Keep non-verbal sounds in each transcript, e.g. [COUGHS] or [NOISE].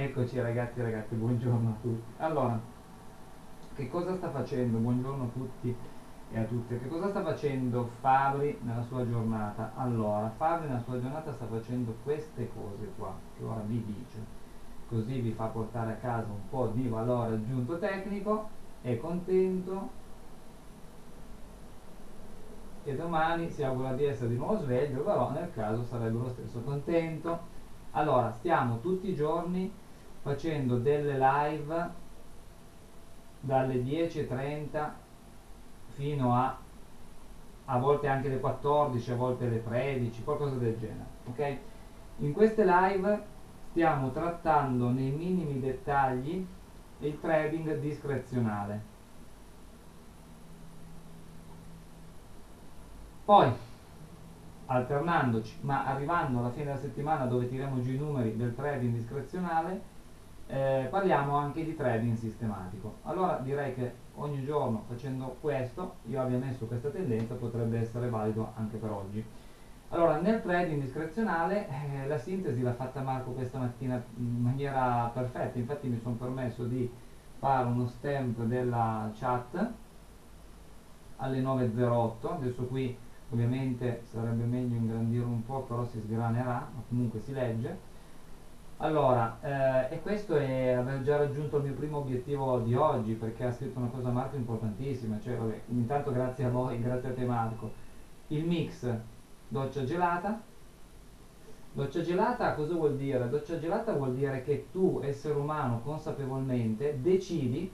Eccoci ragazzi e ragazze, buongiorno a tutti. Allora, che cosa sta facendo? Buongiorno a tutti e a tutte. Che cosa sta facendo Fabri nella sua giornata? Allora, Fabri nella sua giornata sta facendo queste cose qua, che ora vi dice. Così vi fa portare a casa un po' di valore aggiunto tecnico, è contento e domani si augura di essere di nuovo sveglio, però nel caso sarebbe lo stesso contento. Allora, stiamo tutti i giorni facendo delle live dalle 10.30 fino a a volte anche le 14, a volte le 13, qualcosa del genere, ok? In queste live stiamo trattando nei minimi dettagli il trading discrezionale. Poi alternandoci, ma arrivando alla fine della settimana dove tiriamo giù i numeri del trading discrezionale, eh, parliamo anche di trading sistematico. Allora direi che ogni giorno facendo questo, io abbia messo questa tendenza, potrebbe essere valido anche per oggi. Allora, nel trading discrezionale eh, la sintesi l'ha fatta Marco questa mattina in maniera perfetta, infatti mi sono permesso di fare uno stamp della chat alle 9.08, adesso qui ovviamente sarebbe meglio ingrandire un po' però si sgranerà ma comunque si legge allora eh, e questo è aver già raggiunto il mio primo obiettivo di oggi perché ha scritto una cosa Marco importantissima cioè vabbè, intanto grazie a voi [LAUGHS] grazie a te Marco il mix doccia gelata doccia gelata cosa vuol dire? doccia gelata vuol dire che tu essere umano consapevolmente decidi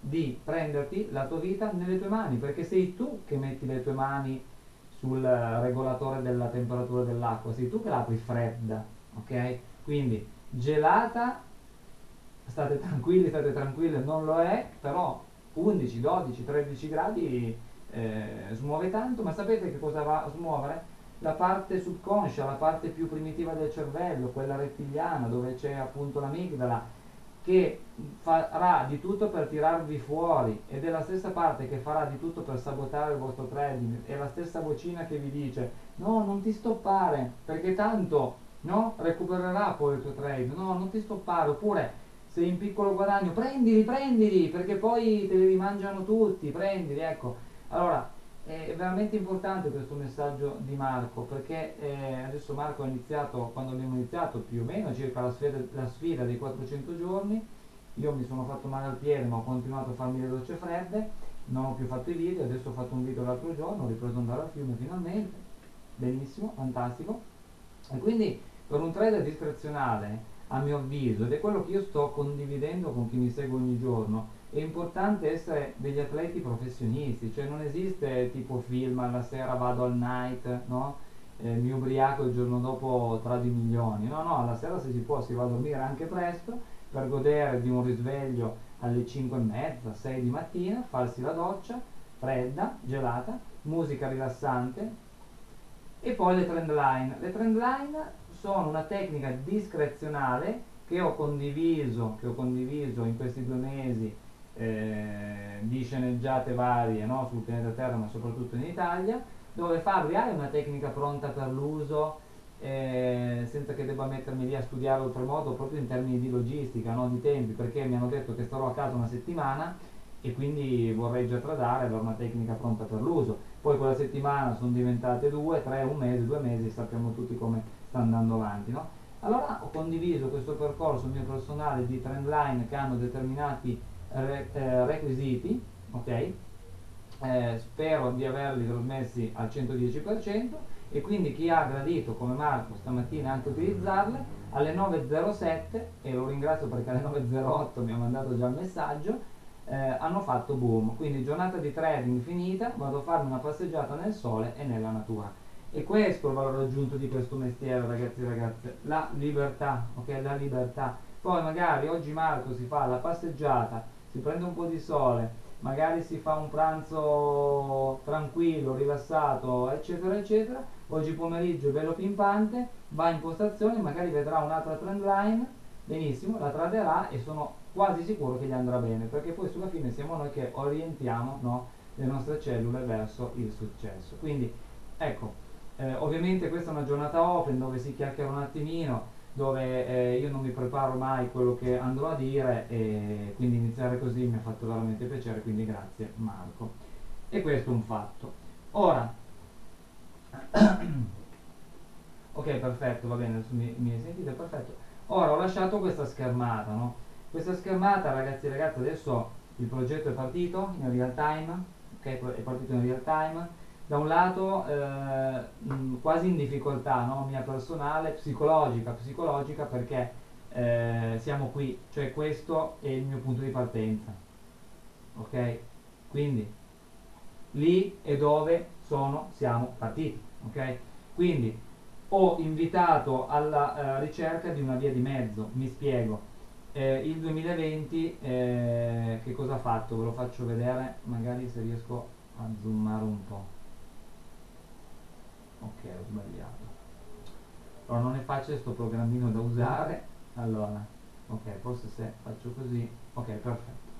di prenderti la tua vita nelle tue mani perché sei tu che metti le tue mani sul regolatore della temperatura dell'acqua, sei tu che l'apri fredda, ok? Quindi gelata, state tranquilli, state tranquilli, non lo è, però 11, 12, 13 gradi eh, smuove tanto, ma sapete che cosa va a smuovere? La parte subconscia, la parte più primitiva del cervello, quella rettiliana, dove c'è appunto l'amigdala, che farà di tutto per tirarvi fuori ed è la stessa parte che farà di tutto per sabotare il vostro trading è la stessa vocina che vi dice no non ti stoppare perché tanto no, recupererà poi il tuo trade. No non ti stoppare. Oppure se in piccolo guadagno prendili prendili perché poi te li rimangiano tutti. Prendili ecco. Allora è veramente importante questo messaggio di Marco perché eh, adesso Marco ha iniziato quando abbiamo iniziato più o meno circa la sfida, la sfida dei 400 giorni. Io mi sono fatto male al piede ma ho continuato a farmi le docce fredde. Non ho più fatto i video. Adesso ho fatto un video l'altro giorno ho ripreso andare al fiume finalmente. Benissimo fantastico. E quindi per un trader discrezionale a mio avviso ed è quello che io sto condividendo con chi mi segue ogni giorno è importante essere degli atleti professionisti, cioè non esiste tipo film alla sera vado al night, no? Eh, mi ubriaco il giorno dopo tra di milioni, no, no, alla sera se si può si va a dormire anche presto per godere di un risveglio alle 5 e mezza, 6 di mattina, farsi la doccia, fredda, gelata, musica rilassante e poi le trend line. Le trend line sono una tecnica discrezionale che ho condiviso, che ho condiviso in questi due mesi eh, di sceneggiate varie no? sul pianeta Terra ma soprattutto in Italia dove Fabri hai una tecnica pronta per l'uso eh, senza che debba mettermi lì a studiare oltremodo proprio in termini di logistica, no? di tempi perché mi hanno detto che starò a casa una settimana e quindi vorrei già tradare avere una tecnica pronta per l'uso poi quella settimana sono diventate due, tre, un mese, due mesi sappiamo tutti come sta andando avanti no? allora ho condiviso questo percorso mio personale di trendline che hanno determinati re, eh, requisiti, ok? Eh, spero di averli trasmessi al 110% e quindi chi ha gradito come Marco stamattina anche utilizzarle alle 9.07 e lo ringrazio perché alle 9.08 mi ha mandato già il messaggio eh, hanno fatto boom quindi giornata di trading finita vado a farmi una passeggiata nel sole e nella natura e questo è il valore aggiunto di questo mestiere ragazzi e ragazze la libertà ok? La libertà. Poi magari oggi Marco si fa la passeggiata si prende un po' di sole, magari si fa un pranzo tranquillo, rilassato, eccetera, eccetera, oggi pomeriggio è bello pimpante, va in postazione, magari vedrà un'altra trend line, benissimo, la traderà e sono quasi sicuro che gli andrà bene, perché poi sulla fine siamo noi che orientiamo no, le nostre cellule verso il successo. Quindi, ecco, eh, ovviamente questa è una giornata open dove si chiacchiera un attimino, dove eh, io non mi preparo mai quello che andrò a dire e quindi iniziare così mi ha fatto veramente piacere, quindi grazie Marco. E questo è un fatto. Ora, [CLEARS THROAT] ok perfetto, va bene, mi, mi hai sentito, perfetto. Ora ho lasciato questa schermata, no? Questa schermata ragazzi e ragazze adesso il progetto è partito in real time, ok, è partito in real time da un lato eh, quasi in difficoltà no? mia personale, psicologica, psicologica perché eh, siamo qui, cioè questo è il mio punto di partenza. Ok? Quindi lì è dove sono, siamo partiti. Ok? Quindi ho invitato alla uh, ricerca di una via di mezzo, mi spiego. Eh, il 2020 eh, che cosa ha fatto? Ve lo faccio vedere, magari se riesco a zoomare un po' ok ho sbagliato. Allora non è facile sto programmino da usare. Allora ok forse se faccio così ok perfetto.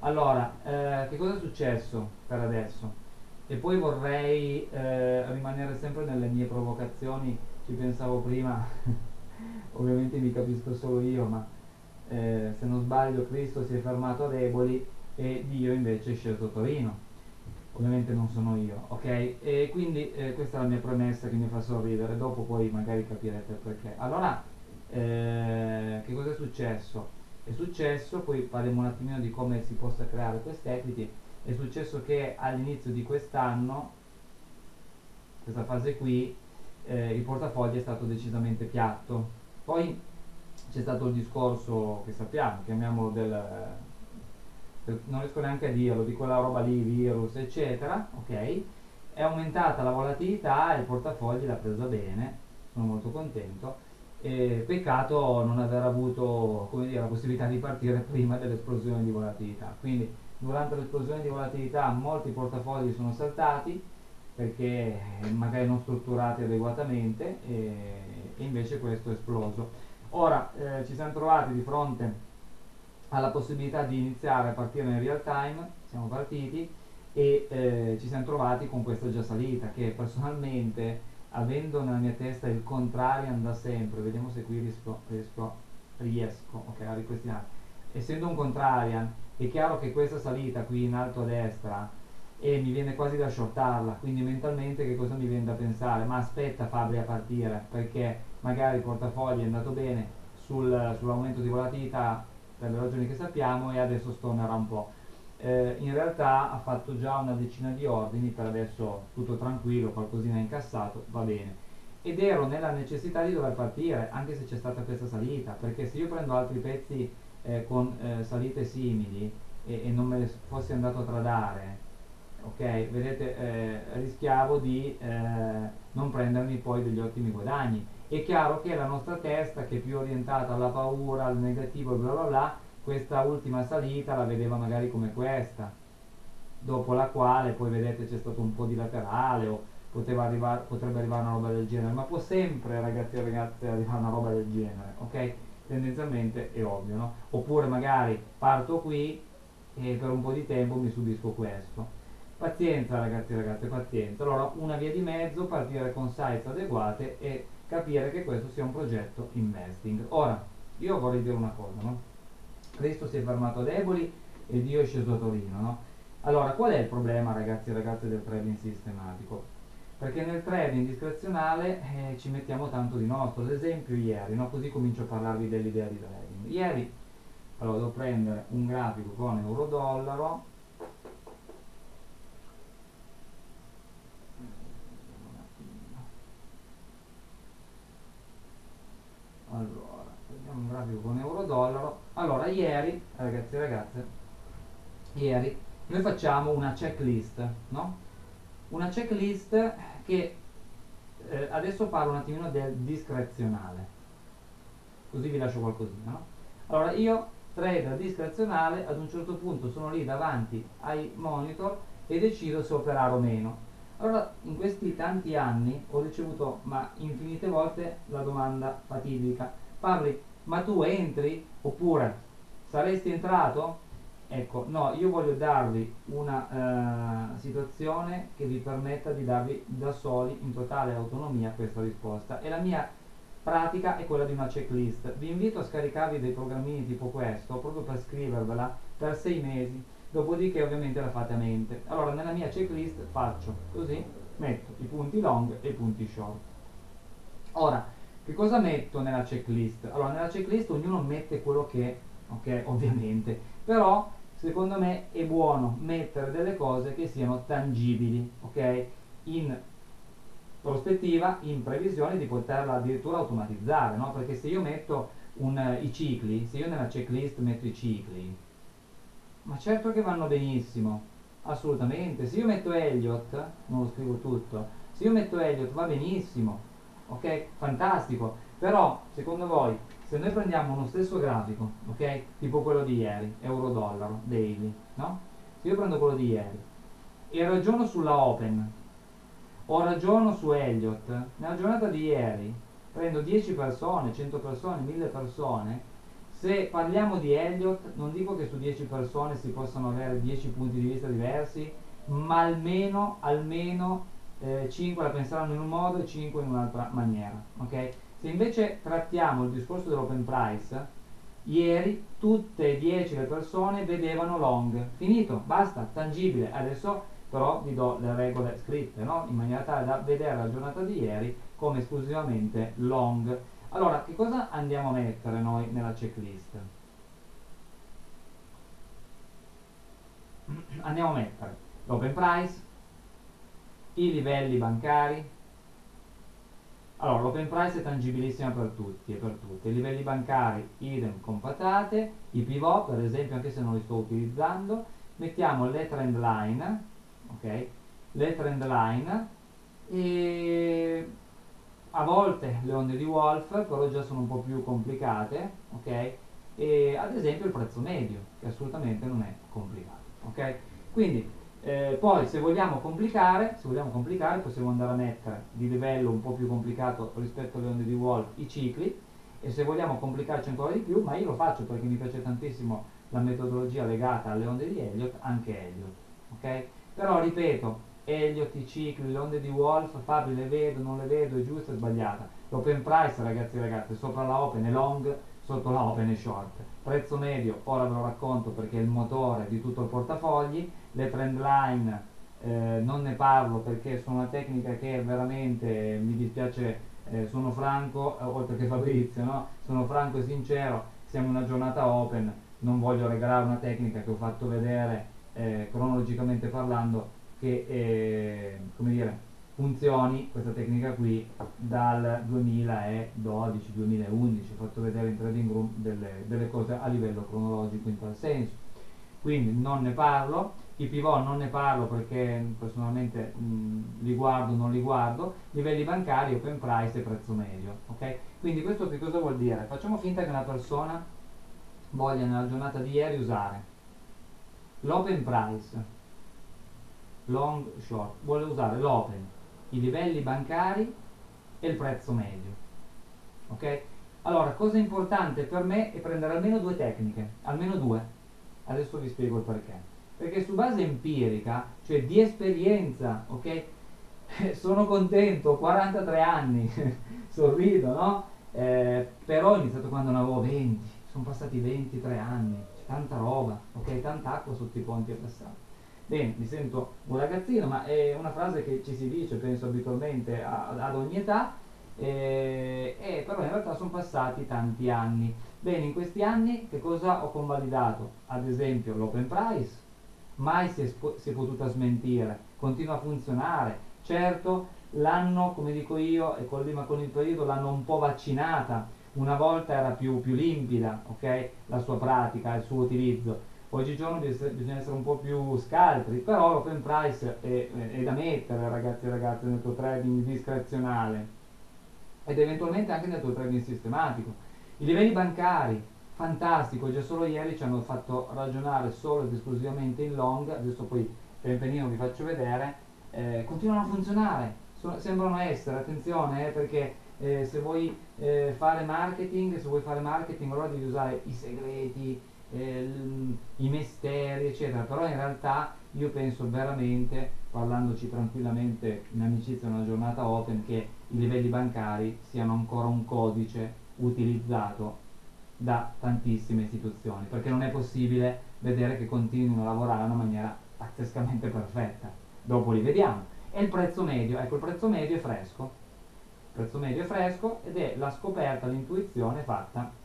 Allora eh, che cosa è successo per adesso? E poi vorrei eh, rimanere sempre nelle mie provocazioni. Ci pensavo prima [LAUGHS] ovviamente mi capisco solo io ma eh, se non sbaglio Cristo si è fermato a deboli e Dio invece è sceso Torino ovviamente non sono io, ok? E quindi eh, questa è la mia premessa che mi fa sorridere, dopo poi magari capirete perché. Allora, eh, che cosa è successo? È successo, poi parliamo un attimino di come si possa creare quest equity, è successo che all'inizio di quest'anno, questa fase qui, eh, il portafoglio è stato decisamente piatto. Poi c'è stato il discorso che sappiamo, chiamiamolo del non riesco neanche a dirlo, di quella roba lì, virus, eccetera, ok? È aumentata la volatilità e il portafoglio l'ha presa bene, sono molto contento. E peccato non aver avuto dire, la possibilità di partire [LAUGHS] prima dell'esplosione di volatilità. Quindi durante l'esplosione di volatilità molti portafogli sono saltati perché magari non strutturati adeguatamente e, e invece questo è esploso. Ora eh, ci siamo trovati di fronte alla possibilità di iniziare a partire in real time, siamo partiti e eh, ci siamo trovati con questa già salita che personalmente avendo nella mia testa il contrarian da sempre, vediamo se qui riesco, riesco, riesco okay, a ripristinare, essendo un contrarian è chiaro che questa salita qui in alto a destra e mi viene quasi da shortarla, quindi mentalmente che cosa mi viene da pensare? Ma aspetta Fabri a partire perché magari il portafoglio è andato bene sul, sull'aumento di volatilità per le ragioni che sappiamo e adesso stonerà un po'. Eh, in realtà ha fatto già una decina di ordini, per adesso tutto tranquillo, qualcosina incassato, va bene. Ed ero nella necessità di dover partire, anche se c'è stata questa salita, perché se io prendo altri pezzi eh, con eh, salite simili e, e, non me le fossi andato a tradare, ok, vedete, eh, rischiavo di eh, non prendermi poi degli ottimi guadagni è chiaro che la nostra testa che è più orientata alla paura, al negativo e bla bla bla, questa ultima salita la vedeva magari come questa, dopo la quale poi vedete c'è stato un po' di laterale o arrivare, potrebbe arrivare una roba del genere, ma può sempre ragazzi e ragazze arrivare una roba del genere, ok? Tendenzialmente è ovvio, no? Oppure magari parto qui e per un po' di tempo mi subisco questo. Pazienza ragazzi e ragazze, pazienza. Allora una via di mezzo, partire con size adeguate e capire che questo sia un progetto investing. Ora, io vorrei dire una cosa, no? Cristo si è fermato a deboli e Dio è sceso a Torino, no? Allora, qual è il problema, ragazzi e ragazze, del trading sistematico? Perché nel trading discrezionale eh, ci mettiamo tanto di nostro. Ad esempio ieri, no? così comincio a parlarvi dell'idea di trading. Ieri, allora, devo prendere un grafico con euro-dollaro, allora vediamo un grafico con euro-dollaro allora ieri ragazzi e ragazze ieri noi facciamo una checklist no? una checklist che eh, adesso parlo un attimino del discrezionale così vi lascio qualcosina no? allora io trader discrezionale ad un certo punto sono lì davanti ai monitor e decido se operare o meno allora, in questi tanti anni ho ricevuto, ma infinite volte, la domanda fatidica. Parli, ma tu entri oppure saresti entrato? Ecco, no, io voglio darvi una uh, situazione che vi permetta di darvi da soli in totale autonomia questa risposta e la mia pratica è quella di una checklist. Vi invito a scaricarvi dei programmini tipo questo, proprio per scrivervela per sei mesi, dopodiché ovviamente la fate a mente. Allora nella mia checklist faccio così, metto i punti long e i punti short. Ora, che cosa metto nella checklist? Allora, nella checklist ognuno mette quello che, ok, [LAUGHS] ovviamente, però secondo me è buono mettere delle cose che siano tangibili, ok, in prospettiva, in previsione di poterla addirittura automatizzare, no? Perché se io metto un, i cicli, se io nella checklist metto i cicli, ma certo che vanno benissimo, assolutamente. Se io metto Elliot, non lo scrivo tutto, se io metto Elliot va benissimo, ok? Fantastico, però secondo voi se noi prendiamo uno stesso grafico, ok? Tipo quello di ieri, euro-dollaro, daily, no? Se io prendo quello di ieri e ragiono sulla open o ragiono su Elliott, nella giornata di ieri prendo 10 persone, 100 persone, 1000 persone, se parliamo di Elliott non dico che su 10 persone si possano avere 10 punti di vista diversi, ma almeno, almeno eh, 5 la penseranno in un modo e 5 in un'altra maniera. Okay? Se invece trattiamo il discorso dell'open price, ieri tutte e 10 le persone vedevano long. Finito, basta, tangibile. Adesso però vi do le regole scritte, no? in maniera tale da vedere la giornata di ieri come esclusivamente long. Allora, che cosa andiamo a mettere noi nella checklist? Andiamo a mettere l'open price, i livelli bancari. Allora, l'open price è tangibilissima per tutti e per tutte. I livelli bancari, idem con patate, i pivot, per esempio, anche se non li sto utilizzando, mettiamo le trend line, ok? Le trend line e a volte le onde di Wolf, però già sono un po' più complicate, ok? E ad esempio il prezzo medio, che assolutamente non è complicato, ok? Quindi eh, poi se vogliamo complicare, se vogliamo complicare possiamo andare a mettere di livello un po' più complicato rispetto alle onde di Wolf i cicli e se vogliamo complicarci ancora di più, ma io lo faccio perché mi piace tantissimo la metodologia legata alle onde di Elliott, anche Elliott. Okay? Però ripeto, Elliott, i cicli, le onde di Wolf, Fabri le vedo, non le vedo, è giusta, è sbagliata. L'open price ragazzi e ragazze, sopra la open è long, sotto la open è short. Prezzo medio, ora ve lo racconto perché è il motore di tutto il portafogli, le trend line eh, non ne parlo perché sono una tecnica che veramente mi dispiace, eh, sono franco, eh, oltre che Fabrizio, no? sono franco e sincero, siamo una giornata open, non voglio regalare una tecnica che ho fatto vedere eh, cronologicamente parlando che eh, come dire, funzioni questa tecnica qui dal 2012-2011 ho fatto vedere in trading room delle, delle cose a livello cronologico in tal senso quindi non ne parlo i pivot non ne parlo perché personalmente mh, li guardo, non li guardo, livelli bancari, open price e prezzo medio, ok? Quindi questo che cosa vuol dire? Facciamo finta che una persona voglia nella giornata di ieri usare l'open price, long, short, vuole usare l'open, i livelli bancari e il prezzo medio, ok? Allora, cosa importante per me è prendere almeno due tecniche, almeno due, adesso vi spiego il perché perché su base empirica, cioè di esperienza, ok? [LAUGHS] Sono contento, ho 43 anni, [LAUGHS] sorrido, no? Eh, però ho iniziato quando ne avevo 20, sono passati 23 anni, c'è tanta roba, ok? Tanta acqua sotto i ponti è passata. Bene, mi sento un ragazzino, ma è una frase che ci si dice, penso abitualmente ad ogni età, eh, eh, però in realtà sono passati tanti anni. Bene, in questi anni che cosa ho convalidato? Ad esempio l'open price, mai si è, si è potuta smentire, continua a funzionare. Certo, l'hanno, come dico io, e con, con il periodo l'hanno un po' vaccinata, una volta era più, più limpida okay, la sua pratica, il suo utilizzo, oggigiorno bisogna essere un po' più scaltri, però l'open price è, è da mettere ragazzi e ragazze nel tuo trading discrezionale ed eventualmente anche nel tuo trading sistematico. I livelli bancari, fantastico, già solo ieri ci hanno fatto ragionare solo ed esclusivamente in long, adesso poi pian pianino vi faccio vedere, eh, continuano a funzionare, so, sembrano essere, attenzione eh, perché eh, se vuoi eh, fare marketing, se vuoi fare marketing allora devi usare i segreti, eh, i misteri, eccetera, però in realtà io penso veramente, parlandoci tranquillamente in amicizia una giornata open, che i livelli bancari siano ancora un codice utilizzato da tantissime istituzioni, perché non è possibile vedere che continuino a lavorare in una maniera pazzescamente perfetta. Dopo li vediamo. E il prezzo medio, ecco il prezzo medio è fresco, il prezzo medio è fresco ed è la scoperta, l'intuizione fatta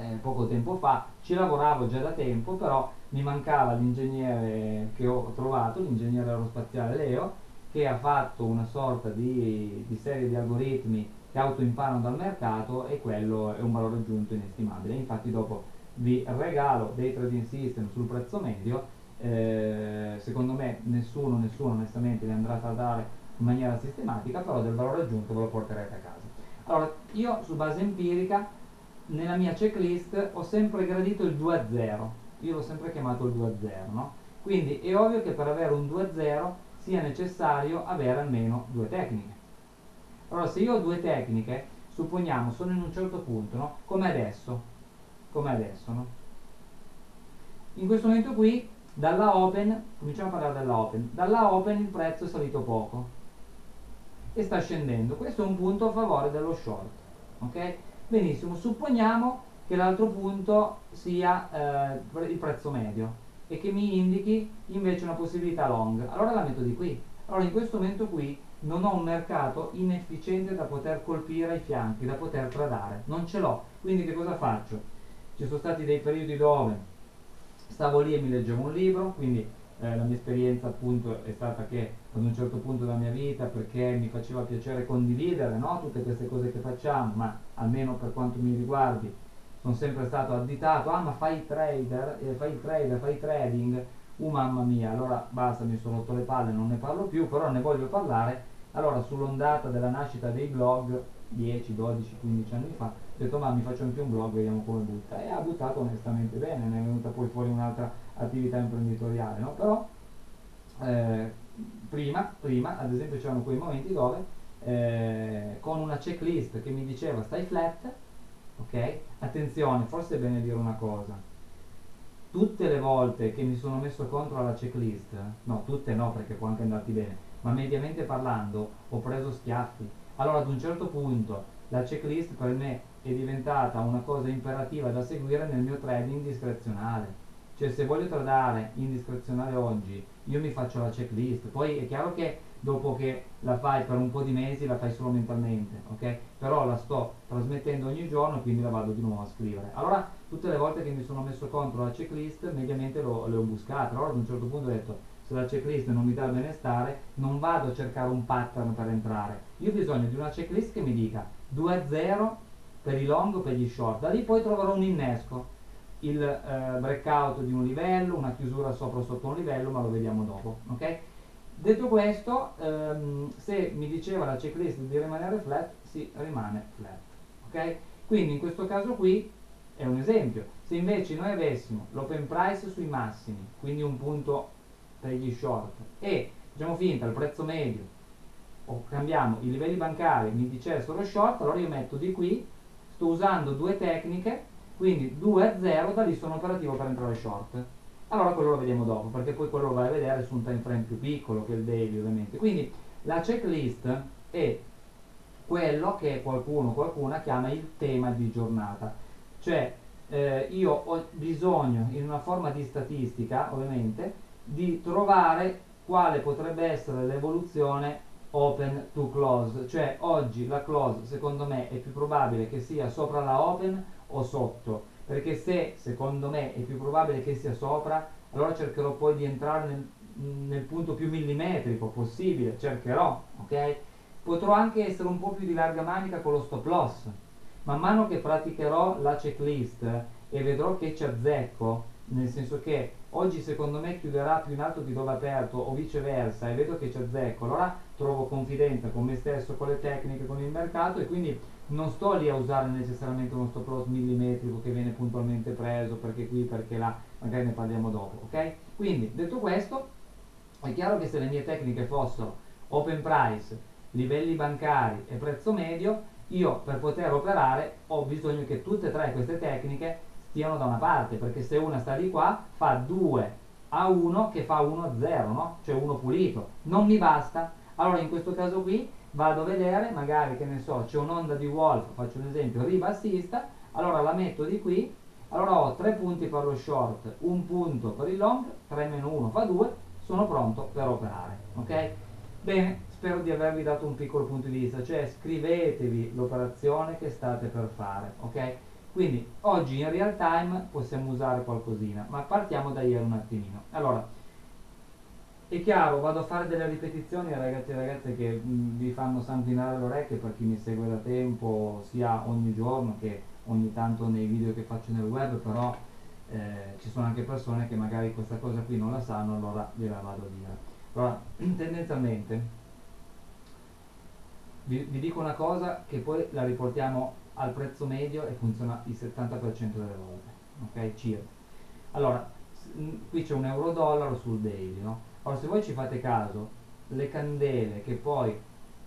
eh, poco tempo fa, ci lavoravo già da tempo, però mi mancava l'ingegnere che ho trovato, l'ingegnere aerospaziale Leo, che ha fatto una sorta di, di serie di algoritmi che autoimparano dal mercato e quello è un valore aggiunto inestimabile. Infatti dopo vi regalo dei trading system sul prezzo medio, eh, secondo me nessuno, nessuno onestamente li andrà a dare in maniera sistematica, però del valore aggiunto ve lo porterete a casa. Allora, io su base empirica nella mia checklist ho sempre gradito il 2 a 0, io l'ho sempre chiamato il 2 a 0, no? Quindi è ovvio che per avere un 2 a 0 sia necessario avere almeno due tecniche. Allora se io ho due tecniche, supponiamo sono in un certo punto, no? Come adesso, come adesso, no? In questo momento qui, dalla open, cominciamo a parlare dalla open, dalla open il prezzo è salito poco e sta scendendo. Questo è un punto a favore dello short, ok? Benissimo, supponiamo che l'altro punto sia eh, il prezzo medio e che mi indichi invece una possibilità long. Allora la metto di qui. Allora in questo momento qui non ho un mercato inefficiente da poter colpire ai fianchi, da poter tradare. Non ce l'ho. Quindi che cosa faccio? Ci sono stati dei periodi dove stavo lì e mi leggevo un libro, quindi eh, la mia esperienza appunto è stata che ad un certo punto della mia vita perché mi faceva piacere condividere no? tutte queste cose che facciamo ma almeno per quanto mi riguardi sono sempre stato additato ah ma fai trader eh, fai trader fai trading uh mamma mia allora basta mi sono rotto le palle non ne parlo più però ne voglio parlare allora sull'ondata della nascita dei blog 10 12 15 anni fa ho detto ma mi faccio anche un blog vediamo come butta e ha buttato onestamente bene ne è venuta poi fuori un'altra attività imprenditoriale no? però eh, prima, prima ad esempio c'erano quei momenti dove eh, con una checklist che mi diceva stai flat ok? Attenzione forse è bene dire una cosa. Tutte le volte che mi sono messo contro la checklist no tutte no perché può anche andarti bene ma mediamente parlando ho preso schiaffi. Allora ad un certo punto la checklist per me è diventata una cosa imperativa da seguire nel mio trading discrezionale. Cioè se voglio tradare in discrezionale oggi io mi faccio la checklist. Poi è chiaro che dopo che la fai per un po' di mesi la fai solo mentalmente ok? Però la sto trasmettendo ogni giorno quindi la vado di nuovo a scrivere. Allora tutte le volte che mi sono messo contro la checklist mediamente lo, le ho buscate. Allora ad un certo punto ho detto se la checklist non mi dà il benestare non vado a cercare un pattern per entrare. Io ho bisogno di una checklist che mi dica 2 a 0 per i long o per gli short. Da lì poi troverò un innesco il eh, breakout di un livello una chiusura sopra o sotto un livello ma lo vediamo dopo ok? Detto questo ehm, se mi diceva la checklist di rimanere flat si rimane flat ok? Quindi in questo caso qui è un esempio. Se invece noi avessimo l'open price sui massimi quindi un punto per gli short e facciamo finta il prezzo medio o cambiamo i livelli bancari mi dicessero short allora io metto di qui sto usando due tecniche quindi 2 a 0 da lì sono operativo per entrare short. Allora quello lo vediamo dopo perché poi quello lo vai a vedere su un time frame più piccolo che il daily ovviamente. Quindi la checklist è quello che qualcuno qualcuna chiama il tema di giornata. Cioè eh, io ho bisogno in una forma di statistica ovviamente di trovare quale potrebbe essere l'evoluzione open to close, cioè oggi la close secondo me è più probabile che sia sopra la open o sotto, perché se secondo me è più probabile che sia sopra, allora cercherò poi di entrare nel, nel punto più millimetrico possibile, cercherò, ok? Potrò anche essere un po' più di larga manica con lo stop loss, man mano che praticherò la checklist e vedrò che ci azzecco, nel senso che oggi secondo me chiuderà più in alto di dove ha aperto o viceversa e vedo che ci azzecco, allora trovo confidenza con me stesso, con le tecniche, con il mercato e quindi non sto lì a usare necessariamente uno stop loss millimetrico che viene puntualmente preso perché qui, perché là, magari ne parliamo dopo, ok? Quindi detto questo è chiaro che se le mie tecniche fossero open price, livelli bancari e prezzo medio, io per poter operare ho bisogno che tutte e tre queste tecniche stiano da una parte, perché se una sta di qua fa 2 a 1 che fa 1 a 0, no? Cioè 1 pulito. Non mi basta. Allora in questo caso qui vado a vedere, magari che ne so, c'è un'onda di Wolf, faccio un esempio, ribassista, allora la metto di qui, allora ho 3 punti per lo short, un punto per il long, 3 meno 1 fa 2, sono pronto per operare, ok? Bene, spero di avervi dato un piccolo punto di vista, cioè scrivetevi l'operazione che state per fare, ok? Quindi oggi in real time possiamo usare qualcosina, ma partiamo da ieri un attimino. Allora, è chiaro, vado a fare delle ripetizioni ragazzi e ragazze che mh, vi fanno sanguinare le orecchie per chi mi segue da tempo, sia ogni giorno che ogni tanto nei video che faccio nel web, però eh, ci sono anche persone che magari questa cosa qui non la sanno, allora gliela vado a dire. Allora, [CLEARS THROAT] tendenzialmente, vi, vi dico una cosa che poi la riportiamo al prezzo medio e funziona il 70% delle volte, ok? Circa. Allora, qui c'è un euro dollaro sul daily, no? Ora, se voi ci fate caso, le candele che poi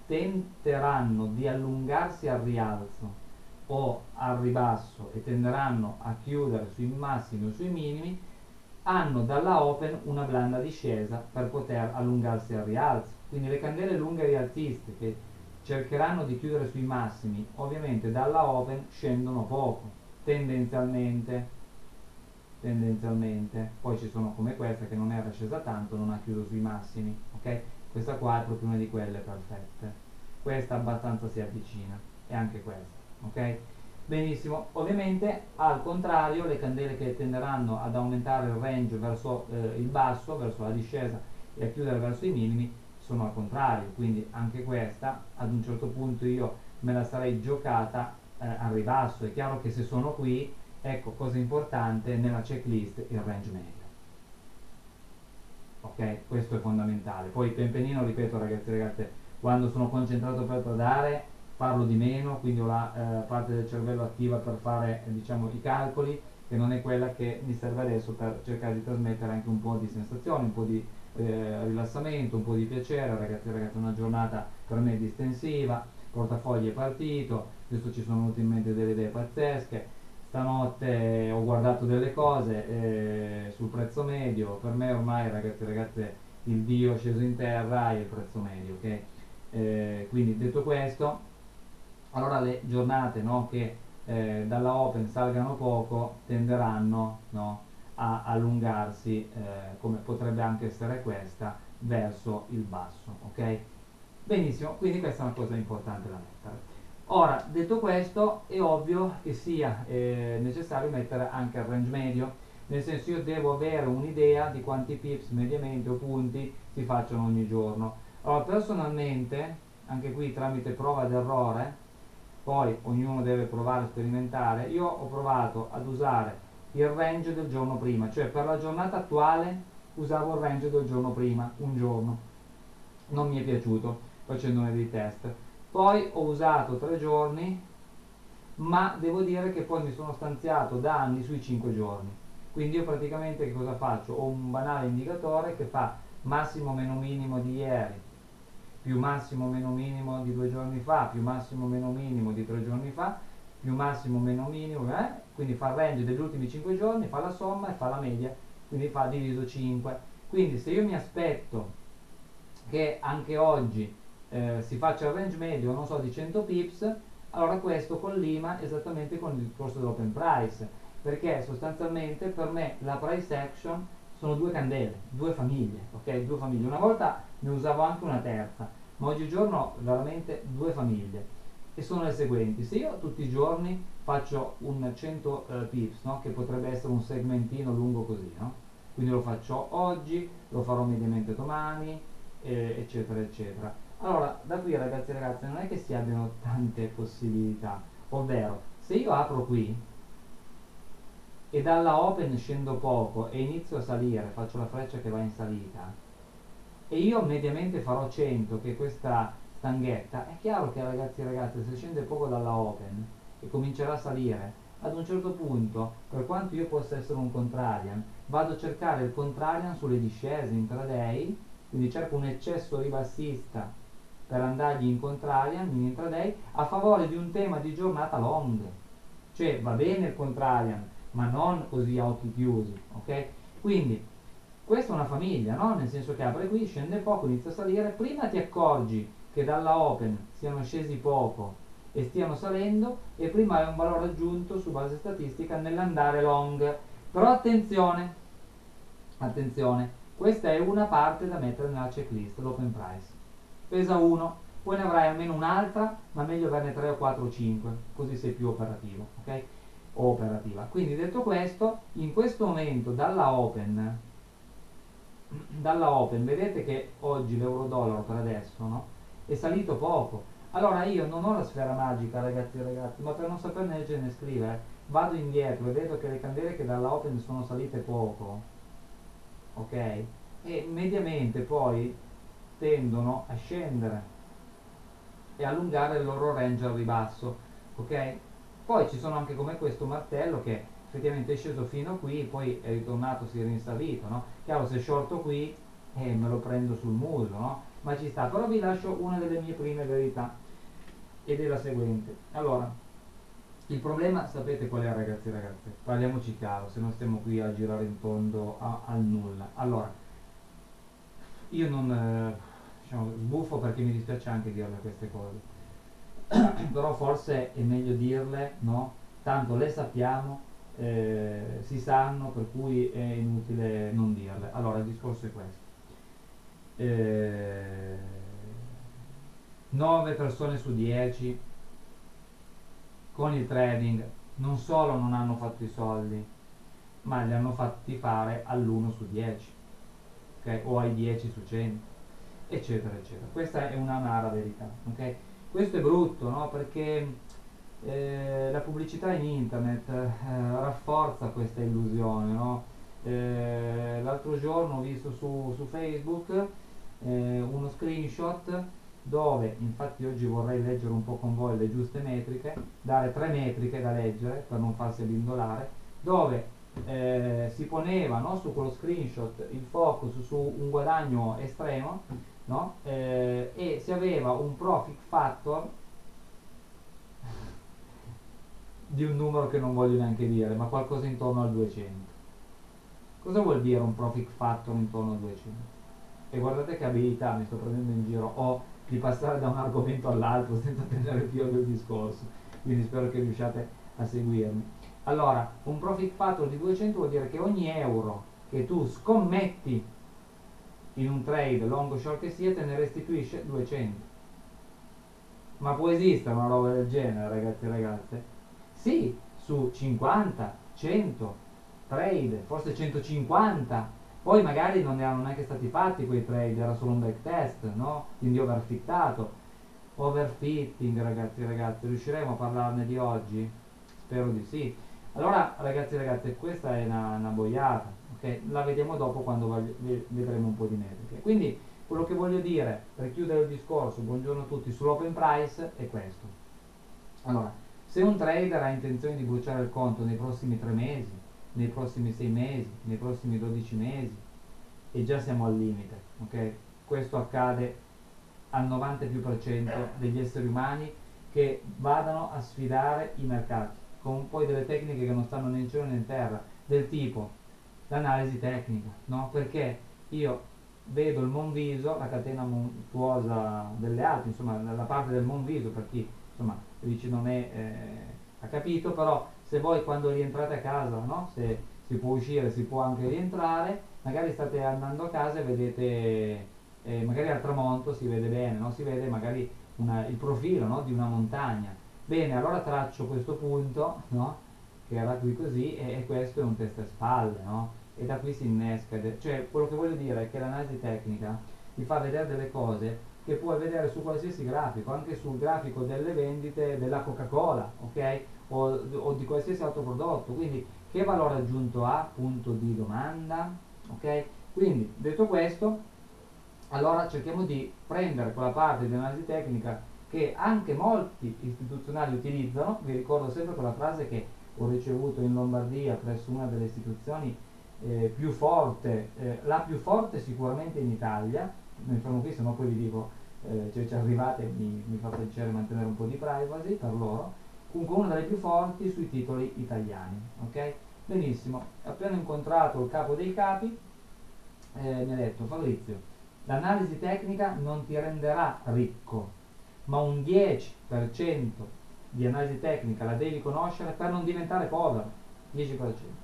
tenteranno di allungarsi al rialzo o al ribasso e tenderanno a chiudere sui massimi o sui minimi, hanno dalla open una blanda discesa per poter allungarsi al rialzo. Quindi le candele lunghe rialziste che cercheranno di chiudere sui massimi, ovviamente dalla open scendono poco, tendenzialmente, tendenzialmente, poi ci sono come questa che non era scesa tanto, non ha chiuso sui massimi, ok? Questa qua è proprio una di quelle perfette, questa abbastanza si avvicina, e anche questa, ok? Benissimo, ovviamente al contrario le candele che tenderanno ad aumentare il range verso eh, il basso, verso la discesa e a chiudere verso i minimi, sono al contrario, quindi anche questa ad un certo punto io me la sarei giocata eh, al ribasso. È chiaro che se sono qui, ecco cosa importante nella checklist il range medio. Ok, questo è fondamentale. Poi il pempenino, ripeto ragazzi ragazze, quando sono concentrato per tradare parlo di meno, quindi ho la eh, parte del cervello attiva per fare diciamo, i calcoli, che non è quella che mi serve adesso per cercare di trasmettere anche un po' di sensazioni, un po' di eh, rilassamento, un po' di piacere, ragazzi e ragazzi una giornata per me distensiva, portafogli è partito, adesso ci sono venute in mente delle idee pazzesche, stanotte ho guardato delle cose eh, sul prezzo medio, per me ormai ragazzi e ragazze il Dio è sceso in terra e il prezzo medio, ok? Eh, quindi detto questo, allora le giornate no, che eh, dalla open salgano poco tenderanno no, a allungarsi eh, come potrebbe anche essere questa verso il basso ok? Benissimo quindi questa è una cosa importante da mettere ora detto questo è ovvio che sia eh, necessario mettere anche il range medio nel senso io devo avere un'idea di quanti pips mediamente o punti si facciano ogni giorno allora personalmente anche qui tramite prova ed errore poi ognuno deve provare a sperimentare io ho provato ad usare il range del giorno prima, cioè per la giornata attuale usavo il range del giorno prima, un giorno. Non mi è piaciuto facendone dei test. Poi ho usato tre giorni, ma devo dire che poi mi sono stanziato da anni sui 5 giorni. Quindi io praticamente che cosa faccio? Ho un banale indicatore che fa massimo meno minimo di ieri, più massimo meno minimo di due giorni fa, più massimo meno minimo di tre giorni fa, più massimo meno minimo, eh? quindi fa il range degli ultimi 5 giorni, fa la somma e fa la media, quindi fa diviso 5. Quindi se io mi aspetto che anche oggi eh, si faccia il range medio, non so, di 100 pips, allora questo collima esattamente con il discorso dell'open price, perché sostanzialmente per me la price action sono due candele, due famiglie, ok? Due famiglie. Una volta ne usavo anche una terza, ma oggigiorno veramente due famiglie e sono le seguenti. Se io tutti i giorni faccio un 100 uh, pips, no? che potrebbe essere un segmentino lungo così, no? quindi lo faccio oggi, lo farò mediamente domani, eh, eccetera, eccetera. Allora, da qui ragazzi e ragazze non è che si abbiano tante possibilità, ovvero se io apro qui e dalla open scendo poco e inizio a salire, faccio la freccia che va in salita, e io mediamente farò 100, che questa stanghetta, è chiaro che ragazzi e ragazze se scende poco dalla open e comincerà a salire, ad un certo punto, per quanto io possa essere un contrarian, vado a cercare il contrarian sulle discese intraday, quindi cerco un eccesso ribassista per andargli in contrarian, in intraday, a favore di un tema di giornata long. Cioè va bene il contrarian, ma non così a occhi chiusi, ok? Quindi questa è una famiglia, no? Nel senso che apre qui, scende poco, inizia a salire, prima ti accorgi che dalla open siano scesi poco e stiano salendo e prima hai un valore aggiunto su base statistica nell'andare long. Però attenzione, attenzione, questa è una parte da mettere nella checklist, l'open price. Pesa 1, poi ne avrai almeno un'altra, ma meglio averne 3 o 4 o 5, così sei più operativo, ok? O operativa. Quindi detto questo, in questo momento dalla open, dalla open, vedete che oggi l'euro dollaro per adesso, no? È salito poco. Allora io non ho la sfera magica, ragazzi e ragazzi, ma per non saper leggere né scrivere, vado indietro e vedo che le candele che dalla open sono salite poco, ok? E mediamente poi tendono a scendere e allungare il loro range al ribasso, ok? Poi ci sono anche come questo martello che effettivamente è sceso fino a qui, poi è ritornato, si è rinsalito, no? Chiaro, se shorto qui eh, me lo prendo sul muso, no? Ma ci sta, però vi lascio una delle mie prime verità ed è la seguente. Allora, il problema sapete qual è ragazzi ragazze? Parliamoci chiaro, se non stiamo qui a girare in fondo al nulla. Allora, io non eh, diciamo, sbuffo perché mi dispiace anche dirle queste cose, [CLEARS THROAT] però forse è meglio dirle, no? Tanto le sappiamo, eh, si sanno, per cui è inutile non dirle. Allora, il discorso è questo. Eh, 9 persone su 10 con il trading non solo non hanno fatto i soldi, ma li hanno fatti fare all'1 su 10 okay? o ai 10 su 100 eccetera eccetera questa è un'amara verità okay? questo è brutto no? perché eh, la pubblicità in internet eh, rafforza questa illusione no? eh, l'altro giorno ho visto su, su facebook eh, uno screenshot dove infatti oggi vorrei leggere un po' con voi le giuste metriche dare tre metriche da leggere per non farsi abbindolare dove eh, si poneva no, su quello screenshot il focus su un guadagno estremo no, eh, e si aveva un profit factor [LAUGHS] di un numero che non voglio neanche dire ma qualcosa intorno al 200 cosa vuol dire un profit factor intorno al 200 e guardate che abilità mi sto prendendo in giro ho di passare da un argomento all'altro senza tenere più del discorso quindi spero che riusciate a seguirmi. Allora, un profit factor di 200 vuol dire che ogni euro che tu scommetti in un trade long o short che sia te ne restituisce 200. Ma può esistere una roba del genere, ragazzi e ragazze? Sì, su 50, 100 trade, forse 150. Poi magari non erano neanche stati fatti quei trade, era solo un back test, no? Quindi overfittato. Overfitting, ragazzi e ragazze, riusciremo a parlarne di oggi? Spero di sì. Allora ragazzi e ragazze questa è una, una boiata, okay? la vediamo dopo quando vedremo un po' di metriche. Quindi quello che voglio dire per chiudere il discorso, buongiorno a tutti, sull'open price è questo. Allora, se un trader ha intenzione di bruciare il conto nei prossimi tre mesi, nei prossimi sei mesi, nei prossimi 12 mesi, e già siamo al limite, ok? Questo accade al 90 più per cento degli esseri umani che vadano a sfidare i mercati con poi delle tecniche che non stanno né in cielo né in terra, del tipo l'analisi tecnica, no? Perché io vedo il Monviso, la catena montuosa delle Alpi, insomma la parte del Monviso per chi insomma vicino a me eh, ha capito, però se voi quando rientrate a casa, no? Se si può uscire, si può anche rientrare, magari state andando a casa e vedete, eh, magari al tramonto si vede bene, no? Si vede magari una, il profilo no? di una montagna Bene, allora traccio questo punto? Che era qui così, e, e questo è un testa e spalle, no? E da qui si innesca. Cioè, quello che voglio dire è che l'analisi tecnica ti fa vedere delle cose che puoi vedere su qualsiasi grafico, anche sul grafico delle vendite della Coca-Cola, ok? O, o, di qualsiasi altro prodotto. Quindi, che valore aggiunto ha? Punto di domanda, ok? Quindi, detto questo, allora cerchiamo di prendere quella parte di analisi tecnica che anche molti istituzionali utilizzano, vi ricordo sempre quella frase che ho ricevuto in Lombardia presso una delle istituzioni eh, più forte, eh, la più forte sicuramente in Italia, mi fermo qui se no poi vi dico, eh, cioè ci arrivate mi, mi fa piacere mantenere un po' di privacy per loro, comunque una delle più forti sui titoli italiani, ok? benissimo, appena incontrato il capo dei capi, eh, mi ha detto Fabrizio, l'analisi tecnica non ti renderà ricco, ma un 10% di analisi tecnica la devi conoscere per non diventare povero, 10%.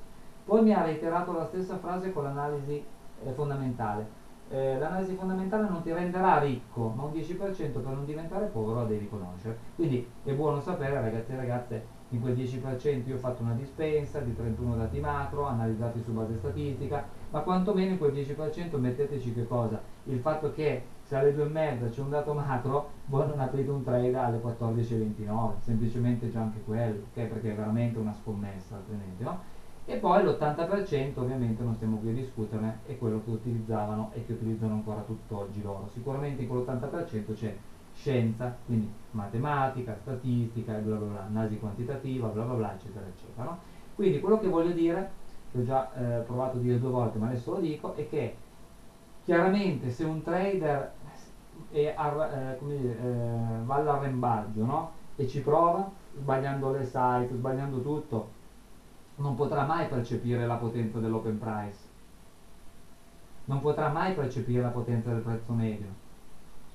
Poi mi ha reiterato la stessa frase con l'analisi eh, fondamentale. Eh, l'analisi fondamentale non ti renderà ricco, ma un 10% per non diventare povero la devi conoscere. Quindi è buono sapere, ragazzi e ragazze, in quel 10% io ho fatto una dispensa di 31 dati macro analizzati su base statistica, ma quantomeno in quel 10% metteteci che cosa? Il fatto che se alle 2 e mezza c'è un dato macro, voi non aprite un trade alle 14.29, semplicemente c'è anche quello, okay? perché è veramente una scommessa altrimenti, no? E poi l'80% ovviamente non stiamo qui a discuterne, è quello che utilizzavano e che utilizzano ancora tutt'oggi loro. Sicuramente in quell'80% c'è scienza, quindi matematica, statistica, bla bla bla, analisi quantitativa, bla bla bla, eccetera, eccetera. No? Quindi quello che voglio dire, che ho già eh, provato a dire due volte, ma adesso lo dico, è che chiaramente se un trader è, eh, dire, eh, va all'arrembaggio no? e ci prova, sbagliando le site, sbagliando tutto, non potrà mai percepire la potenza dell'open price, non potrà mai percepire la potenza del prezzo medio.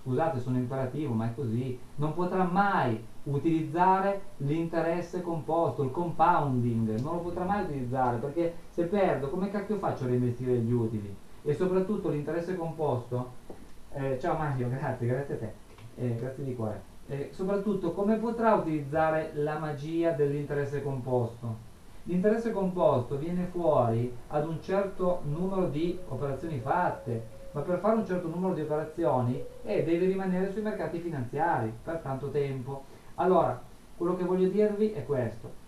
Scusate sono imperativo ma è così, non potrà mai utilizzare l'interesse composto, il compounding, non lo potrà mai utilizzare perché se perdo come cacchio faccio a reinvestire gli utili? E soprattutto l'interesse composto, eh, ciao Mario, [LAUGHS] grazie, grazie a te, eh, grazie di cuore, eh, soprattutto come potrà utilizzare la magia dell'interesse composto? L'interesse composto viene fuori ad un certo numero di operazioni fatte, ma per fare un certo numero di operazioni eh, deve rimanere sui mercati finanziari per tanto tempo. Allora, quello che voglio dirvi è questo.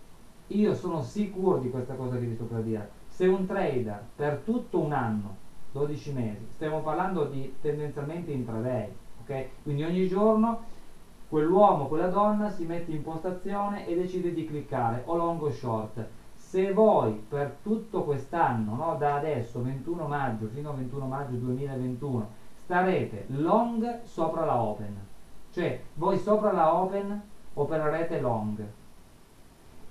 Io sono sicuro di questa cosa che vi sto per dire. Se un trader per tutto un anno, 12 mesi, stiamo parlando di tendenzialmente intraday, ok? Quindi ogni giorno quell'uomo, quella donna si mette in postazione e decide di cliccare o long o short se voi per tutto quest'anno, no, da adesso 21 maggio fino al 21 maggio 2021, starete long sopra la open, cioè voi sopra la open opererete long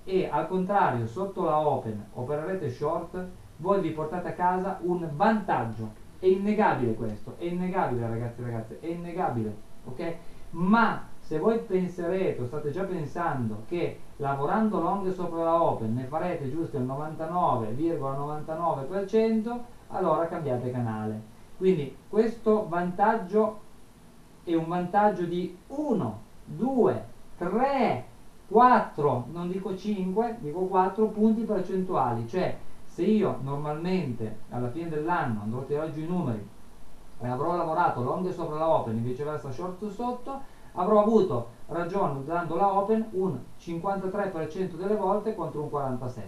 e al contrario sotto la open opererete short, voi vi portate a casa un vantaggio. È innegabile questo, è innegabile ragazzi e ragazze, è innegabile, ok? Ma se voi penserete o state già pensando che lavorando long sopra la open ne farete giusto il 99,99% allora cambiate canale. Quindi questo vantaggio è un vantaggio di 1 2 3 4 non dico 5 dico 4 punti percentuali. Cioè se io normalmente alla fine dell'anno andrò a tirare giù i numeri e avrò lavorato long sopra la open e viceversa short sotto avrò avuto ragione usando la open un 53% delle volte contro un 47%.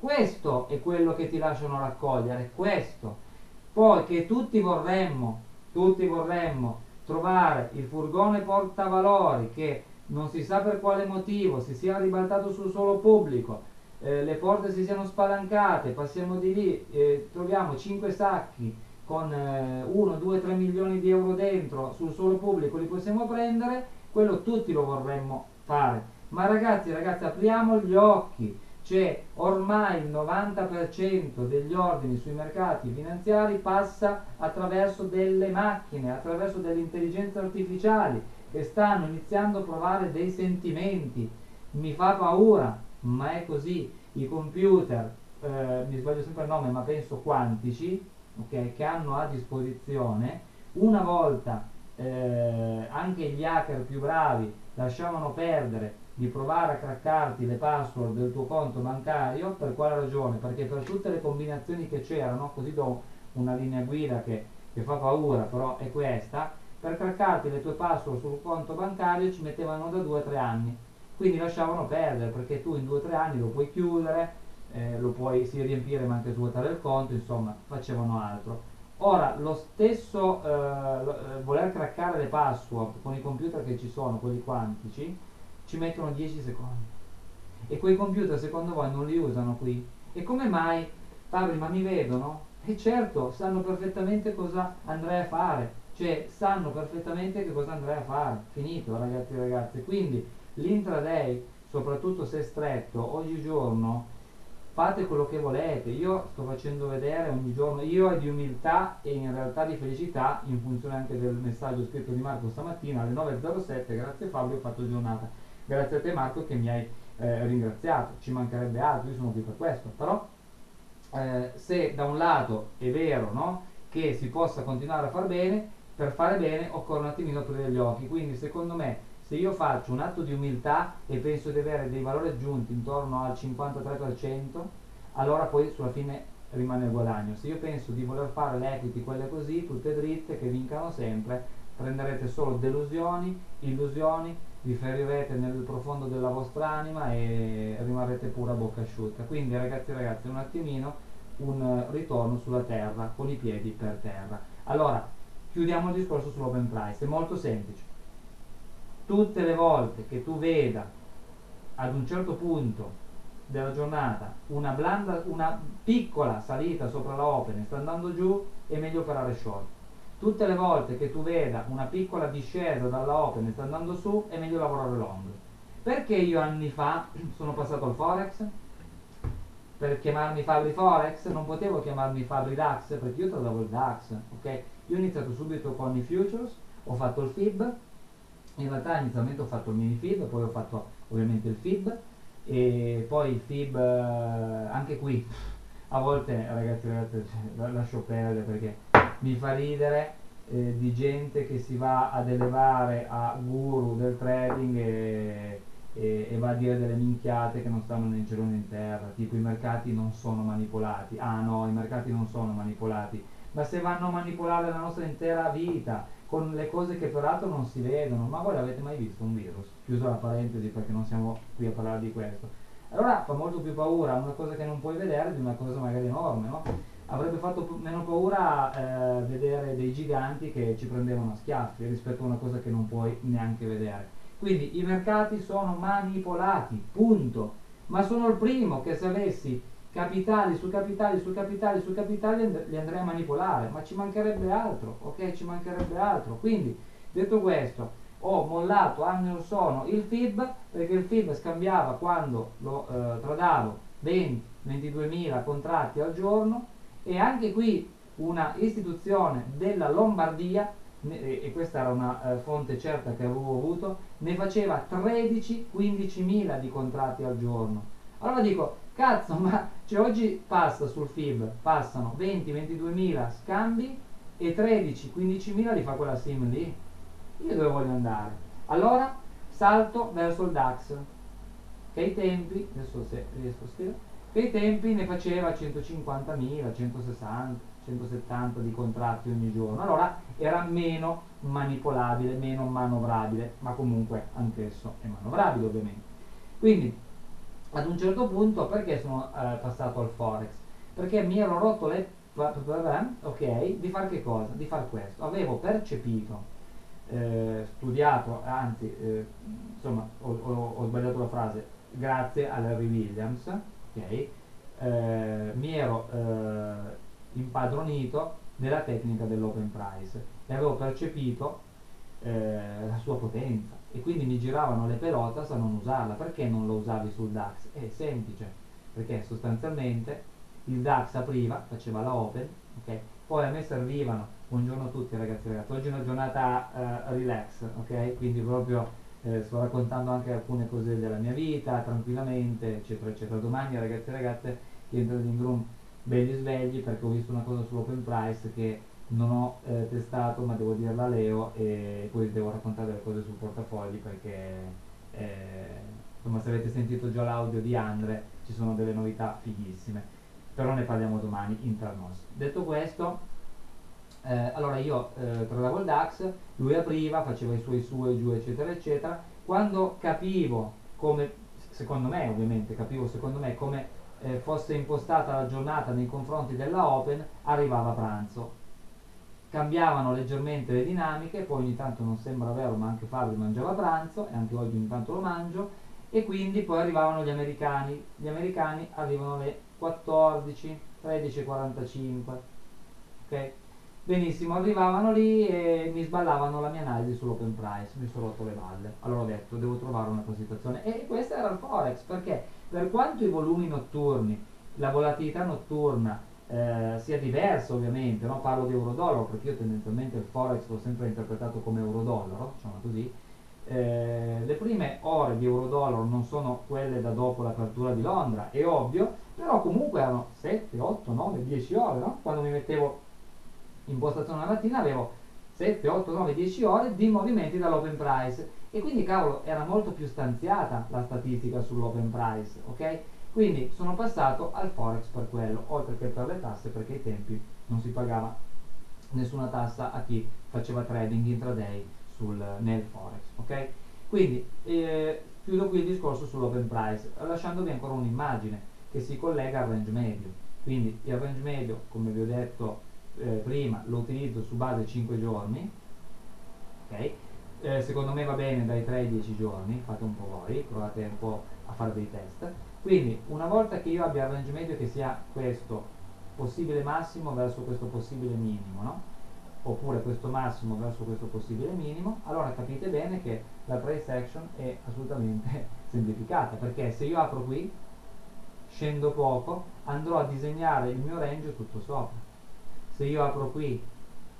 Questo è quello che ti lasciano raccogliere, questo. Poi che tutti vorremmo, tutti vorremmo trovare il furgone portavalori che non si sa per quale motivo si sia ribaltato sul suolo pubblico, eh, le porte si siano spalancate, passiamo di lì, eh, troviamo 5 sacchi con 1, 2, 3 milioni di euro dentro sul suolo pubblico li possiamo prendere, quello tutti lo vorremmo fare. Ma ragazzi, ragazzi, apriamo gli occhi. C'è ormai il 90% degli ordini sui mercati finanziari passa attraverso delle macchine, attraverso delle intelligenze artificiali che stanno iniziando a provare dei sentimenti. Mi fa paura, ma è così. I computer, eh, mi sbaglio sempre il nome, ma penso quantici, okay, che hanno a disposizione, una volta eh, anche gli hacker più bravi lasciavano perdere di provare a craccarti le password del tuo conto bancario, per quale ragione? Perché per tutte le combinazioni che c'erano, così do una linea guida che, che fa paura, però è questa, per craccarti le tue password sul conto bancario ci mettevano da 2 3 anni. Quindi lasciavano perdere perché tu in 2 3 anni lo puoi chiudere, eh, lo puoi sì riempire ma anche svuotare il conto, insomma facevano altro. Ora, lo stesso eh, eh, voler craccare le password con i computer che ci sono, quelli quantici, ci mettono 10 secondi. E quei computer secondo voi non li usano qui? E come mai? Fabri, ma mi vedono? E certo, sanno perfettamente cosa andrei a fare. Cioè, sanno perfettamente che cosa andrei a fare. Finito, ragazzi e ragazze. Quindi, l'intraday, soprattutto se stretto, oggigiorno fate quello che volete. Io sto facendo vedere ogni giorno, io è di umiltà e in realtà di felicità, in funzione anche del messaggio scritto di Marco stamattina alle 9.07, grazie Fabio, ho fatto giornata. Grazie a te Marco che mi hai eh, ringraziato, ci mancherebbe altro, io sono qui per questo, però eh, se da un lato è vero no, che si possa continuare a far bene, per fare bene occorre un attimino aprire gli occhi, quindi secondo me se io faccio un atto di umiltà e penso di avere dei valori aggiunti intorno al 53%, allora poi sulla fine rimane il guadagno. Se io penso di voler fare le equity, quelle così, tutte dritte, che vincano sempre, prenderete solo delusioni, illusioni, vi ferirete nel profondo della vostra anima e rimarrete pure a bocca asciutta. Quindi ragazzi e ragazzi, un attimino un ritorno sulla terra, con i piedi per terra. Allora, chiudiamo il discorso sull'open price, è molto semplice tutte le volte che tu veda ad un certo punto della giornata una, blanda, una piccola salita sopra la open e sta andando giù, è meglio operare short. Tutte le volte che tu veda una piccola discesa dalla open e sta andando su, è meglio lavorare long. Perché io anni fa [CLEARS THROAT] sono passato al Forex? Per chiamarmi Fabri Forex? Non potevo chiamarmi Fabri DAX perché io tradavo il DAX, ok? Io ho iniziato subito con i futures, ho fatto il FIB, in realtà inizialmente ho fatto il mini fib poi ho fatto ovviamente il fib e poi il fib eh, anche qui a volte ragazzi ragazzi lascio perdere perché mi fa ridere eh, di gente che si va ad elevare a guru del trading e, e, e, va a dire delle minchiate che non stanno né in cielo né in terra. Tipo i mercati non sono manipolati. Ah no i mercati non sono manipolati. Ma se vanno a manipolare la nostra intera vita con le cose che peraltro non si vedono, ma voi l'avete mai visto un virus? Chiuso la parentesi perché non siamo qui a parlare di questo. Allora fa molto più paura una cosa che non puoi vedere di una cosa magari enorme, no? Avrebbe fatto meno paura eh, vedere dei giganti che ci prendevano a schiaffi rispetto a una cosa che non puoi neanche vedere. Quindi i mercati sono manipolati, punto. Ma sono il primo che se avessi capitali su capitali su capitali su capitali li andrei a manipolare, ma ci mancherebbe altro, ok? Ci mancherebbe altro. Quindi, detto questo, ho mollato anni or sono il FIB perché il FIB scambiava quando lo eh, tradavo 20-22 mila contratti al giorno e anche qui una istituzione della Lombardia e questa era una eh, fonte certa che avevo avuto ne faceva 13-15 mila di contratti al giorno allora dico Cazzo, ma cioè, oggi passa sul FIB, passano 20-22 mila scambi e 13-15 mila li fa quella sim lì. Io dove voglio andare? Allora salto verso il DAX, che ai tempi, adesso se riesco a scrivere, che ai tempi ne faceva 150 mila, 160, 170 di contratti ogni giorno. Allora era meno manipolabile, meno manovrabile, ma comunque anch'esso è manovrabile ovviamente. Quindi ad un certo punto perché sono eh, passato al forex? Perché mi ero rotto le ok di fare che cosa? Di fare questo. Avevo percepito eh, studiato anzi eh, insomma ho, ho, ho, sbagliato la frase grazie a Larry Williams ok eh, mi ero eh, impadronito nella tecnica dell'open price e avevo percepito eh, la sua potenza e quindi mi giravano le pelotas a non usarla. Perché non lo usavi sul DAX? È semplice, perché sostanzialmente il DAX apriva, faceva la open, okay? poi a me servivano, buongiorno a tutti ragazzi ragazzi, oggi è una giornata uh, relax, ok? Quindi proprio eh, sto raccontando anche alcune cose della mia vita, tranquillamente, eccetera, eccetera. Domani ragazzi e ragazze, entrate in room belli svegli perché ho visto una cosa sull'open price che non ho eh, testato ma devo dirla a Leo e poi devo raccontare delle cose sul portafogli perché eh, insomma se avete sentito già l'audio di Andre ci sono delle novità fighissime. Però ne parliamo domani internos detto questo eh, allora io eh, tradavo il DAX lui apriva faceva i suoi su e giù eccetera eccetera. Quando capivo come secondo me ovviamente capivo secondo me come eh, fosse impostata la giornata nei confronti della Open arrivava pranzo cambiavano leggermente le dinamiche, poi ogni tanto non sembra vero, ma anche Fabio mangiava pranzo e anche oggi ogni tanto lo mangio e quindi poi arrivavano gli americani, gli americani arrivano alle 14, 13.45, ok? Benissimo, arrivavano lì e mi sballavano la mia analisi sull'open price, mi sono rotto le balle. Allora ho detto, devo trovare una situazione. E questo era il Forex, perché per quanto i volumi notturni la volatilità notturna eh, sia diversa ovviamente, no? parlo di euro-dollaro perché io tendenzialmente il forex l'ho sempre interpretato come euro-dollaro, diciamo così, eh, le prime ore di euro-dollaro non sono quelle da dopo l'apertura di Londra, è ovvio, però comunque erano 7, 8, 9, 10 ore, no? quando mi mettevo in postazione la mattina avevo 7, 8, 9, 10 ore di movimenti dall'open price e quindi cavolo era molto più stanziata la statistica sull'open price, ok? Quindi sono passato al forex per quello, oltre che per le tasse perché ai tempi non si pagava nessuna tassa a chi faceva trading intraday sul, nel forex, ok? Quindi eh, chiudo qui il discorso sull'open price, lasciandovi ancora un'immagine che si collega al range medio. Quindi il range medio, come vi ho detto eh, prima, lo utilizzo su base 5 giorni, ok? Eh, secondo me va bene dai 3 ai 10 giorni, fate un po' voi, provate un po' a fare dei test. Quindi una volta che io abbia il range medio che sia questo possibile massimo verso questo possibile minimo, no? oppure questo massimo verso questo possibile minimo, allora capite bene che la price action è assolutamente [LAUGHS] semplificata, perché se io apro qui, scendo poco, andrò a disegnare il mio range tutto sopra. Se io apro qui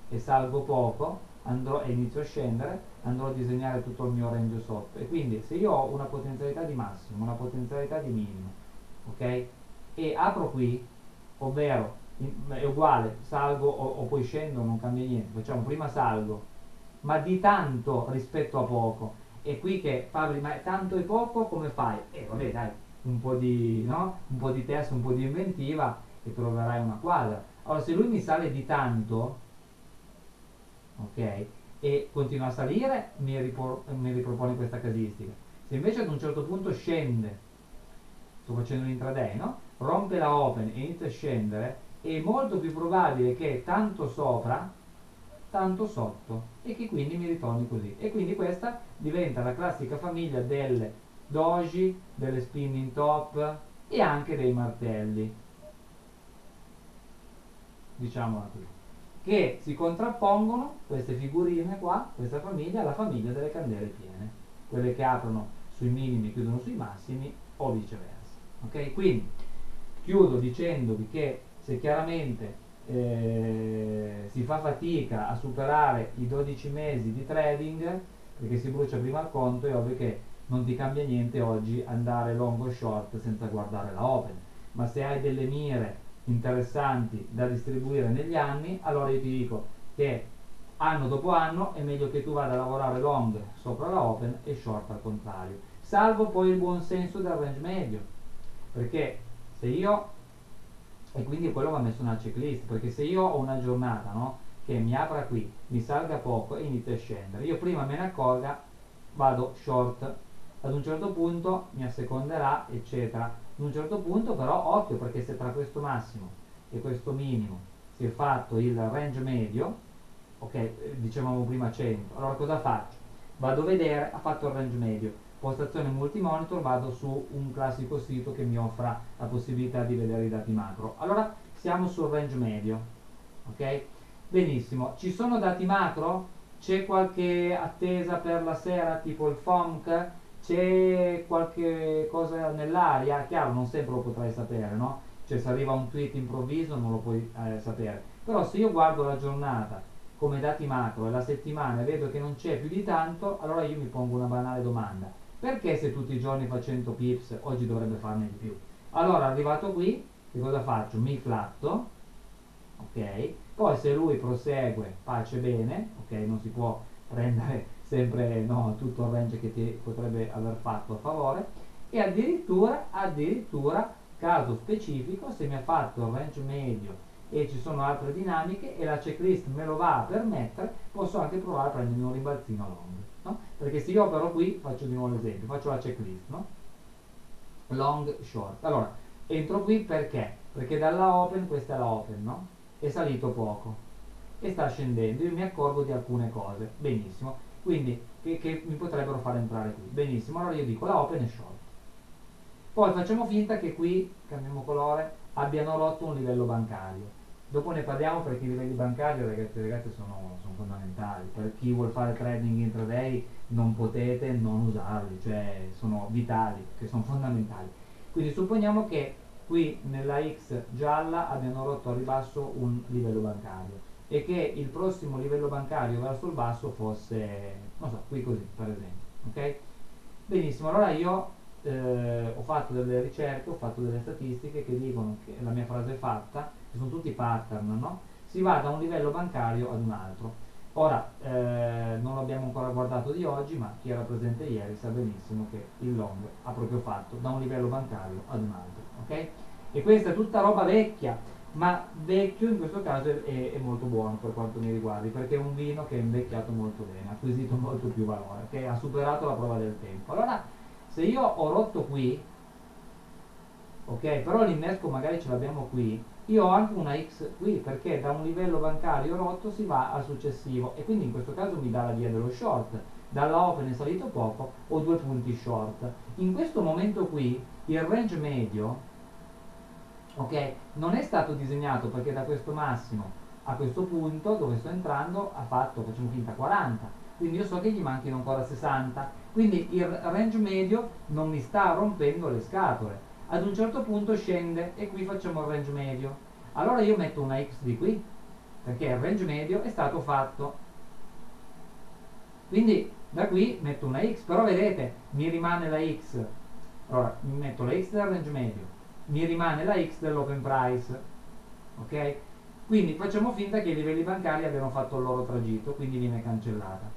e salgo poco, andrò e inizio a scendere, andrò a disegnare tutto il mio range sotto. E quindi se io ho una potenzialità di massimo, una potenzialità di minimo, ok? E apro qui, ovvero è uguale, salgo o, o, poi scendo, non cambia niente, facciamo prima salgo, ma di tanto rispetto a poco. E qui che Fabri, ma tanto e poco come fai? E eh, vabbè dai, un po' di, no? un po' di test, un po' di inventiva e troverai una quadra. Allora se lui mi sale di tanto, ok, e continua a salire, mi, ripor- mi ripropone questa casistica. Se invece ad un certo punto scende, sto facendo un intraday, no? Rompe la open e inizia a scendere, è molto più probabile che tanto sopra, tanto sotto e che quindi mi ritorni così. E quindi questa diventa la classica famiglia delle doji, delle spinning top e anche dei martelli. Diciamola così che si contrappongono queste figurine qua, questa famiglia, alla famiglia delle candele piene, quelle che aprono sui minimi e chiudono sui massimi o viceversa. Ok? Quindi chiudo dicendovi che se chiaramente eh, si fa fatica a superare i 12 mesi di trading perché si brucia prima il conto è ovvio che non ti cambia niente oggi andare long o short senza guardare la open ma se hai delle mire interessanti da distribuire negli anni, allora io ti dico che anno dopo anno è meglio che tu vada a lavorare long sopra la open e short al contrario. Salvo poi il buon senso del range medio, perché se io, e quindi quello va messo nella checklist, perché se io ho una giornata no, che mi apra qui, mi salga poco e inizia a scendere, io prima me ne accorga, vado short, ad un certo punto mi asseconderà, eccetera ad un certo punto però occhio perché se tra questo massimo e questo minimo si è fatto il range medio, ok, dicevamo prima 100, allora cosa faccio? Vado a vedere, ha fatto il range medio, postazione multimonitor, vado su un classico sito che mi offra la possibilità di vedere i dati macro. Allora siamo sul range medio, ok? Benissimo, ci sono dati macro? C'è qualche attesa per la sera tipo il FOMC? C'è qualche cosa nell'aria, chiaro non sempre lo potrai sapere, no? Cioè se arriva un tweet improvviso non lo puoi eh, sapere, però se io guardo la giornata come dati macro e la settimana e vedo che non c'è più di tanto, allora io mi pongo una banale domanda. Perché se tutti i giorni fa 100 pips, oggi dovrebbe farne di più? Allora, arrivato qui, che cosa faccio? Mi flatto, ok? Poi se lui prosegue, pace bene, ok? Non si può prendere sempre no, tutto il range che ti potrebbe aver fatto a favore e addirittura, addirittura caso specifico se mi ha fatto il range medio e ci sono altre dinamiche e la checklist me lo va a permettere posso anche provare a prendermi un rimbalzino long no? perché se io opero qui faccio di nuovo l'esempio faccio la checklist no? long short allora entro qui perché? perché dalla open questa è la open no? è salito poco e sta scendendo io mi accorgo di alcune cose benissimo quindi che, che, mi potrebbero far entrare qui. Benissimo allora io dico la open è short poi facciamo finta che qui cambiamo colore abbiano rotto un livello bancario. Dopo ne parliamo perché i livelli bancari ragazzi ragazzi sono, sono fondamentali. Per chi vuole fare trading intraday non potete non usarli cioè sono vitali che sono fondamentali. Quindi supponiamo che qui nella X gialla abbiano rotto a ribasso un livello bancario e che il prossimo livello bancario verso il basso fosse, non so, qui così per esempio, ok? Benissimo, allora io eh, ho fatto delle ricerche, ho fatto delle statistiche che dicono che la mia frase è fatta, che sono tutti pattern, no? Si va da un livello bancario ad un altro. Ora, eh, non l'abbiamo ancora guardato di oggi, ma chi era presente ieri sa benissimo che il long ha proprio fatto da un livello bancario ad un altro, ok? E questa è tutta roba vecchia, ma vecchio in questo caso è, è, molto buono per quanto mi riguardi, perché è un vino che è invecchiato molto bene, ha acquisito [LAUGHS] molto più valore, che ha superato la prova del tempo. Allora, se io ho rotto qui, ok, però l'innesco magari ce l'abbiamo qui, io ho anche una X qui, perché da un livello bancario rotto si va al successivo, e quindi in questo caso mi dà la via dello short, dalla open è salito poco, ho due punti short. In questo momento qui, il range medio, ok, non è stato disegnato perché da questo massimo a questo punto dove sto entrando ha fatto, facciamo finta, 40 quindi io so che gli manchino ancora 60 quindi il range medio non mi sta rompendo le scatole. Ad un certo punto scende e qui facciamo il range medio. Allora io metto una x di qui perché il range medio è stato fatto. Quindi da qui metto una x però vedete mi rimane la x. Allora mi metto la x del range medio mi rimane la x dell'open price ok? Quindi facciamo finta che i livelli bancari abbiano fatto il loro tragitto quindi viene cancellata.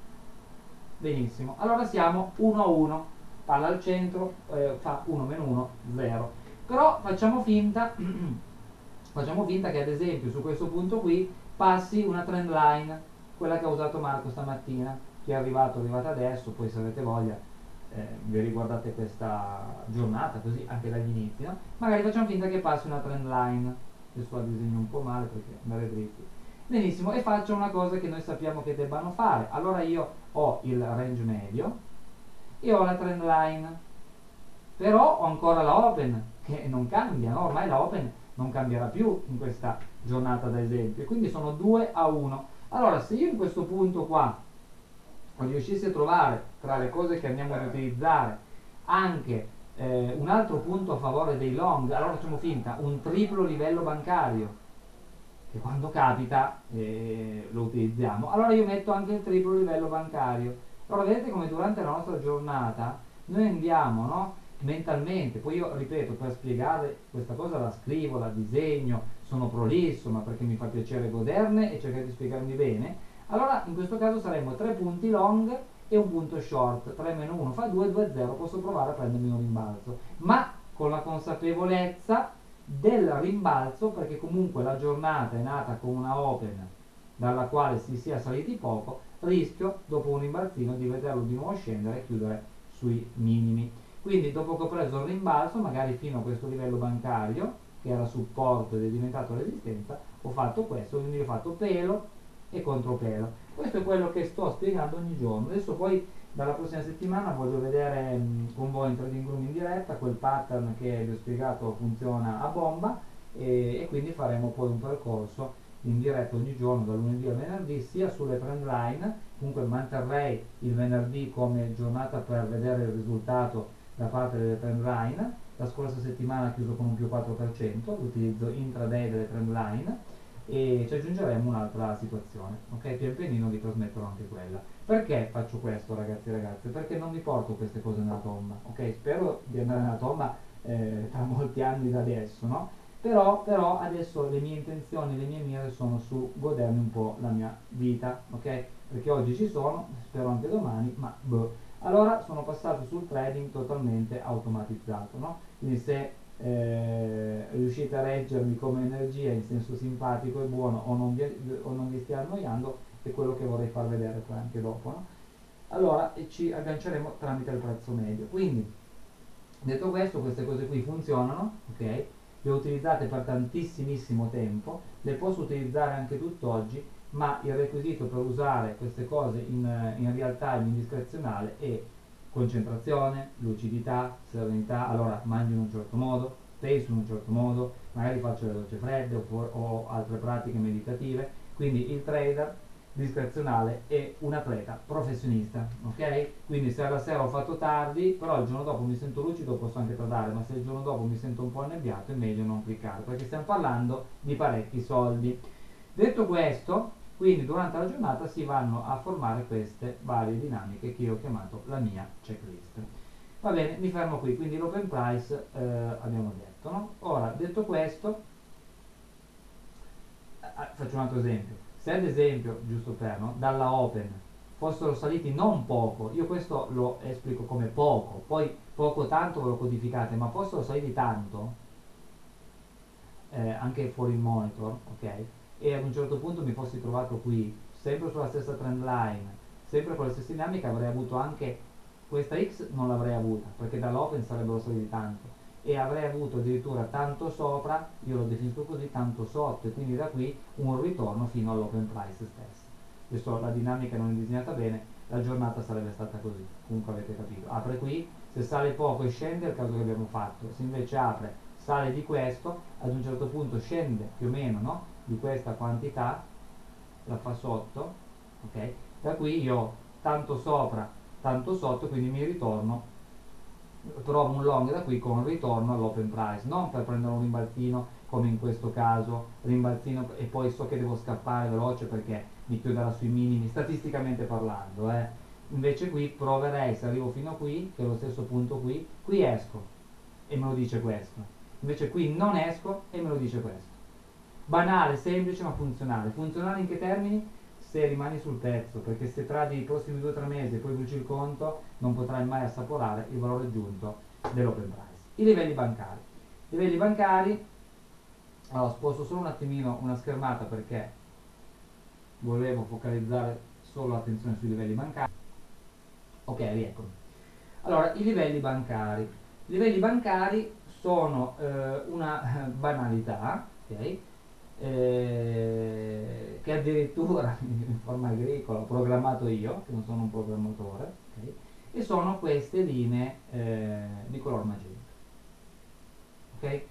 Benissimo. Allora siamo 1 a 1 palla al centro eh, fa 1 meno 1 0 però facciamo finta [CLEARS THROAT] facciamo finta che ad esempio su questo punto qui passi una trend line quella che ha usato Marco stamattina chi è arrivato è arrivato adesso poi se avete voglia eh, vi riguardate questa giornata così anche dagli inizi no? magari facciamo finta che passi una trend line. Adesso la disegno un po' male perché andare dritti. Benissimo e faccio una cosa che noi sappiamo che debbano fare. Allora io ho il range medio e ho la trend line però ho ancora la open che non cambia no? ormai la open non cambierà più in questa giornata da esempio. Quindi sono 2 a 1 allora se io in questo punto qua riuscissi a trovare tra le cose che andiamo ad utilizzare anche eh, un altro punto a favore dei long, allora facciamo finta, un triplo livello bancario, che quando capita eh, lo utilizziamo, allora io metto anche il triplo livello bancario. Allora vedete come durante la nostra giornata noi andiamo no? mentalmente, poi io ripeto, per spiegare questa cosa la scrivo, la disegno, sono prolisso, ma perché mi fa piacere goderne e cercare di spiegarmi bene, allora in questo caso saremmo tre punti long e un punto short. 3 meno 1 fa 2 2 0 posso provare a prendermi un rimbalzo. Ma con la consapevolezza del rimbalzo perché comunque la giornata è nata con una open dalla quale si sia saliti poco rischio dopo un rimbalzino di vederlo di nuovo scendere e chiudere sui minimi. Quindi dopo che ho preso il rimbalzo magari fino a questo livello bancario che era supporto ed è diventato resistenza ho fatto questo quindi ho fatto pelo e contropelo. Questo è quello che sto spiegando ogni giorno. Adesso poi dalla prossima settimana voglio vedere mh, con voi in Trading Room in diretta quel pattern che vi ho spiegato funziona a bomba e, e, quindi faremo poi un percorso in diretta ogni giorno dal lunedì al venerdì sia sulle trend line comunque manterrei il venerdì come giornata per vedere il risultato da parte delle trend line la scorsa settimana ha chiuso con un più 4% l'utilizzo intraday delle trend line e ci aggiungeremo un'altra situazione ok? Pian pianino vi trasmetterò anche quella. Perché faccio questo ragazzi e ragazze? Perché non vi porto queste cose nella tomba ok? Spero di andare nella tomba eh, tra molti anni da adesso no? Però, però adesso le mie intenzioni le mie mire sono su godermi un po' la mia vita ok? Perché oggi ci sono spero anche domani ma boh. allora sono passato sul trading totalmente automatizzato no? Quindi se eh, riuscite a reggermi come energia in senso simpatico e buono o non vi, o non vi stia annoiando è quello che vorrei far vedere poi anche dopo no? allora ci agganceremo tramite il prezzo medio quindi detto questo queste cose qui funzionano ok le ho utilizzate per tantissimissimo tempo le posso utilizzare anche tutt'oggi ma il requisito per usare queste cose in, in real time in discrezionale è concentrazione, lucidità, serenità, allora mangio in un certo modo, penso in un certo modo, magari faccio le docce fredde o, o altre pratiche meditative, quindi il trader discrezionale e un atleta professionista, ok? Quindi se alla sera ho fatto tardi, però il giorno dopo mi sento lucido posso anche tardare, ma se il giorno dopo mi sento un po' annebbiato è meglio non cliccare, perché stiamo parlando di parecchi soldi. Detto questo, quindi durante la giornata si vanno a formare queste varie dinamiche che io ho chiamato la mia checklist. Va bene, mi fermo qui, quindi l'open price eh, abbiamo detto, no? Ora, detto questo, eh, faccio un altro esempio se ad esempio, giusto per, no, dalla Open fossero saliti non poco, io questo lo esplico come poco, poi poco tanto ve lo codificate, ma fossero saliti tanto, eh, anche fuori il monitor, ok? E ad un certo punto mi fossi trovato qui, sempre sulla stessa trend line, sempre con le stesse dinamiche, avrei avuto anche questa X non l'avrei avuta, perché dall'open sarebbero saliti tanto e avrei avuto addirittura tanto sopra, io lo definisco così, tanto sotto e quindi da qui un ritorno fino all'open price stesso. Adesso la dinamica non è disegnata bene, la giornata sarebbe stata così, comunque avete capito. Apre qui, se sale poco e scende è il caso che abbiamo fatto, se invece apre, sale di questo, ad un certo punto scende più o meno no? Di questa quantità, la fa sotto, ok? Da qui io ho tanto sopra, tanto sotto, quindi mi ritorno trovo un long da qui con un ritorno all'open price, non per prendere un rimbalzino come in questo caso, rimbalzino e poi so che devo scappare veloce perché mi chiuderà sui minimi, statisticamente parlando. Eh. Invece qui proverei, se arrivo fino a qui, che è lo stesso punto qui, qui esco e me lo dice questo. Invece qui non esco e me lo dice questo. Banale, semplice ma funzionale. Funzionale in che termini? se rimani sul pezzo, perché se tradi i prossimi 2-3 mesi e poi bruci il conto, non potrai mai assaporare il valore aggiunto dell'open price. I livelli bancari. I livelli bancari, allora sposto solo un attimino una schermata perché volevo focalizzare solo l'attenzione sui livelli bancari. Ok, rieccomi. Allora, i livelli bancari. I livelli bancari sono eh, una banalità, ok? Eh, che addirittura [LAUGHS] in forma agricola ho programmato io, che non sono un programmatore, okay, e sono queste linee eh, di color magenta. Okay?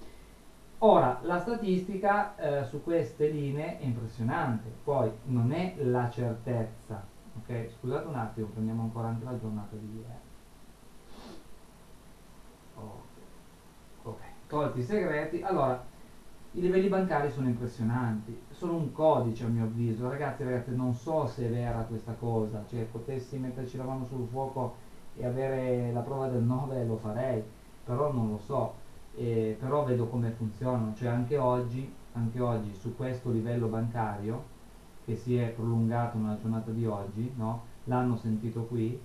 Ora, la statistica eh, su queste linee è impressionante, poi non è la certezza. Okay? Scusate un attimo, prendiamo ancora anche la giornata di ieri. Ok, tolti i segreti. Allora, i livelli bancari sono impressionanti, sono un codice a mio avviso, ragazzi ragazzi non so se è vera questa cosa, cioè potessi metterci la mano sul fuoco e avere la prova del 9 lo farei, però non lo so, eh, però vedo come funzionano, cioè anche oggi, anche oggi su questo livello bancario che si è prolungato nella giornata di oggi, no? l'hanno sentito qui,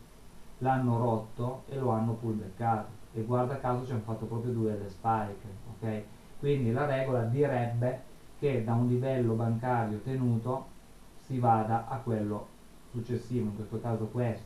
l'hanno rotto e lo hanno pullbackato e guarda caso ci hanno fatto proprio due delle spike, ok? Quindi la regola direbbe che da un livello bancario tenuto si vada a quello successivo, in questo caso questo.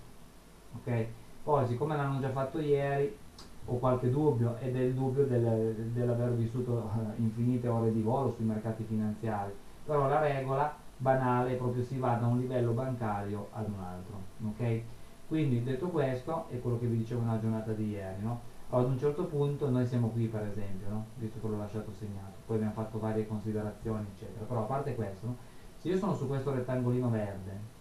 Okay? Poi siccome l'hanno già fatto ieri ho qualche dubbio ed è il dubbio del, dell'aver vissuto eh, infinite ore di volo sui mercati finanziari, però la regola banale è proprio si va da un livello bancario ad un altro. Okay? Quindi detto questo è quello che vi dicevo nella giornata di ieri. No? Ad un certo punto noi siamo qui per esempio, no? visto che l'ho lasciato segnato, poi abbiamo fatto varie considerazioni eccetera, però a parte questo, no? se io sono su questo rettangolino verde,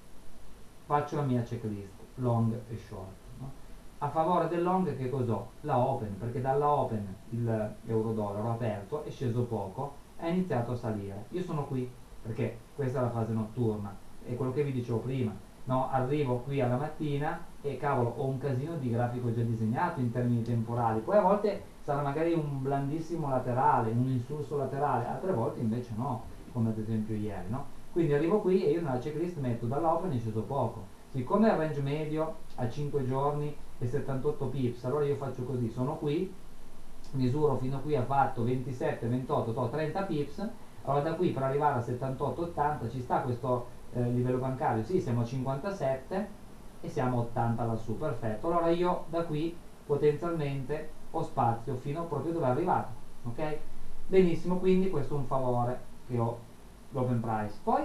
faccio la mia checklist, long e short. No? A favore del long che cos'ho? La open, perché dalla open l'euro-dollaro aperto, è sceso poco, è iniziato a salire. Io sono qui perché questa è la fase notturna, è quello che vi dicevo prima, no? arrivo qui alla mattina e cavolo ho un casino di grafico già disegnato in termini temporali. Poi a volte sarà magari un blandissimo laterale un insulso laterale altre volte invece no come ad esempio ieri no? quindi arrivo qui e io nella checklist metto dall'open è sceso poco. Siccome il range medio a 5 giorni è 78 pips allora io faccio così sono qui misuro fino a qui ha fatto 27 28 30 pips allora da qui per arrivare a 78 80 ci sta questo eh, livello bancario. Sì siamo a 57 e siamo a 80 lassù perfetto. Allora io da qui potenzialmente ho spazio fino proprio dove è arrivato ok? Benissimo quindi questo è un favore che ho l'open price. Poi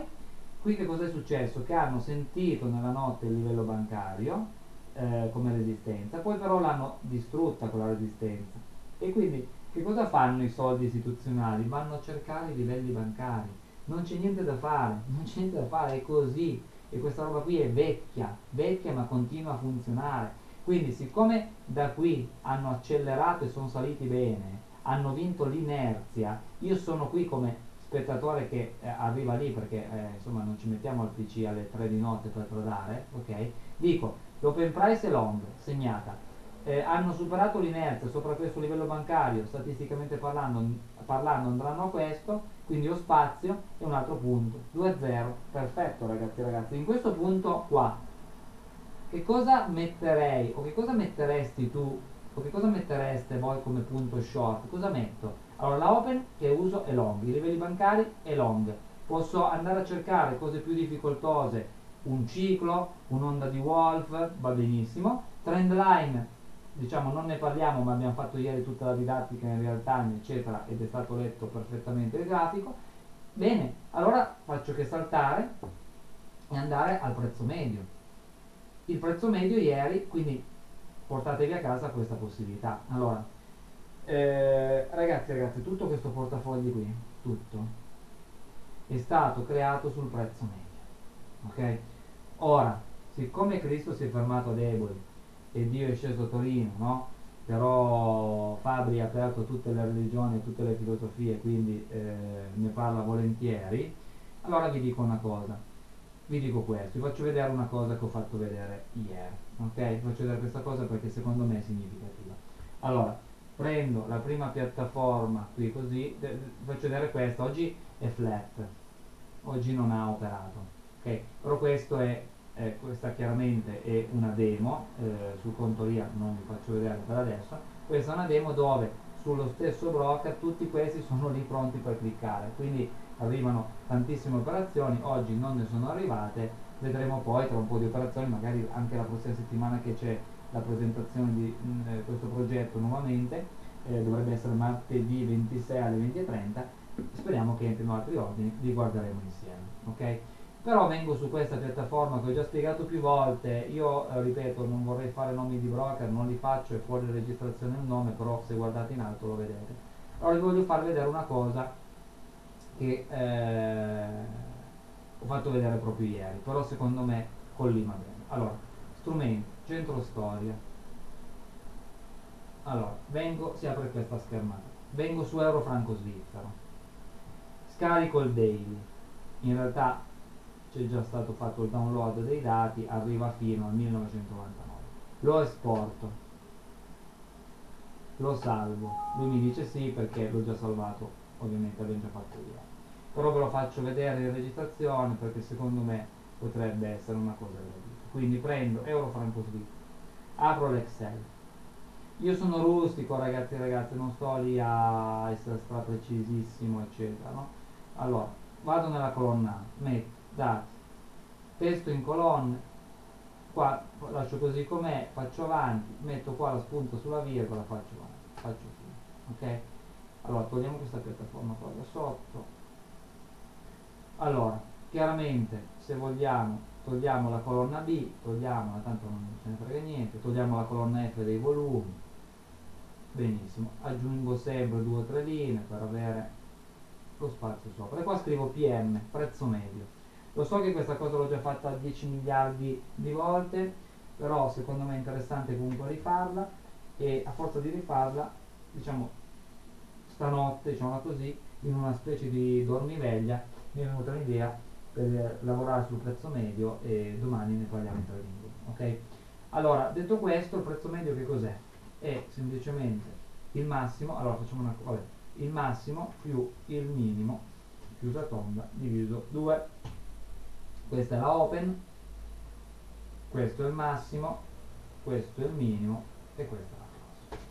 qui che cosa è successo? Che hanno sentito nella notte il livello bancario eh, come resistenza poi però l'hanno distrutta quella resistenza. E quindi che cosa fanno i soldi istituzionali? Vanno a cercare i livelli bancari. Non c'è niente da fare, non c'è niente da fare, è così. E questa roba qui è vecchia, vecchia ma continua a funzionare. Quindi siccome da qui hanno accelerato e sono saliti bene, hanno vinto l'inerzia, io sono qui come spettatore che eh, arriva lì perché eh, insomma non ci mettiamo al PC alle 3 di notte per tradare, ok? Dico, l'open price è long, segnata, eh, hanno superato l'inerzia sopra questo livello bancario, statisticamente parlando, parlando andranno a questo, quindi ho spazio e un altro punto, 2-0, perfetto ragazzi ragazzi, in questo punto qua, che cosa metterei? O che cosa metteresti tu? O che cosa mettereste voi come punto short? Cosa metto? Allora la open che uso è long, i livelli bancari è long, posso andare a cercare cose più difficoltose, un ciclo, un'onda di Wolf, va benissimo, trend line diciamo non ne parliamo ma abbiamo fatto ieri tutta la didattica in real time eccetera ed è stato letto perfettamente il grafico. Bene allora faccio che saltare e andare al prezzo medio. Il prezzo medio ieri quindi portatevi a casa questa possibilità. Allora eh, ragazzi ragazzi tutto questo portafogli qui tutto è stato creato sul prezzo medio ok? Ora siccome Cristo si è fermato a deboli e Dio è sceso a Torino, no? però Fabri ha aperto tutte le religioni e tutte le filosofie, quindi eh, ne parla volentieri, allora vi dico una cosa, vi dico questo, vi faccio vedere una cosa che ho fatto vedere ieri, ok? Vi faccio vedere questa cosa perché secondo me è significativa. Allora, prendo la prima piattaforma qui così, vi faccio vedere questa, oggi è flat, oggi non ha operato, ok? Però questo è eh, questa chiaramente è una demo, eh, sul conto RIA non vi faccio vedere per adesso, questa è una demo dove sullo stesso broker tutti questi sono lì pronti per cliccare, quindi arrivano tantissime operazioni, oggi non ne sono arrivate, vedremo poi tra un po' di operazioni, magari anche la prossima settimana che c'è la presentazione di mh, mm, eh, questo progetto nuovamente, eh, dovrebbe essere martedì 26 alle 20.30, speriamo che entrino altri ordini, li guarderemo insieme. Okay? Però vengo su questa piattaforma che ho già spiegato più volte. Io eh, ripeto non vorrei fare nomi di broker non li faccio è fuori registrazione il nome però se guardate in alto lo vedete. Allora vi voglio far vedere una cosa che eh, ho fatto vedere proprio ieri però secondo me collima bene. Allora strumenti centro storia. Allora vengo si apre questa schermata. Vengo su euro franco svizzero. Scarico il daily. In realtà c'è già stato fatto il download dei dati, arriva fino al 1999. Lo esporto, lo salvo. Lui mi dice sì perché l'ho già salvato, ovviamente l'abbiamo già fatto io. Però ve lo faccio vedere in registrazione perché secondo me potrebbe essere una cosa gradita. Quindi prendo euro franco svizzero, apro l'Excel. Io sono rustico ragazzi e ragazze, non sto lì a essere stra precisissimo eccetera. No? Allora, vado nella colonna metto dati testo in colonne qua lascio così com'è faccio avanti metto qua la spunta sulla virgola faccio avanti faccio fine ok? Allora togliamo questa piattaforma qua da sotto. Allora chiaramente se vogliamo togliamo la colonna B togliamola tanto non ce ne frega niente togliamo la colonna F dei volumi. Benissimo aggiungo sempre due o tre linee per avere lo spazio sopra. E qua scrivo PM prezzo medio lo so che questa cosa l'ho già fatta 10 miliardi di volte, però secondo me è interessante comunque rifarla e a forza di rifarla, diciamo, stanotte, diciamola così, in una specie di dormiveglia, mi è venuta un'idea per lavorare sul prezzo medio e domani ne parliamo in tre lingue. Ok? Allora, detto questo, il prezzo medio che cos'è? È semplicemente il massimo, allora facciamo una cosa, il massimo più il minimo, chiusa tonda, diviso 2 questa è la open questo è il massimo questo è il minimo e questa è la close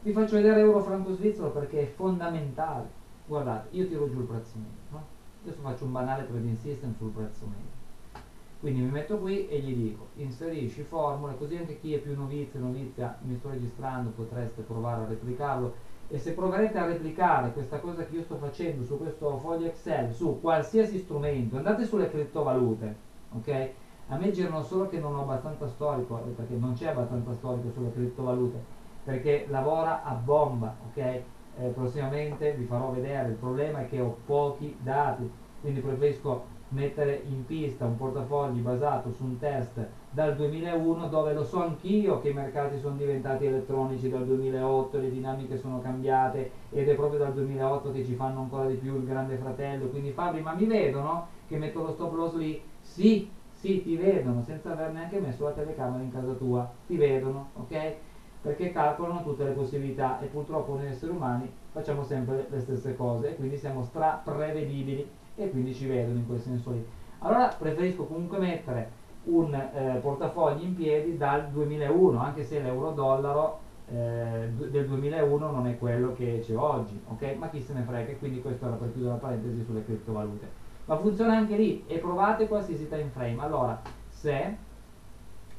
vi faccio vedere euro franco svizzero perché è fondamentale. Guardate io tiro giù il prezzo medio no? adesso faccio un banale trading system sul prezzo medio. Quindi mi metto qui e gli dico inserisci formule così anche chi è più novizio novizia mi sto registrando potreste provare a replicarlo e se proverete a replicare questa cosa che io sto facendo su questo foglio Excel su qualsiasi strumento, andate sulle criptovalute, ok? A me girano solo che non ho abbastanza storico, eh, perché non c'è abbastanza storico sulle criptovalute, perché lavora a bomba, ok? Eh, prossimamente vi farò vedere, il problema è che ho pochi dati, quindi preferisco mettere in pista un portafogli basato su un test dal 2001 dove lo so anch'io che i mercati sono diventati elettronici dal 2008, le dinamiche sono cambiate ed è proprio dal 2008 che ci fanno ancora di più il grande fratello, quindi Fabri ma mi vedono che metto lo stop loss lì? Sì, sì, ti vedono senza aver neanche messo la telecamera in casa tua, ti vedono, ok? Perché calcolano tutte le possibilità e purtroppo noi esseri umani facciamo sempre le stesse cose e quindi siamo stra prevedibili e quindi ci vedono in quel senso lì. Allora preferisco comunque mettere un eh, portafoglio in piedi dal 2001, anche se l'euro-dollaro eh, del 2001 non è quello che c'è oggi, ok? Ma chi se ne frega, quindi questo era per chiudere la parentesi sulle criptovalute. Ma funziona anche lì e provate qualsiasi time frame. Allora, se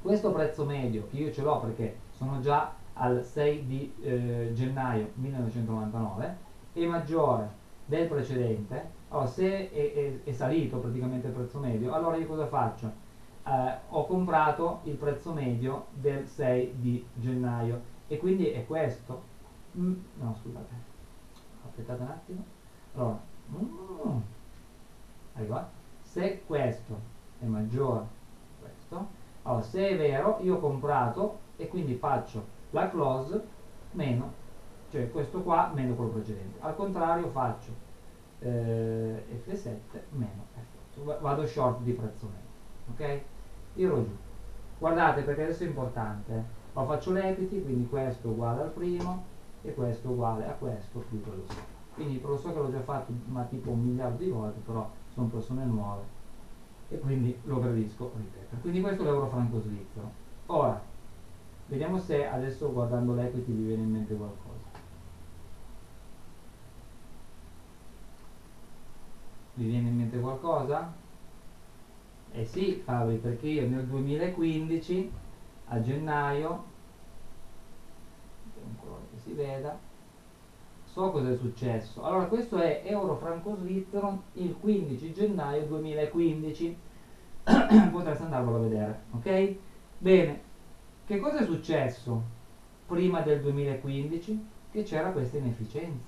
questo prezzo medio, che io ce l'ho perché sono già al 6 di eh, gennaio 1999, è maggiore del precedente, allora se è, è, è, salito praticamente il prezzo medio, allora io cosa faccio? Eh, ho comprato il prezzo medio del 6 di gennaio e quindi è questo. Mm, no, scusate, aspettate un attimo. Allora, mm, allora, se questo è maggiore questo, allora se è vero io ho comprato e quindi faccio la close meno cioè questo qua meno quello precedente al contrario faccio eh, F7 meno F8 vado short di prezzo meno ok? tiro giù. Guardate perché adesso è importante. Ma faccio l'equity quindi questo uguale al primo e questo uguale a questo più quello sopra quindi lo so che l'ho già fatto ma tipo un miliardo di volte però sono persone nuove e quindi lo gradisco ripetere quindi questo è l'euro franco svizzero. Ora vediamo se adesso guardando l'equity vi viene in mente qualcosa Vi viene in mente qualcosa? Eh sì, Fabri, perché io nel 2015, a gennaio, un colore che si veda, so cosa è successo. Allora, questo è euro franco svizzero il 15 gennaio 2015. [CLEARS THROAT] Potreste andarvelo a vedere, ok? Bene, che cosa è successo prima del 2015? Che c'era questa inefficienza.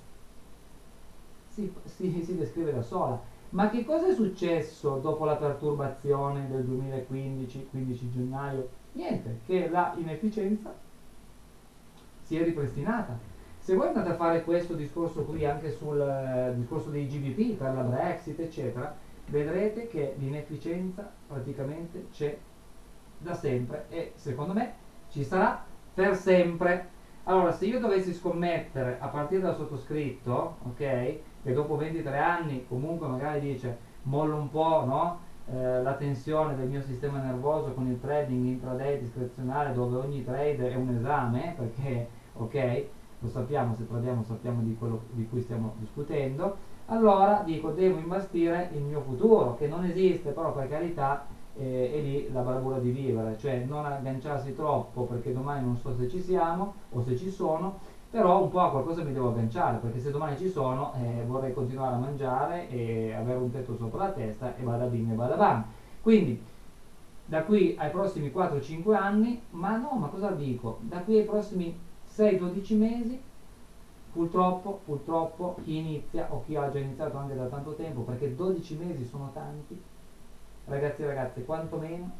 Si, si, si descrive da sola ma che cosa è successo dopo la perturbazione del 2015, 15 gennaio? Niente, che la inefficienza si è ripristinata. Se voi andate a fare questo discorso qui anche sul eh, discorso dei GBP per la Brexit, eccetera, vedrete che l'inefficienza praticamente c'è da sempre e secondo me ci sarà per sempre. Allora, se io dovessi scommettere a partire dal sottoscritto, ok, che dopo 23 anni comunque magari dice mollo un po' no? eh, la tensione del mio sistema nervoso con il trading intraday discrezionale dove ogni trade è un esame perché ok lo sappiamo se tradiamo sappiamo di quello di cui stiamo discutendo allora dico devo imbastire il mio futuro che non esiste però per carità eh, è lì la bravura di vivere cioè non agganciarsi troppo perché domani non so se ci siamo o se ci sono però un po' a qualcosa mi devo agganciare perché se domani ci sono eh, vorrei continuare a mangiare e avere un tetto sopra la testa e vada bene e vada bam quindi da qui ai prossimi 4-5 anni ma no ma cosa dico? Da qui ai prossimi 6-12 mesi purtroppo purtroppo chi inizia o chi ha già iniziato anche da tanto tempo perché 12 mesi sono tanti ragazzi e ragazze quantomeno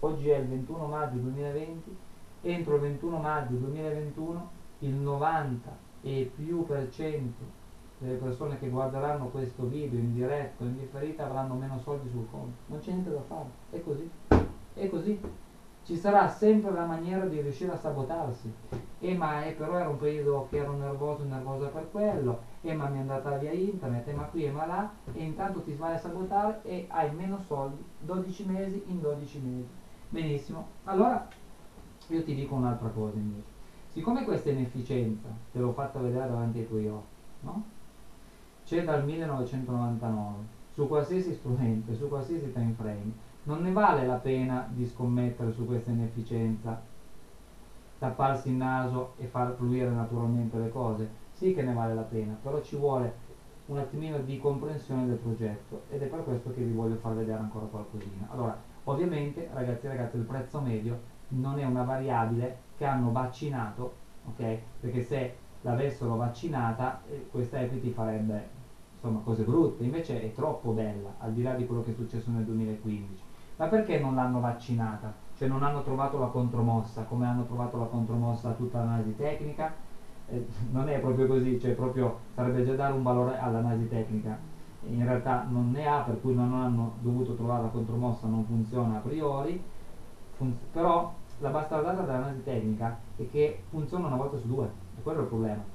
oggi è il 21 maggio 2020 entro il 21 maggio 2021 il 90 e più per cento delle persone che guarderanno questo video in diretto, in differita, avranno meno soldi sul conto. Non c'è niente da fare, è così. È così. Ci sarà sempre la maniera di riuscire a sabotarsi. E ma eh, però era un periodo che ero nervoso, nervosa per quello, e ma mi è andata via internet, e ma qui e ma là, e intanto ti vai a sabotare e hai meno soldi, 12 mesi in 12 mesi. Benissimo. Allora io ti dico un'altra cosa invece Siccome questa inefficienza te l'ho fatta vedere davanti ai tuoi occhi, no? C'è dal 1999, su qualsiasi strumento, su qualsiasi time frame, non ne vale la pena di scommettere su questa inefficienza, tapparsi il naso e far fluire naturalmente le cose. Sì che ne vale la pena, però ci vuole un attimino di comprensione del progetto ed è per questo che vi voglio far vedere ancora qualcosina. Allora, ovviamente, ragazzi e ragazze, il prezzo medio non è una variabile che hanno vaccinato, ok? Perché se l'avessero vaccinata, eh, questa equity farebbe insomma cose brutte, invece è troppo bella, al di là di quello che è successo nel 2015. Ma perché non l'hanno vaccinata? Cioè non hanno trovato la contromossa, come hanno trovato la contromossa tutta l'analisi tecnica? Eh, non è proprio così, cioè proprio sarebbe già dare un valore all'analisi tecnica. In realtà non ne ha, per cui non hanno dovuto trovare la contromossa, non funziona a priori, però la bastardata dell'analisi tecnica è che funziona una volta su due, e quello è il problema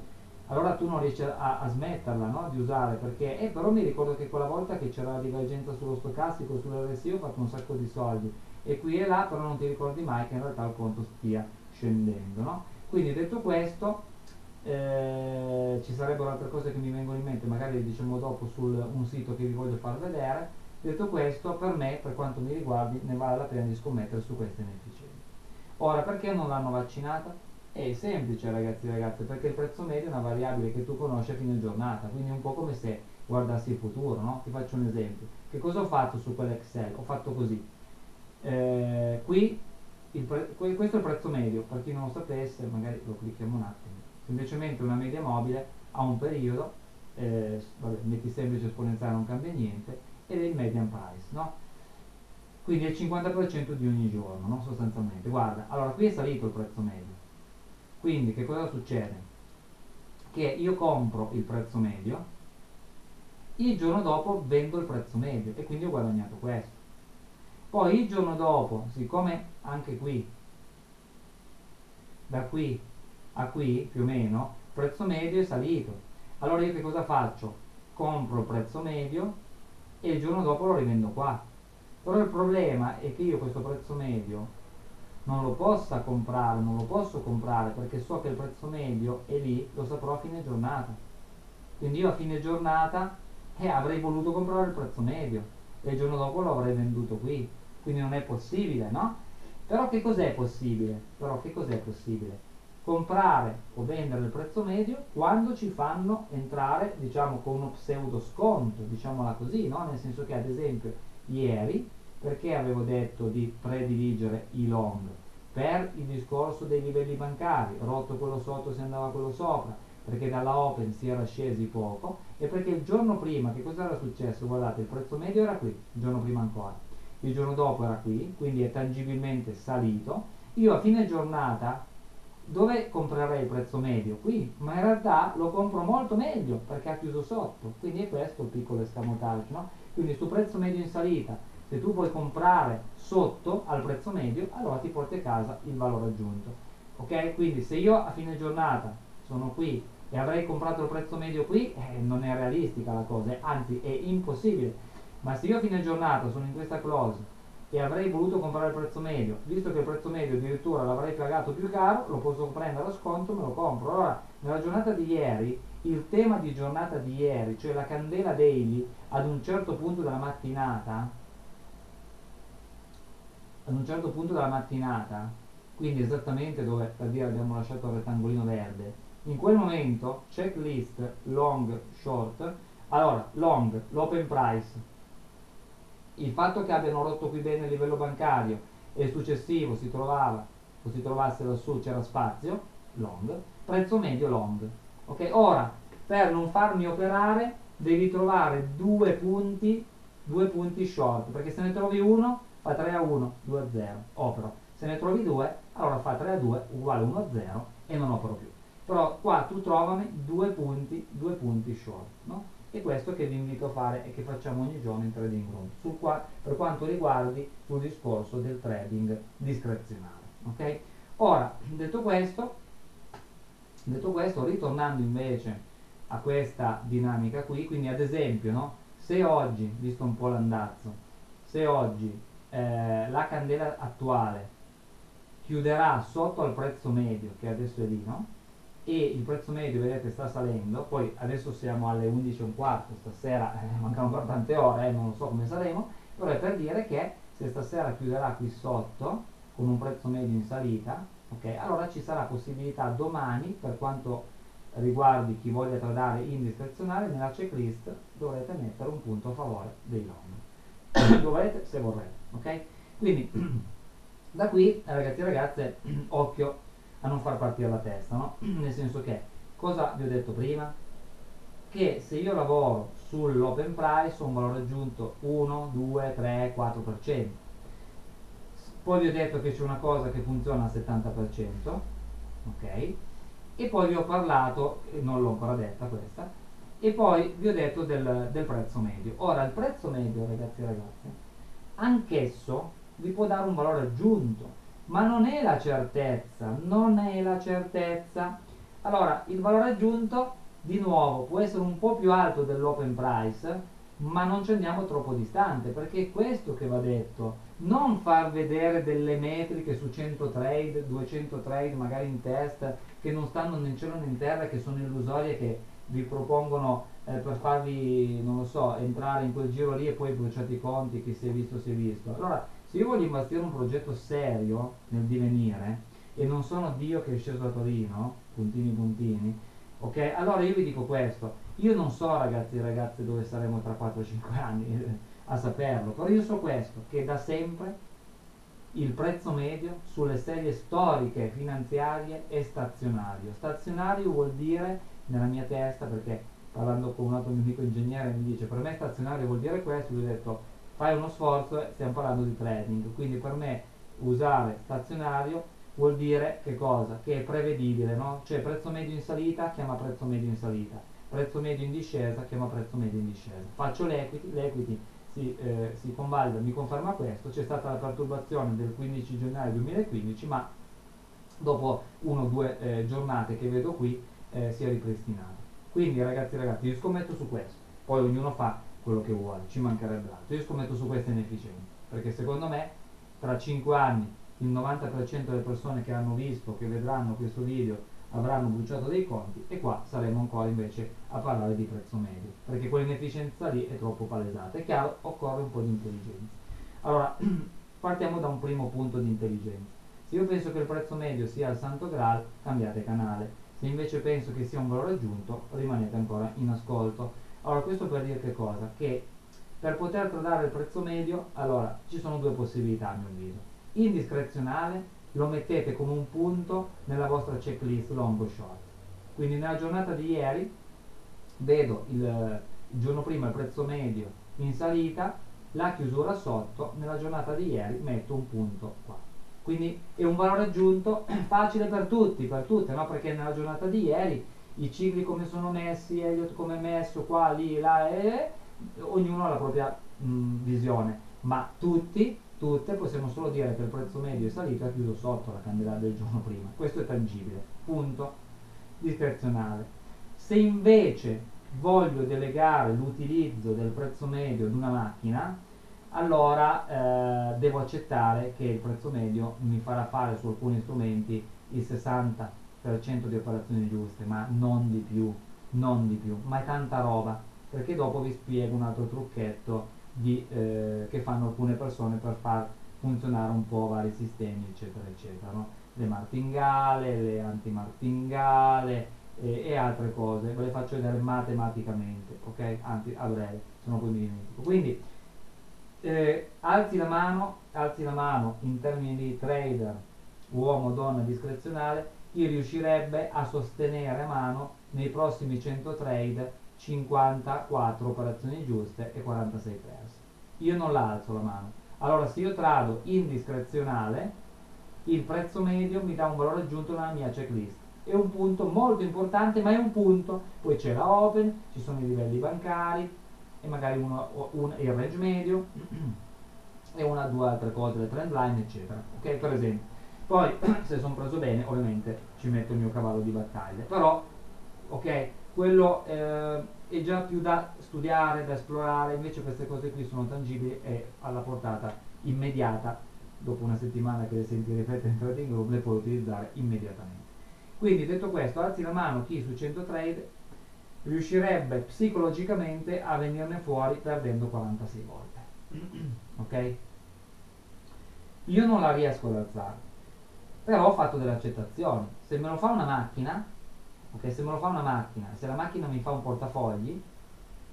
allora tu non riesci a, a smetterla no? di usare perché eh, però mi ricordo che quella volta che c'era la divergenza sullo stocastico sull'RSI ho fatto un sacco di soldi e qui e là però non ti ricordi mai che in realtà il conto stia scendendo no? quindi detto questo eh, ci sarebbero altre cose che mi vengono in mente magari diciamo dopo su un sito che vi voglio far vedere detto questo per me per quanto mi riguardi ne vale la pena di scommettere su queste inefficienze ora perché non l'hanno vaccinata? È semplice ragazzi e ragazze perché il prezzo medio è una variabile che tu conosci a fine giornata, quindi è un po' come se guardassi il futuro, no? Ti faccio un esempio. Che cosa ho fatto su quell'Excel? Ho fatto così. Eh, qui questo è il prezzo medio, per chi non lo sapesse, magari lo clicchiamo un attimo. Semplicemente una media mobile a un periodo, eh, vabbè, metti semplice esponenziale non cambia niente, ed è il median price, no? Quindi è il 50% di ogni giorno, no? sostanzialmente. Guarda, allora qui è salito il prezzo medio quindi che cosa succede? Che io compro il prezzo medio, il giorno dopo vendo il prezzo medio e quindi ho guadagnato questo. Poi il giorno dopo, siccome anche qui, da qui a qui più o meno, il prezzo medio è salito. Allora io che cosa faccio? Compro il prezzo medio e il giorno dopo lo rivendo qua. Però il problema è che io questo prezzo medio non lo possa comprare, non lo posso comprare perché so che il prezzo medio è lì, lo saprò a fine giornata. Quindi io a fine giornata eh, avrei voluto comprare il prezzo medio e il giorno dopo lo avrei venduto qui. Quindi non è possibile, no? Però che cos'è possibile? Però che cos'è possibile? Comprare o vendere il prezzo medio quando ci fanno entrare, diciamo, con uno pseudo sconto, diciamola così, no? Nel senso che ad esempio ieri perché avevo detto di prediligere i long? Per il discorso dei livelli bancari, rotto quello sotto si andava quello sopra, perché dalla open si era scesi poco e perché il giorno prima, che cosa era successo? Guardate, il prezzo medio era qui, il giorno prima ancora, il giorno dopo era qui, quindi è tangibilmente salito. Io a fine giornata dove comprerei il prezzo medio? Qui, ma in realtà lo compro molto meglio perché ha chiuso sotto, quindi è questo il piccolo escamotage, no? Quindi su prezzo medio in salita se tu puoi comprare sotto al prezzo medio allora ti porti a casa il valore aggiunto ok quindi se io a fine giornata sono qui e avrei comprato il prezzo medio qui eh, non è realistica la cosa anzi è impossibile ma se io a fine giornata sono in questa close e avrei voluto comprare il prezzo medio. Visto che il prezzo medio addirittura l'avrei pagato più caro lo posso prendere a sconto me lo compro. Allora nella giornata di ieri il tema di giornata di ieri cioè la candela daily ad un certo punto della mattinata ad un certo punto della mattinata, quindi esattamente dove per dire abbiamo lasciato il rettangolino verde, in quel momento checklist long short, allora long, l'open price, il fatto che abbiano rotto qui bene il livello bancario e il successivo si trovava o si trovasse lassù c'era spazio, long, prezzo medio long. Ok, ora per non farmi operare devi trovare due punti, due punti short, perché se ne trovi uno fa 3 a 1, 2 a 0, opero. Se ne trovi 2, allora fa 3 a 2 uguale 1 a 0 e non opero più. Però qua tu trovami due punti, due punti short, no? E questo che vi invito a fare e che facciamo ogni giorno in Trading Room, qua, per quanto riguardi sul discorso del trading discrezionale. Ok? Ora, detto questo, detto questo, ritornando invece a questa dinamica qui, quindi ad esempio, no? se oggi, visto un po' l'andazzo, se oggi eh, la candela attuale chiuderà sotto al prezzo medio che adesso è lì no? E il prezzo medio vedete sta salendo. Poi adesso siamo alle 11 e un quarto stasera [LAUGHS] eh, mancano ancora tante ore eh, non so come saremo. Però è per dire che se stasera chiuderà qui sotto con un prezzo medio in salita ok allora ci sarà possibilità domani per quanto riguardi chi voglia tradare in discrezionale nella checklist dovrete mettere un punto a favore dei nomi dovete se vorrete ok? Quindi [CLEARS THROAT] da qui ragazzi e ragazze [CLEARS THROAT] occhio a non far partire la testa, no? [CLEARS THROAT] Nel senso che cosa vi ho detto prima? che se io lavoro sull'open price ho un valore aggiunto 1, 2, 3, 4%. Poi vi ho detto che c'è una cosa che funziona al 70%, ok? E poi vi ho parlato, non l'ho ancora detta questa, e poi vi ho detto del, del prezzo medio. Ora, il prezzo medio, ragazzi e ragazze, anch'esso vi può dare un valore aggiunto, ma non è la certezza, non è la certezza. Allora, il valore aggiunto, di nuovo, può essere un po' più alto dell'open price, ma non ci andiamo troppo distante, perché è questo che va detto. Non far vedere delle metriche su 100 trade, 200 trade, magari in test, che non stanno né in cielo né in terra, che sono illusorie, che vi propongono eh, per farvi, non lo so, entrare in quel giro lì e poi bruciate i conti, chi si è visto si è visto. Allora, se io voglio imbastire un progetto serio nel divenire, e non sono Dio che è sceso da Torino, puntini puntini, ok? Allora io vi dico questo, io non so ragazzi e ragazze dove saremo tra 4-5 anni a saperlo, però io so questo, che da sempre il prezzo medio sulle serie storiche finanziarie è stazionario. Stazionario vuol dire nella mia testa, perché parlando con un altro mio amico ingegnere mi dice per me stazionario vuol dire questo, gli ho detto fai uno sforzo stiamo parlando di trading, quindi per me usare stazionario vuol dire che cosa? Che è prevedibile, no? Cioè prezzo medio in salita chiama prezzo medio in salita, prezzo medio in discesa chiama prezzo medio in discesa. Faccio l'equity, l'equity si, eh, si convalida, mi conferma questo, c'è stata la perturbazione del 15 gennaio 2015, ma dopo uno o due eh, giornate che vedo qui eh, si è ripristinato. Quindi ragazzi ragazzi, io scommetto su questo, poi ognuno fa quello che vuole, ci mancherebbe altro. Io scommetto su questa inefficienza, perché secondo me tra 5 anni il 90% delle persone che hanno visto, che vedranno questo video, avranno bruciato dei conti e qua saremo ancora invece a parlare di prezzo medio, perché quell'inefficienza lì è troppo palesata. È chiaro, occorre un po' di intelligenza. Allora, [CLEARS THROAT] partiamo da un primo punto di intelligenza. Se io penso che il prezzo medio sia il santo graal, cambiate canale. Se invece penso che sia un valore aggiunto, rimanete ancora in ascolto. Allora, questo per dire che cosa? Che per poter tradare il prezzo medio, allora, ci sono due possibilità a mio avviso. Indiscrezionale, lo mettete come un punto nella vostra checklist long short. Quindi nella giornata di ieri vedo il, il giorno prima il prezzo medio in salita, la chiusura sotto, nella giornata di ieri metto un punto qua quindi è un valore aggiunto [CLEARS THROAT] facile per tutti, per tutte, no? perché nella giornata di ieri i cicli come sono messi, Elliot come è messo, qua, lì, là, e ognuno ha la propria mh, visione, ma tutti, tutte possiamo solo dire che il prezzo medio è salito e ha chiuso sotto la candela del giorno prima, questo è tangibile, punto, discrezionale. Se invece voglio delegare l'utilizzo del prezzo medio ad una macchina, allora eh, devo accettare che il prezzo medio mi farà fare su alcuni strumenti il 60% di operazioni giuste, ma non di più, non di più, ma è tanta roba, perché dopo vi spiego un altro trucchetto di, eh, che fanno alcune persone per far funzionare un po' vari sistemi, eccetera, eccetera, no? le martingale, le antimartingale e, e altre cose, ve le faccio vedere matematicamente, ok? Anzi, a breve, se no poi mi dimentico. Quindi, eh, alzi la mano, alzi la mano in termini di trader, uomo, donna, discrezionale, chi riuscirebbe a sostenere a mano nei prossimi 100 trade 54 operazioni giuste e 46 perse. Io non la alzo la mano. Allora se io trado in discrezionale, il prezzo medio mi dà un valore aggiunto nella mia checklist. È un punto molto importante, ma è un punto. Poi c'è la open, ci sono i livelli bancari, e magari uno, un, il range medio [CLEARS THROAT] e una due altre cose, le trend line eccetera, ok? Per esempio. Poi [CLEARS THROAT] se sono preso bene ovviamente ci metto il mio cavallo di battaglia, però ok, quello eh, è già più da studiare, da esplorare, invece queste cose qui sono tangibili e alla portata immediata, dopo una settimana che le senti ripetere in trading group, le puoi utilizzare immediatamente. Quindi detto questo, alzi la mano chi su 100 trade riuscirebbe psicologicamente a venirne fuori perdendo 46 volte. [CLEARS THROAT] ok? Io non la riesco ad alzare, però ho fatto delle accettazioni. Se me lo fa una macchina, ok? Se me lo fa una macchina, se la macchina mi fa un portafogli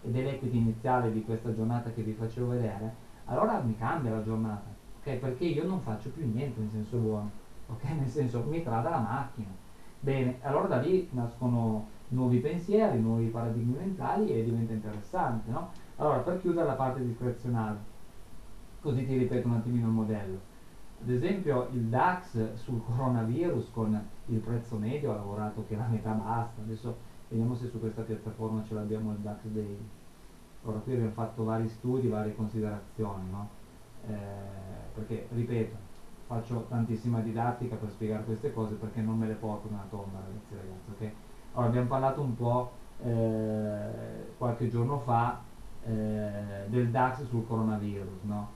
ed è l'equity iniziale di questa giornata che vi facevo vedere, allora mi cambia la giornata, ok? Perché io non faccio più niente in senso buono, ok? [LAUGHS] Nel senso mi trada la macchina Bene, allora da lì nascono nuovi pensieri, nuovi paradigmi mentali e diventa interessante, no? Allora, per chiudere la parte discrezionale, così ti ripeto un attimino il modello. Ad esempio il DAX sul coronavirus con il prezzo medio ha lavorato che la metà basta, adesso vediamo se su questa piattaforma ce l'abbiamo il DAX Daily. Ora qui abbiamo fatto vari studi, varie considerazioni, no? eh, perché ripeto, faccio tantissima didattica per spiegare queste cose perché non me le porto nella tomba ragazzi ragazzi, ok? Ora abbiamo parlato un po' eh, qualche giorno fa eh, del DAX sul coronavirus, no?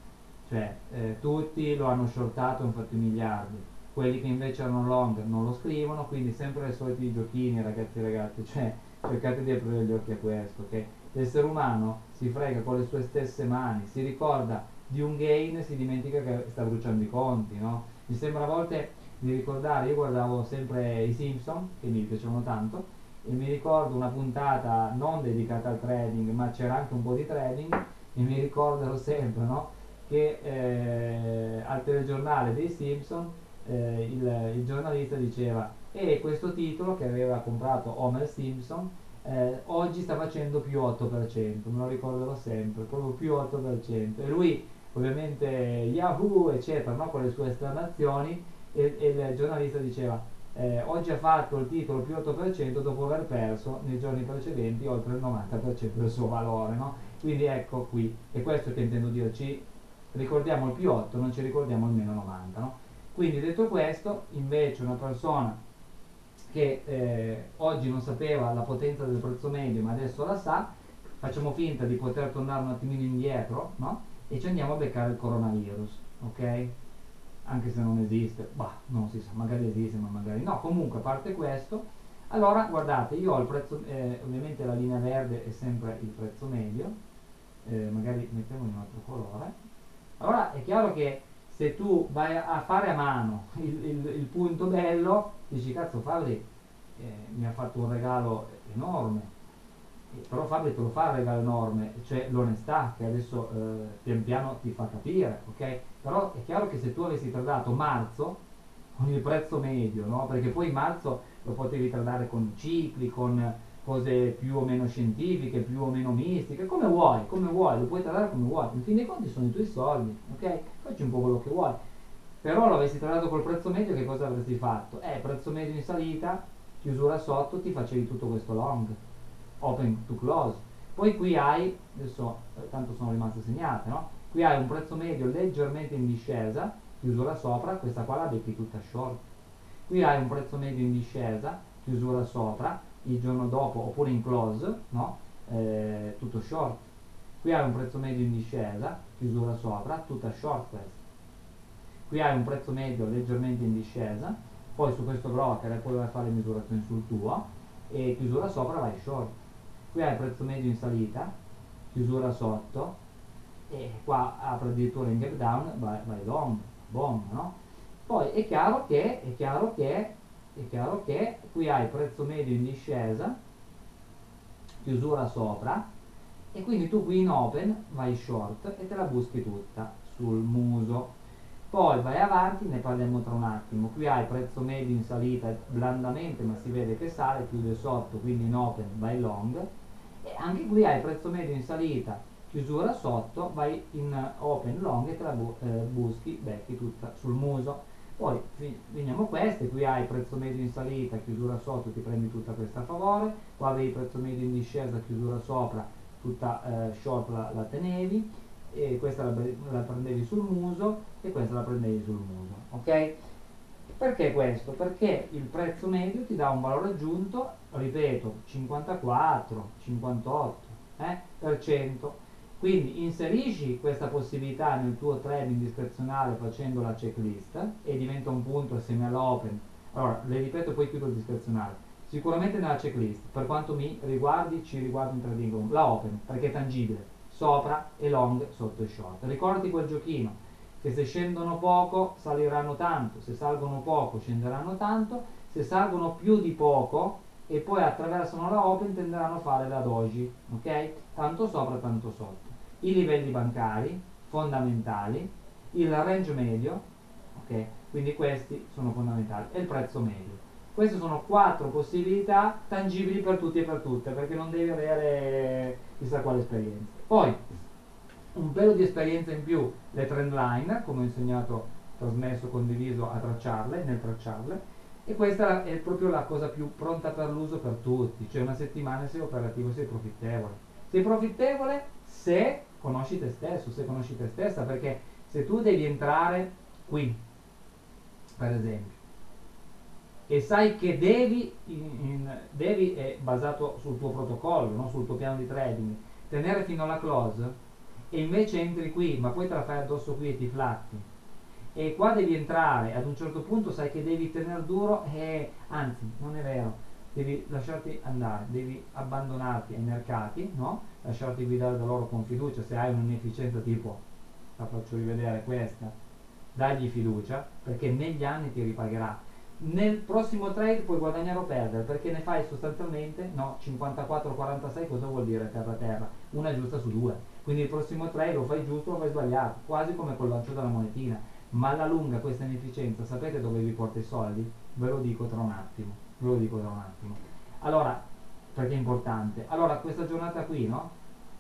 Cioè eh, tutti lo hanno shortato e hanno fatto i miliardi, quelli che invece erano long non lo scrivono, quindi sempre i soliti giochini ragazzi e ragazzi, cioè cercate di aprire gli occhi a questo, ok? L'essere umano si frega con le sue stesse mani, si ricorda di un gain e si dimentica che sta bruciando i conti, no? Mi sembra a volte di ricordare, io guardavo sempre i Simpson, che mi piacevano tanto, e mi ricordo una puntata non dedicata al trading, ma c'era anche un po' di trading, e mi ricorderò sempre, no? Che eh, al telegiornale dei Simpson eh, il, il, giornalista diceva e questo titolo che aveva comprato Homer Simpson eh, oggi sta facendo più 8%, me lo ricorderò sempre, proprio più 8%. E lui ovviamente Yahoo eccetera, no? con le sue esternazioni e, e il giornalista diceva eh, oggi ha fatto il titolo più 8% dopo aver perso nei giorni precedenti oltre il 90% del suo valore. No? Quindi ecco qui, è questo che intendo dire, ci ricordiamo il più 8, non ci ricordiamo il meno 90. No? Quindi detto questo, invece una persona che eh, oggi non sapeva la potenza del prezzo medio ma adesso la sa, facciamo finta di poter tornare un attimino indietro no? e ci andiamo a beccare il coronavirus, ok? Anche se non esiste, bah, non si sa, magari esiste ma magari no, comunque a parte questo, allora guardate, io ho il prezzo, eh, ovviamente la linea verde è sempre il prezzo medio, eh, magari mettiamo in un altro colore, allora è chiaro che se tu vai a fare a mano il, il, il punto bello, dici cazzo Fabri eh, mi ha fatto un regalo enorme, però Fabri te lo fa il regalo enorme, cioè l'onestà che adesso eh, pian piano ti fa capire, ok? Però è chiaro che se tu avessi tradato marzo con il prezzo medio, no? Perché poi marzo lo potevi tradare con cicli, con cose più o meno scientifiche, più o meno mistiche, come vuoi, come vuoi, lo puoi tradare come vuoi, in fin dei conti sono i tuoi soldi, ok? Facci un po' quello che vuoi. Però lo avessi tradato col prezzo medio, che cosa avresti fatto? Eh, prezzo medio in salita, chiusura sotto, ti facevi tutto questo long, open to close. Poi qui hai, adesso eh, tanto sono rimaste segnate, no? Qui hai un prezzo medio leggermente in discesa, chiusura sopra, questa qua la becchi tutta short. Qui hai un prezzo medio in discesa, chiusura sopra, il giorno dopo oppure in close, no? eh, tutto short. Qui hai un prezzo medio in discesa, chiusura sopra, tutta short questa. Qui hai un prezzo medio leggermente in discesa, poi su questo broker poi vai a fare misurazioni sul tuo e chiusura sopra vai short. Qui hai il prezzo medio in salita, chiusura sotto e qua apre addirittura in gap down, vai, vai long, bomba, no? Poi è chiaro che, è chiaro che è chiaro che qui hai prezzo medio in discesa, chiusura sopra, e quindi tu qui in open vai short e te la buschi tutta sul muso. Poi vai avanti, ne parliamo tra un attimo. Qui hai prezzo medio in salita blandamente, ma si vede che sale, chiude sotto, quindi in open vai long. E anche qui hai prezzo medio in salita, chiusura sotto, vai in open long e te la bu eh, buschi, becchi tutta sul muso. Poi finiamo queste, qui hai prezzo medio in salita, chiusura sotto, ti prendi tutta questa a favore, qua avevi prezzo medio in discesa, chiusura sopra, tutta eh, short la, la, tenevi, e questa la, la, prendevi sul muso e questa la prendevi sul muso, ok? Perché questo? Perché il prezzo medio ti dà un valore aggiunto, ripeto, 54, 58 eh, per cento quindi inserisci questa possibilità nel tuo trading discrezionale facendo la checklist e diventa un punto assieme all'open. Allora, le ripeto poi chiudo il discrezionale. Sicuramente nella checklist, per quanto mi riguardi, ci riguarda in trading room, la open, perché è tangibile, sopra e long, sotto e short. Ricordati quel giochino, che se scendono poco saliranno tanto, se salgono poco scenderanno tanto, se salgono più di poco e poi attraversano la open tenderanno a fare la doji, ok? Tanto sopra, tanto sotto i livelli bancari fondamentali, il range medio, okay? quindi questi sono fondamentali, e il prezzo medio. queste sono quattro possibilità tangibili per tutti e per tutte, perché non devi avere chissà quale esperienza. Poi, un pelo di esperienza in più, le trend line, come ho insegnato, trasmesso, condiviso a tracciarle, nel tracciarle, e questa è proprio la cosa più pronta per l'uso per tutti, cioè una settimana sei operativo, sei profittevole. Sei profittevole se conosci te stesso, se conosci te stessa, perché se tu devi entrare qui, per esempio, e sai che devi, in, in, devi è basato sul tuo protocollo, no? sul tuo piano di trading, tenere fino alla close, e invece entri qui, ma poi te la fai addosso qui e ti flatti, e qua devi entrare, ad un certo punto sai che devi tenere duro e anzi, non è vero, devi lasciarti andare, devi abbandonarti ai mercati, no? Lasciarti guidare da loro con fiducia, se hai un'inefficienza tipo, la faccio rivedere questa, dagli fiducia, perché negli anni ti ripagherà. Nel prossimo trade puoi guadagnare o perdere, perché ne fai sostanzialmente, no, 54-46 cosa vuol dire terra-terra? Una giusta su due. Quindi il prossimo trade lo fai giusto o lo fai sbagliato, quasi come col lancio della monetina ma alla lunga questa inefficienza sapete dove vi porta i soldi? Ve lo dico tra un attimo, ve lo dico tra un attimo. Allora, perché è importante? Allora, questa giornata qui, no?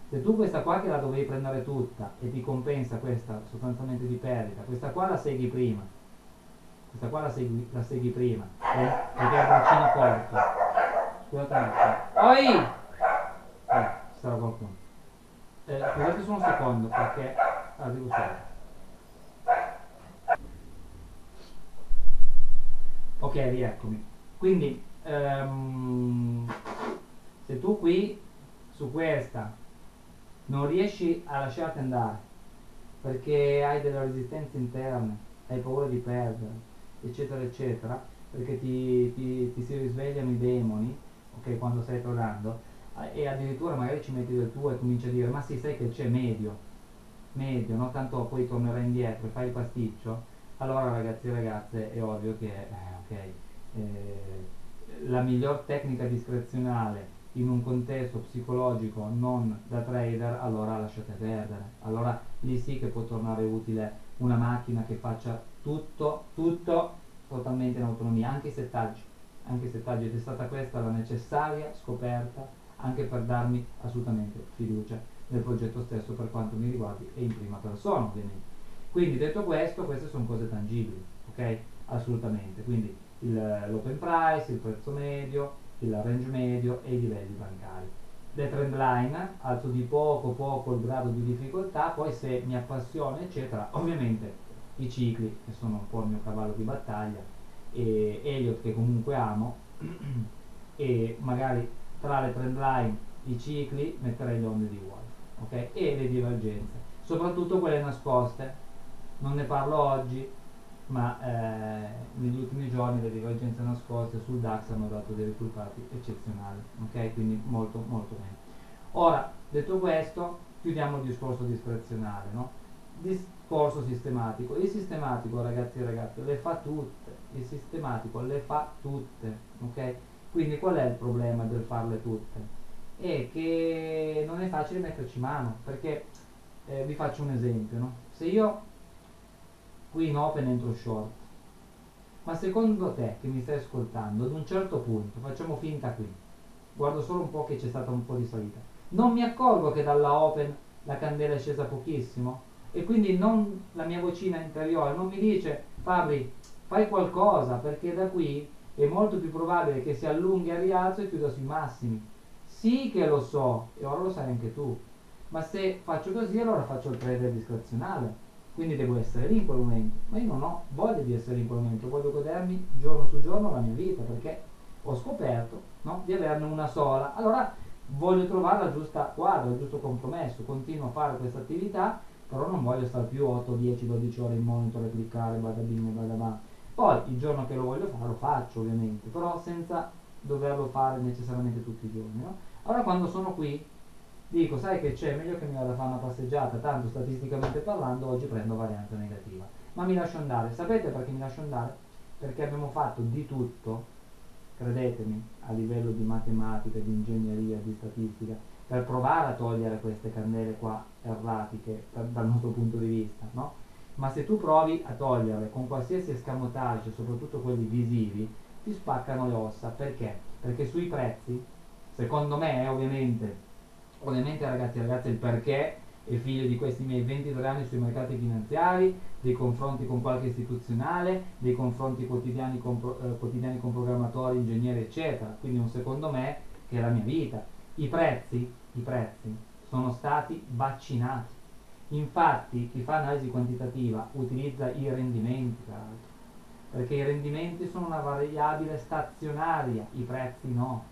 Se tu questa qua che la dovevi prendere tutta e ti compensa questa sostanzialmente di perdita, questa qua la segui prima, questa qua la segui, la segui prima, eh? perché è il braccino corto. Scusate. Oi! Eh, sarà qualcuno. Eh, scusate solo un secondo perché arrivo subito. ok rieccomi quindi um, se tu qui su questa non riesci a lasciarti andare perché hai delle resistenze interne hai paura di perdere eccetera eccetera perché ti, ti, ti si risvegliano i demoni ok quando stai trovando e addirittura magari ci metti del tuo e cominci a dire ma sì sai che c'è medio medio no? tanto poi tornerai indietro e fai il pasticcio allora ragazzi e ragazze è ovvio che eh, okay, eh, la miglior tecnica discrezionale in un contesto psicologico non da trader, allora lasciate perdere. Allora lì sì che può tornare utile una macchina che faccia tutto, tutto totalmente in autonomia, anche i settaggi. Anche i settaggi ed è stata questa la necessaria scoperta anche per darmi assolutamente fiducia nel progetto stesso per quanto mi riguardi e in prima persona ovviamente. Quindi detto questo, queste sono cose tangibili, ok? assolutamente, quindi l'open price, il prezzo medio, il range medio e i livelli bancari. Le trend line, alzo di poco poco il grado di difficoltà, poi se mi appassiona eccetera, ovviamente i cicli che sono un po' il mio cavallo di battaglia e Elliot che comunque amo [CLEARS THROAT] e magari tra le trend line i cicli metterei le onde di Wolf ok? e le divergenze soprattutto quelle nascoste non ne parlo oggi ma eh, negli ultimi giorni le divergenze nascoste sul DAX hanno dato dei risultati eccezionali, ok? Quindi molto molto bene. Ora, detto questo, chiudiamo il discorso discrezionale, no? Discorso sistematico. Il sistematico, ragazzi e ragazze, le fa tutte. Il sistematico le fa tutte, ok? Quindi qual è il problema del farle tutte? È che non è facile metterci mano, perché eh, vi faccio un esempio, no? Se io qui in open entro short. Ma secondo te che mi stai ascoltando ad un certo punto facciamo finta qui guardo solo un po' che c'è stata un po' di salita non mi accorgo che dalla open la candela è scesa pochissimo? E quindi non, la mia vocina interiore non mi dice Fabri fai qualcosa perché da qui è molto più probabile che si allunghi al rialzo e chiuda sui massimi. Sì che lo so e ora lo sai anche tu ma se faccio così allora faccio il trader discrezionale quindi devo essere lì in quel momento, ma io non ho voglia di essere in quel momento, voglio godermi giorno su giorno la mia vita perché ho scoperto no, di averne una sola, allora voglio trovare la giusta quadra, il giusto compromesso, continuo a fare questa attività, però non voglio stare più 8, 10, 12 ore in monitor e cliccare, bada bing, bada bang. Poi il giorno che lo voglio fare lo faccio ovviamente, però senza doverlo fare necessariamente tutti i giorni. No? Allora quando sono qui dico sai che c'è meglio che mi vada a fare una passeggiata tanto statisticamente parlando oggi prendo varianza negativa ma mi lascio andare sapete perché mi lascio andare? perché abbiamo fatto di tutto credetemi a livello di matematica di ingegneria di statistica per provare a togliere queste candele qua erratiche per, dal nostro punto di vista no? ma se tu provi a toglierle con qualsiasi escamotage soprattutto quelli visivi ti spaccano le ossa. Perché? Perché sui prezzi, secondo me, ovviamente, ovviamente ragazzi e ragazze, il perché è figlio di questi miei 23 anni sui mercati finanziari, dei confronti con qualche istituzionale, dei confronti quotidiani con, eh, quotidiani con programmatori, ingegneri, eccetera. Quindi un secondo me che è la mia vita. I prezzi, i prezzi sono stati vaccinati. Infatti chi fa analisi quantitativa utilizza i rendimenti, tra l'altro, perché i rendimenti sono una variabile stazionaria, i prezzi no.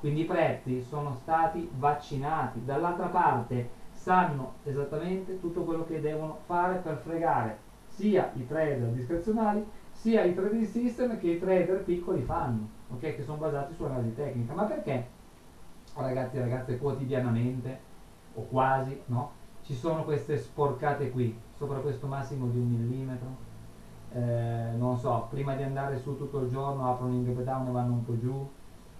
Quindi i prezzi sono stati vaccinati. Dall'altra parte sanno esattamente tutto quello che devono fare per fregare sia i trader discrezionali sia i trading system che i trader piccoli fanno, ok? Che sono basati su analisi tecnica. Ma perché ragazzi e ragazze quotidianamente o quasi, no? Ci sono queste sporcate qui, sopra questo massimo di un millimetro. Eh, non so, prima di andare su tutto il giorno aprono in gap down e vanno un po' giù.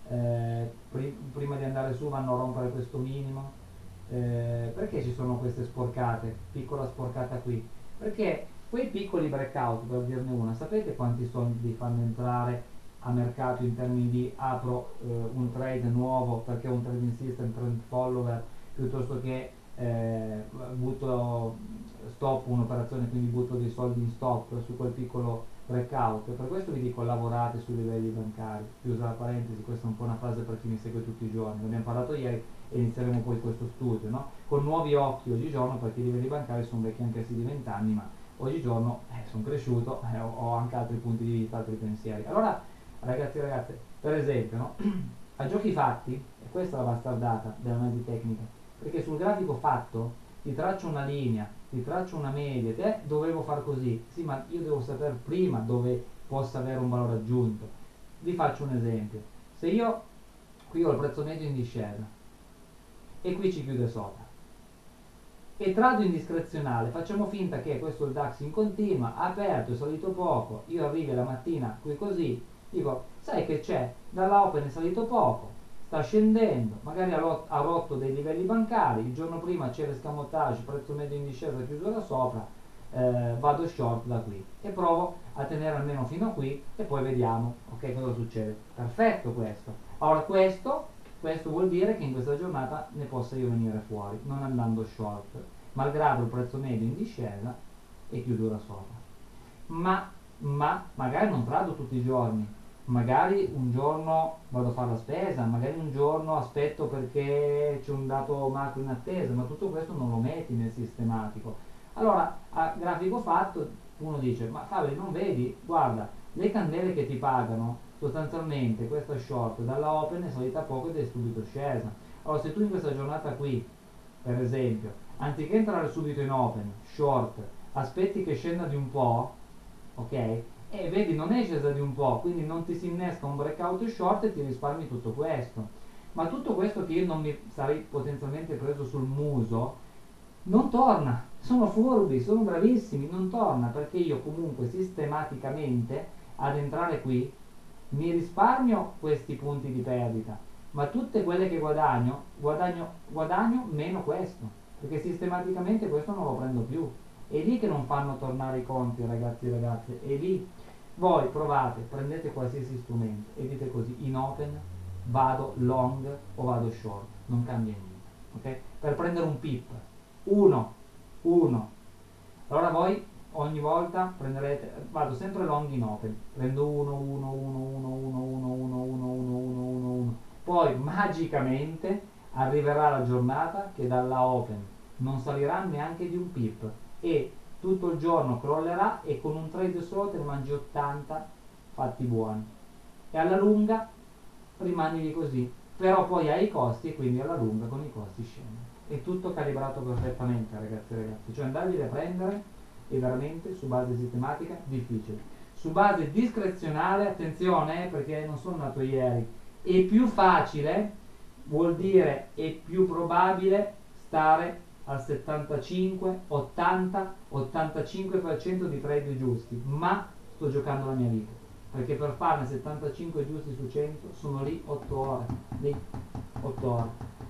Eh, pri prima di andare su vanno a rompere questo minimo eh, perché ci sono queste sporcate? Piccola sporcata qui. Perché quei piccoli breakout, per dirne una, sapete quanti soldi fanno entrare a mercato in termini di apro eh, un trade nuovo perché ho un trading system, trend follower, piuttosto che eh, butto stop un'operazione, quindi butto dei soldi in stop su quel piccolo breakout. Per questo vi dico lavorate sui livelli bancari. Chiusa la parentesi, questa è un po' una frase per chi mi segue tutti i giorni. Ne abbiamo parlato ieri e inizieremo poi questo studio, no? Con nuovi occhi oggigiorno, perché i livelli bancari sono vecchi anche se di 20 anni, ma oggigiorno eh, sono cresciuto, [LAUGHS] eh, ho, ho, anche altri punti di vista, altri pensieri. Allora, ragazzi e ragazze, per esempio, no? [CLEARS THROAT] a giochi fatti, e questa è la bastardata dell'analisi tecnica, perché sul grafico fatto ti traccio una linea, ti traccio una media, te dovevo far così, sì ma io devo sapere prima dove possa avere un valore aggiunto. Vi faccio un esempio, se io qui ho il prezzo medio in discesa e qui ci chiude sopra e trado in discrezionale, facciamo finta che questo è il DAX in continua, aperto, è salito poco, io arrivi la mattina qui così, dico, sai che c'è, dalla open è salito poco, sta scendendo, magari ha, rotto, ha rotto dei livelli bancari, il giorno prima c'era escamotage, prezzo medio in discesa, chiusura sopra, eh, vado short da qui e provo a tenere almeno fino a qui e poi vediamo ok cosa succede. Perfetto questo. Ora questo, questo vuol dire che in questa giornata ne possa io venire fuori, non andando short, malgrado il prezzo medio in discesa e chiusura sopra. Ma, ma magari non trado tutti i giorni, magari un giorno vado a fare la spesa, magari un giorno aspetto perché c'è un dato macro in attesa, ma tutto questo non lo metti nel sistematico. Allora, a grafico fatto, uno dice, ma Fabio, non vedi? Guarda, le candele che ti pagano, sostanzialmente questa short dalla open è salita poco ed è subito scesa. Allora, se tu in questa giornata qui, per esempio, anziché entrare subito in open, short, aspetti che scenda di un po', ok? E vedi non è scesa di un po' quindi non ti si innesca un breakout short e ti risparmi tutto questo. Ma tutto questo che io non mi sarei potenzialmente preso sul muso non torna. Sono furbi, sono bravissimi non torna perché io comunque sistematicamente ad entrare qui mi risparmio questi punti di perdita ma tutte quelle che guadagno guadagno, guadagno meno questo perché sistematicamente questo non lo prendo più. È lì che non fanno tornare i conti ragazzi e ragazze è lì voi provate, prendete qualsiasi strumento e dite così, in open vado long o vado short, non cambia niente, ok? Per prendere un pip, 1, 1, allora voi ogni volta prenderete, vado sempre long in open, prendo 1, 1, 1, 1, 1, 1, 1, 1, 1, 1, 1, 1, poi magicamente arriverà la giornata che dalla open non salirà neanche di un pip e tutto il giorno crollerà e con un trade solo te ne mangi 80 fatti buoni. E alla lunga rimani lì così. Però poi hai i costi e quindi alla lunga con i costi scendi è tutto calibrato perfettamente ragazzi e ragazzi. Cioè andarli a prendere è veramente su base sistematica difficile. Su base discrezionale attenzione eh, perché non sono nato ieri. È più facile vuol dire è più probabile stare al 75, 80, 85% di trade giusti, ma sto giocando la mia vita, perché per farne 75 giusti su 100 sono lì 8 ore, lì 8 ore,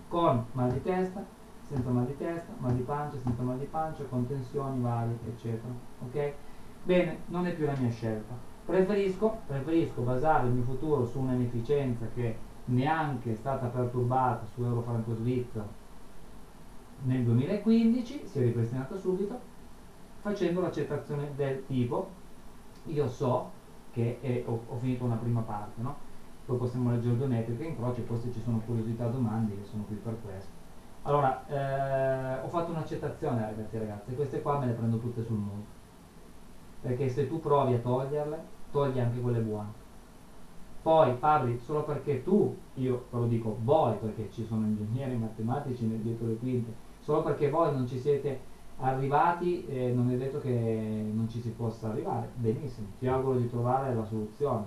con mal di testa, senza mal di testa, mal di pancia, senza mal di pancia, con tensioni varie, eccetera, ok? Bene, non è più la mia scelta. Preferisco, preferisco basare il mio futuro su un'inefficienza che neanche è stata perturbata su euro franco svizzero nel 2015, si è ripristinata subito, facendo l'accettazione del tipo io so che è, ho, ho, finito una prima parte, no? poi possiamo leggere due metriche in croce, poi se ci sono curiosità domande io sono qui per questo. Allora, eh, ho fatto un'accettazione ragazzi e ragazze, queste qua me le prendo tutte sul muso, perché se tu provi a toglierle, togli anche quelle buone. Poi parli solo perché tu, io te lo dico voi perché ci sono ingegneri matematici dietro le quinte, solo perché voi non ci siete arrivati eh, non è detto che non ci si possa arrivare, benissimo, ti auguro di trovare la soluzione.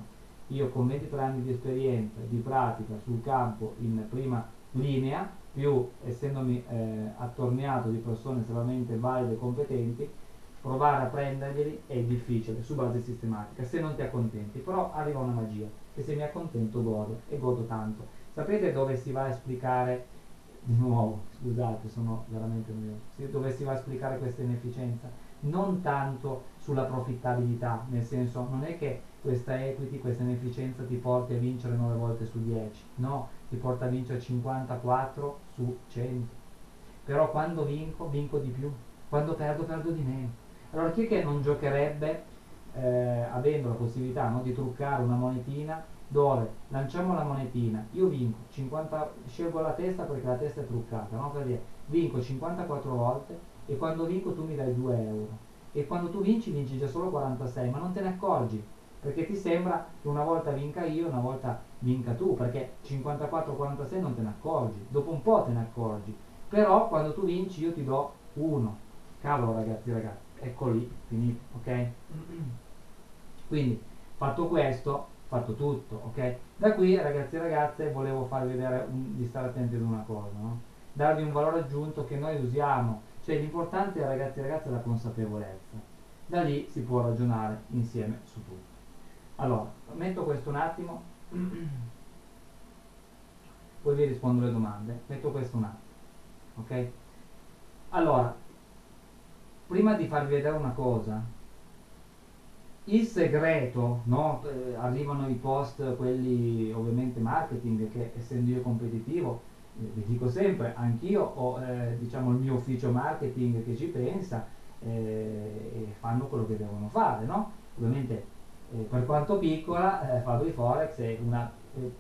Io con 23 anni di esperienza, di pratica sul campo in prima linea, più essendomi eh, attorniato di persone estremamente valide e competenti, provare a prenderglieli è difficile su base sistematica se non ti accontenti. Però arriva una magia che se mi accontento godo e godo tanto. Sapete dove si va a esplicare di nuovo scusate sono veramente noioso dove si va a esplicare questa inefficienza non tanto sulla profittabilità nel senso non è che questa equity questa inefficienza ti porti a vincere 9 volte su 10 no ti porta a vincere 54 su 100 però quando vinco vinco di più. Quando perdo perdo di meno. Allora chi è che non giocherebbe eh, avendo la possibilità no, di truccare una monetina dove lanciamo la monetina, io vinco. 50, scelgo la testa perché la testa è truccata, no? per dire, vinco 54 volte e quando vinco tu mi dai 2 euro. E quando tu vinci vinci già solo 46 ma non te ne accorgi perché ti sembra che una volta vinca io e una volta vinca tu perché 54-46 non te ne accorgi dopo un po' te ne accorgi. Però quando tu vinci io ti do 1 cavolo ragazzi ragazzi ecco lì, finito, ok? [CLEARS THROAT] Quindi, fatto questo, fatto tutto, ok? Da qui, ragazzi e ragazze, volevo farvi vedere un, di stare attenti ad una cosa, no? Darvi un valore aggiunto che noi usiamo, cioè l'importante, ragazzi e ragazze, è la consapevolezza. Da lì si può ragionare insieme su tutto. Allora, metto questo un attimo, [CLEARS THROAT] poi vi rispondo alle domande, metto questo un attimo, ok? Allora, prima di farvi vedere una cosa, il segreto, no? eh, arrivano i post, quelli ovviamente marketing, che essendo io competitivo, eh, vi dico sempre, anch'io ho eh, diciamo, il mio ufficio marketing che ci pensa eh, e fanno quello che devono fare, no? Ovviamente eh, per quanto piccola, eh, Fabri Forex è una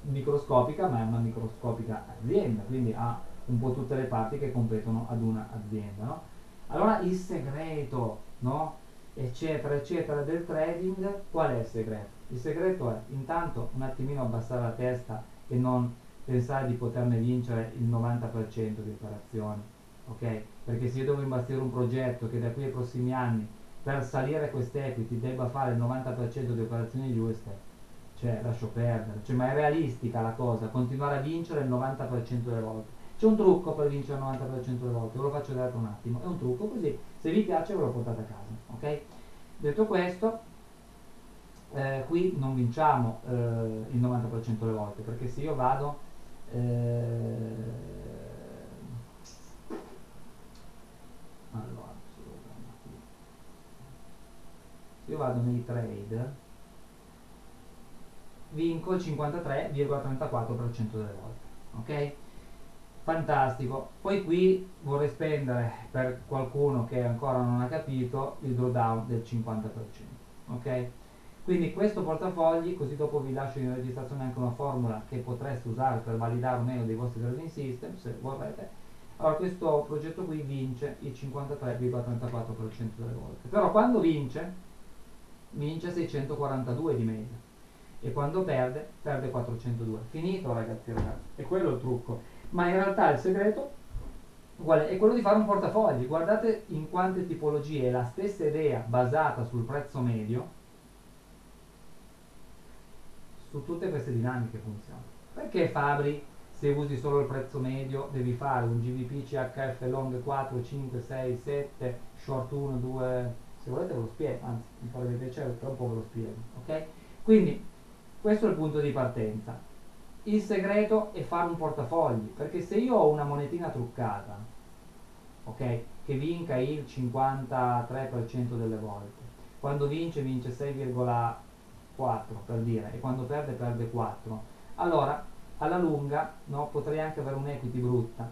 microscopica, ma è una microscopica azienda, quindi ha un po' tutte le parti che competono ad un'azienda, no? Allora il segreto, no? Eccetera, eccetera, del trading, qual è il segreto? Il segreto è intanto un attimino abbassare la testa e non pensare di poterne vincere il 90% di operazioni, ok? Perché se io devo imbastire un progetto che da qui ai prossimi anni per salire queste equity debba fare il 90% di operazioni giuste, cioè lascio perdere, cioè, ma è realistica la cosa, continuare a vincere il 90% delle volte. C'è un trucco per vincere il 90% delle volte, ve lo faccio vedere un attimo, è un trucco così, se vi piace ve lo portate a casa, ok? Detto questo, eh, qui non vinciamo eh, il 90% delle volte, perché se io vado eh, allora, se io vado nei trade vinco il 53,34% delle volte ok fantastico. Poi qui vorrei spendere per qualcuno che ancora non ha capito il drawdown del 50% ok? Quindi questo portafogli così dopo vi lascio in registrazione anche una formula che potreste usare per validare o meno dei vostri trading system se vorrete. Allora questo progetto qui vince il 53,34% delle volte. Però quando vince vince 642 di media. E quando perde perde 402 finito ragazzi ragazzi e quello è il trucco ma in realtà il segreto è quello di fare un portafogli. Guardate in quante tipologie la stessa idea basata sul prezzo medio su tutte queste dinamiche funziona. Perché Fabri, se usi solo il prezzo medio, devi fare un GVP CHF long 4, 5, 6, 7, short 1, 2, se volete ve lo spiego, anzi mi farebbe piacere, tra un po' ve lo spiego, ok? Quindi questo è il punto di partenza il segreto è fare un portafogli, perché se io ho una monetina truccata, ok, che vinca il 53% delle volte, quando vince vince 6,8 4 per dire e quando perde perde 4 allora alla lunga no, potrei anche avere un'equity brutta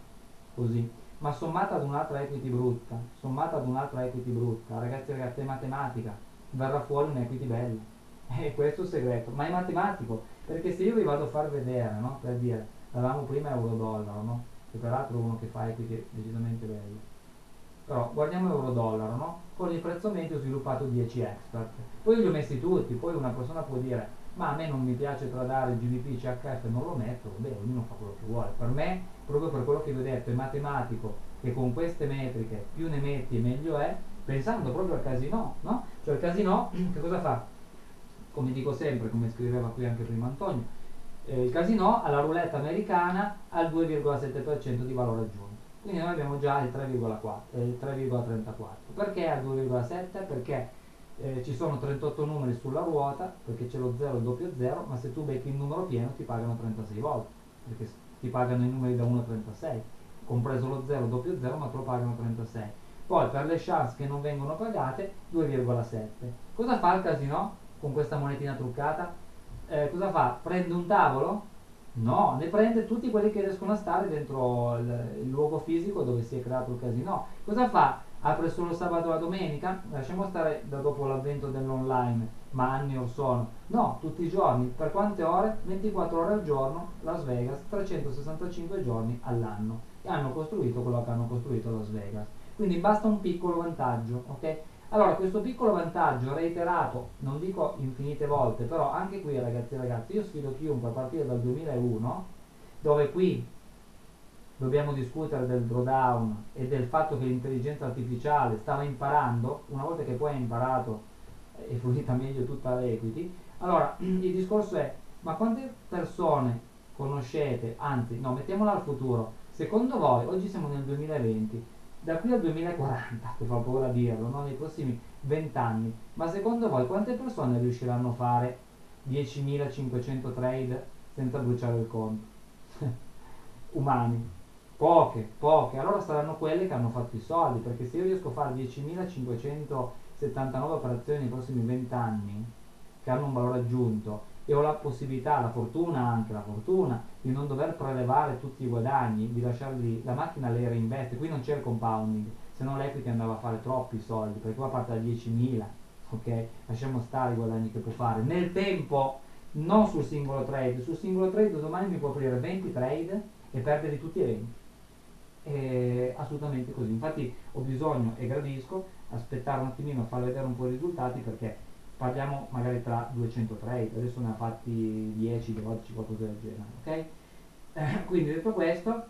così. Ma sommata ad un'altra equity brutta sommata ad un'altra equity brutta ragazzi ragazzi è matematica verrà fuori un'equity bella e questo è il segreto ma è matematico perché se io vi vado a far vedere no, per dire avevamo prima euro dollaro no? che peraltro è uno che fa equity decisamente bello però guardiamo euro dollaro no? con il prezzo medio sviluppato 10 expert poi li ho messi tutti poi una persona può dire ma a me non mi piace tradare il GBP CHF non lo metto beh ognuno fa quello che vuole per me proprio per quello che vi ho detto è matematico che con queste metriche più ne metti meglio è pensando proprio al casino no? cioè il casino che cosa fa? Come dico sempre come scriveva qui anche prima Antonio eh, il casino alla roulette americana ha il 2,7% di valore aggiunto. Quindi noi abbiamo già il 3,34 eh, perché al 2,7 perché eh, ci sono 38 numeri sulla ruota perché c'è lo 0 il doppio 0 ma se tu becchi il numero pieno ti pagano 36 volte perché ti pagano i numeri da 1 a 36 compreso lo 0 doppio 0 ma te lo pagano 36 poi per le chance che non vengono pagate 2,7 cosa fa il casino con questa monetina truccata eh, cosa fa? prende un tavolo No, ne prende tutti quelli che riescono a stare dentro il, il luogo fisico dove si è creato il casino. Cosa fa? Apre solo sabato e la domenica? Lasciamo stare da dopo l'avvento dell'online, ma anni or sono. No, tutti i giorni. Per quante ore? 24 ore al giorno, Las Vegas, 365 giorni all'anno. E hanno costruito quello che hanno costruito Las Vegas. Quindi basta un piccolo vantaggio, ok? Allora, questo piccolo vantaggio reiterato, non dico infinite volte, però anche qui ragazzi e ragazzi, io sfido chiunque a partire dal 2001, dove qui dobbiamo discutere del drawdown e del fatto che l'intelligenza artificiale stava imparando, una volta che poi ha imparato è fluita meglio tutta l'equity, allora [CLEARS THROAT] il discorso è, ma quante persone conoscete, anzi no, mettiamola al futuro, secondo voi, oggi siamo nel 2020, da qui al 2040, che fa paura dirlo, no? nei prossimi 20 anni, ma secondo voi quante persone riusciranno a fare 10.500 trade senza bruciare il conto? [LAUGHS] Umani. Poche, poche. Allora saranno quelle che hanno fatto i soldi, perché se io riesco a fare 10.579 operazioni nei prossimi 20 anni, che hanno un valore aggiunto, e ho la possibilità, la fortuna anche, la fortuna di non dover prelevare tutti i guadagni, di lasciarli, la macchina le reinveste, qui non c'è il compounding, se no l'equity andava a fare troppi soldi, perché qua parte da 10.000, ok? Lasciamo stare i guadagni che può fare. Nel tempo, non sul singolo trade, sul singolo trade domani mi può aprire 20 trade e perderli tutti e 20. È assolutamente così, infatti ho bisogno e gradisco aspettare un attimino a far vedere un po' i risultati perché parliamo magari tra 200 trade, adesso ne ha fatti 10, 12, qualcosa del genere, ok? Eh, quindi detto questo,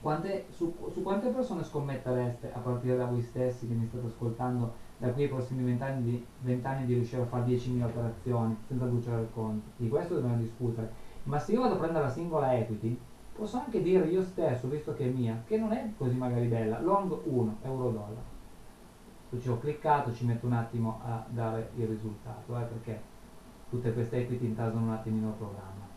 quante, su, su, quante persone scommettereste a partire da voi stessi che mi state ascoltando da qui ai prossimi 20 anni di, 20 anni di riuscire a fare 10.000 operazioni senza bruciare il conto? Di questo dobbiamo discutere. Ma se io vado a prendere la singola equity, posso anche dire io stesso, visto che è mia, che non è così magari bella, long 1 euro-dollaro ci ho cliccato ci metto un attimo a dare il risultato eh, perché tutte queste equity intasano un attimino il programma.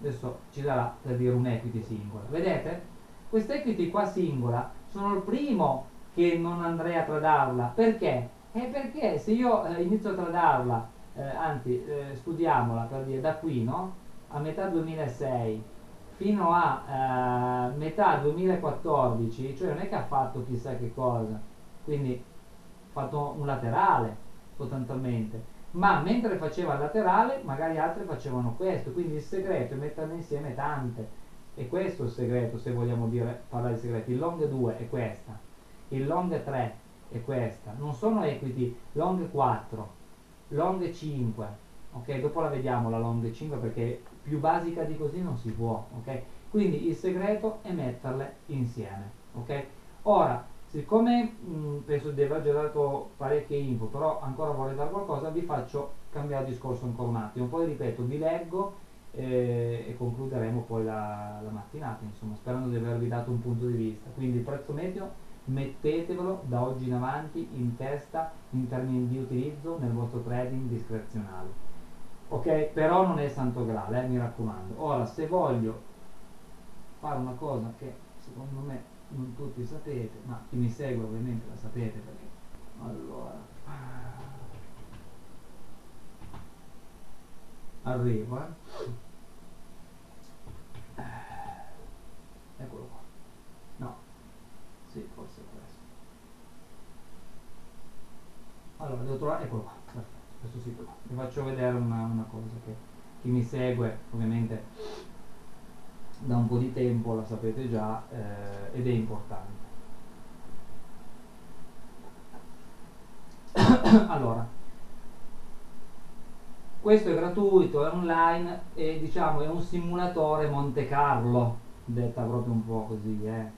Adesso ci darà per dire un equity singola. Vedete? Questa equity qua singola sono il primo che non andrei a tradarla. Perché? Eh perché se io eh, inizio a tradarla eh, anzi eh, studiamola per dire da qui no? a metà 2006 fino a eh, metà 2014 cioè non è che ha fatto chissà che cosa quindi fatto un laterale sostanzialmente. Ma mentre faceva il laterale magari altri facevano questo. Quindi il segreto è metterne insieme tante. E questo è il segreto se vogliamo dire, parlare di segreti. Il long 2 è questa il long 3 è questa. Non sono equity long 4 long 5 ok dopo la vediamo la long 5 perché più basica di così non si può ok? Quindi il segreto è metterle insieme ok? Ora Siccome mh, penso di aver già dato parecchie info, però ancora vorrei dare qualcosa, vi faccio cambiare discorso ancora un attimo. Poi ripeto, vi leggo eh, e concluderemo poi la, la, mattinata, insomma, sperando di avervi dato un punto di vista. Quindi il prezzo medio mettetevelo da oggi in avanti in testa in termini di utilizzo nel vostro trading discrezionale. Ok? Però non è santo grale, eh, mi raccomando. Ora, se voglio fare una cosa che secondo me non tutti sapete, ma chi mi segue ovviamente la sapete perché allora arrivo eh. eccolo qua. No. Sì forse questo. Allora devo trovare eccolo qua perfetto questo sito qua. Vi faccio vedere una, una cosa che chi mi segue ovviamente da un po' di tempo la sapete già eh, ed è importante [COUGHS] allora questo è gratuito, è online e diciamo è un simulatore Monte Carlo detta proprio un po' così eh.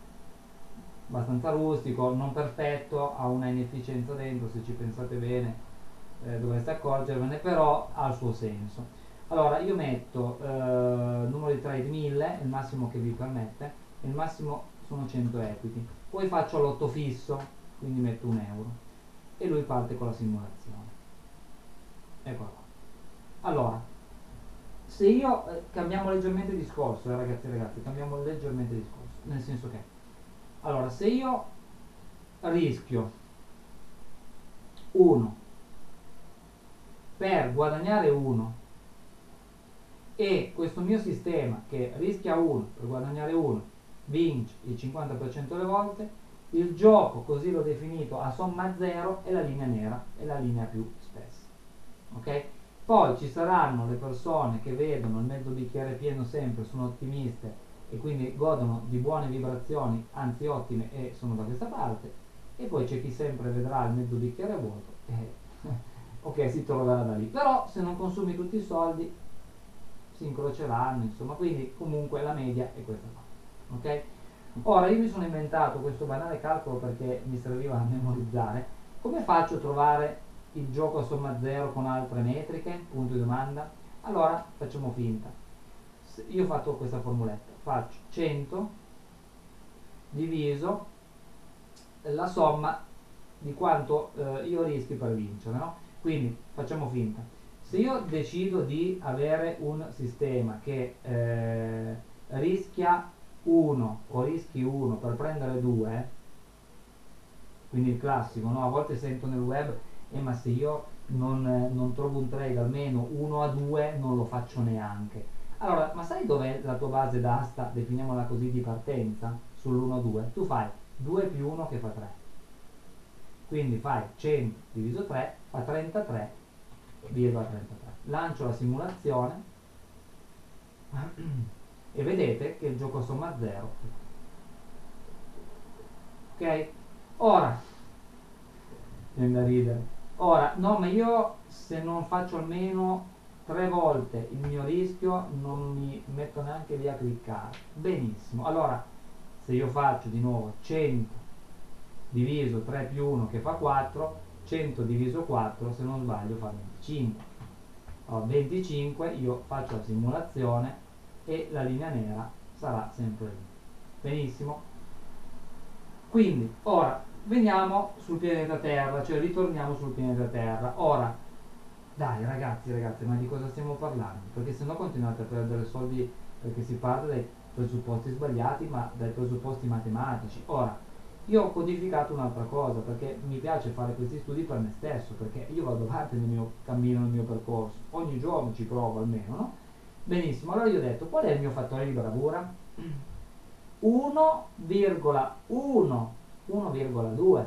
abbastanza rustico, non perfetto ha una inefficienza dentro se ci pensate bene eh, dovreste accorgervene però ha il suo senso allora io metto eh, numero di trade 1000 il massimo che vi permette e il massimo sono 100 equity. Poi faccio l'otto fisso quindi metto un euro. E lui parte con la simulazione. Ecco qua. Allora se io eh, cambiamo leggermente discorso eh, ragazzi e ragazzi cambiamo leggermente discorso nel senso che allora se io rischio 1 per guadagnare 1 e questo mio sistema che rischia 1 per guadagnare 1 vince il 50% delle volte il gioco così l'ho definito a somma 0 è la linea nera è la linea più spessa ok? Poi ci saranno le persone che vedono il mezzo bicchiere pieno sempre sono ottimiste e quindi godono di buone vibrazioni anzi ottime e sono da questa parte e poi c'è chi sempre vedrà il mezzo bicchiere vuoto e [LAUGHS] ok si troverà da lì. Però se non consumi tutti i soldi si incroceranno, insomma, quindi comunque la media è questa qua. Ok? Ora io mi sono inventato questo banale calcolo perché mi serviva a memorizzare. Come faccio a trovare il gioco a somma zero con altre metriche? Punto di domanda. Allora facciamo finta. Io ho fatto questa formuletta. Faccio 100 diviso la somma di quanto eh, io rischi per vincere, no? Quindi facciamo finta se io decido di avere un sistema che eh, rischia 1 o rischi 1 per prendere 2 quindi il classico no? a volte sento nel web eh, ma se io non, non trovo un trade almeno 1 a 2 non lo faccio neanche. Allora ma sai dov'è la tua base d'asta definiamola così di partenza? Sull'1 a 2 tu fai 2 più 1 che fa 3 quindi fai 100 diviso 3 fa 33 lancio la simulazione [CLEARS THROAT] e vedete che il gioco somma 0 ok? Ora viene da ridere. ora no ma io se non faccio almeno tre volte il mio rischio non mi metto neanche lì a cliccare. Benissimo. Allora se io faccio di nuovo 100 diviso 3 più 1 che fa 4 100 diviso 4 se non sbaglio fa 25 allora, 25 io faccio la simulazione e la linea nera sarà sempre lì. Benissimo. Quindi ora veniamo sul pianeta terra cioè ritorniamo sul pianeta terra. Ora dai ragazzi ragazzi ma di cosa stiamo parlando? Perché se no continuate a perdere soldi perché si parla dai presupposti sbagliati ma dai presupposti matematici. Ora io ho codificato un'altra cosa perché mi piace fare questi studi per me stesso, perché io vado avanti nel mio cammino, nel mio percorso, ogni giorno ci provo almeno, no? Benissimo, allora io ho detto qual è il mio fattore di bravura? 1,1 1,2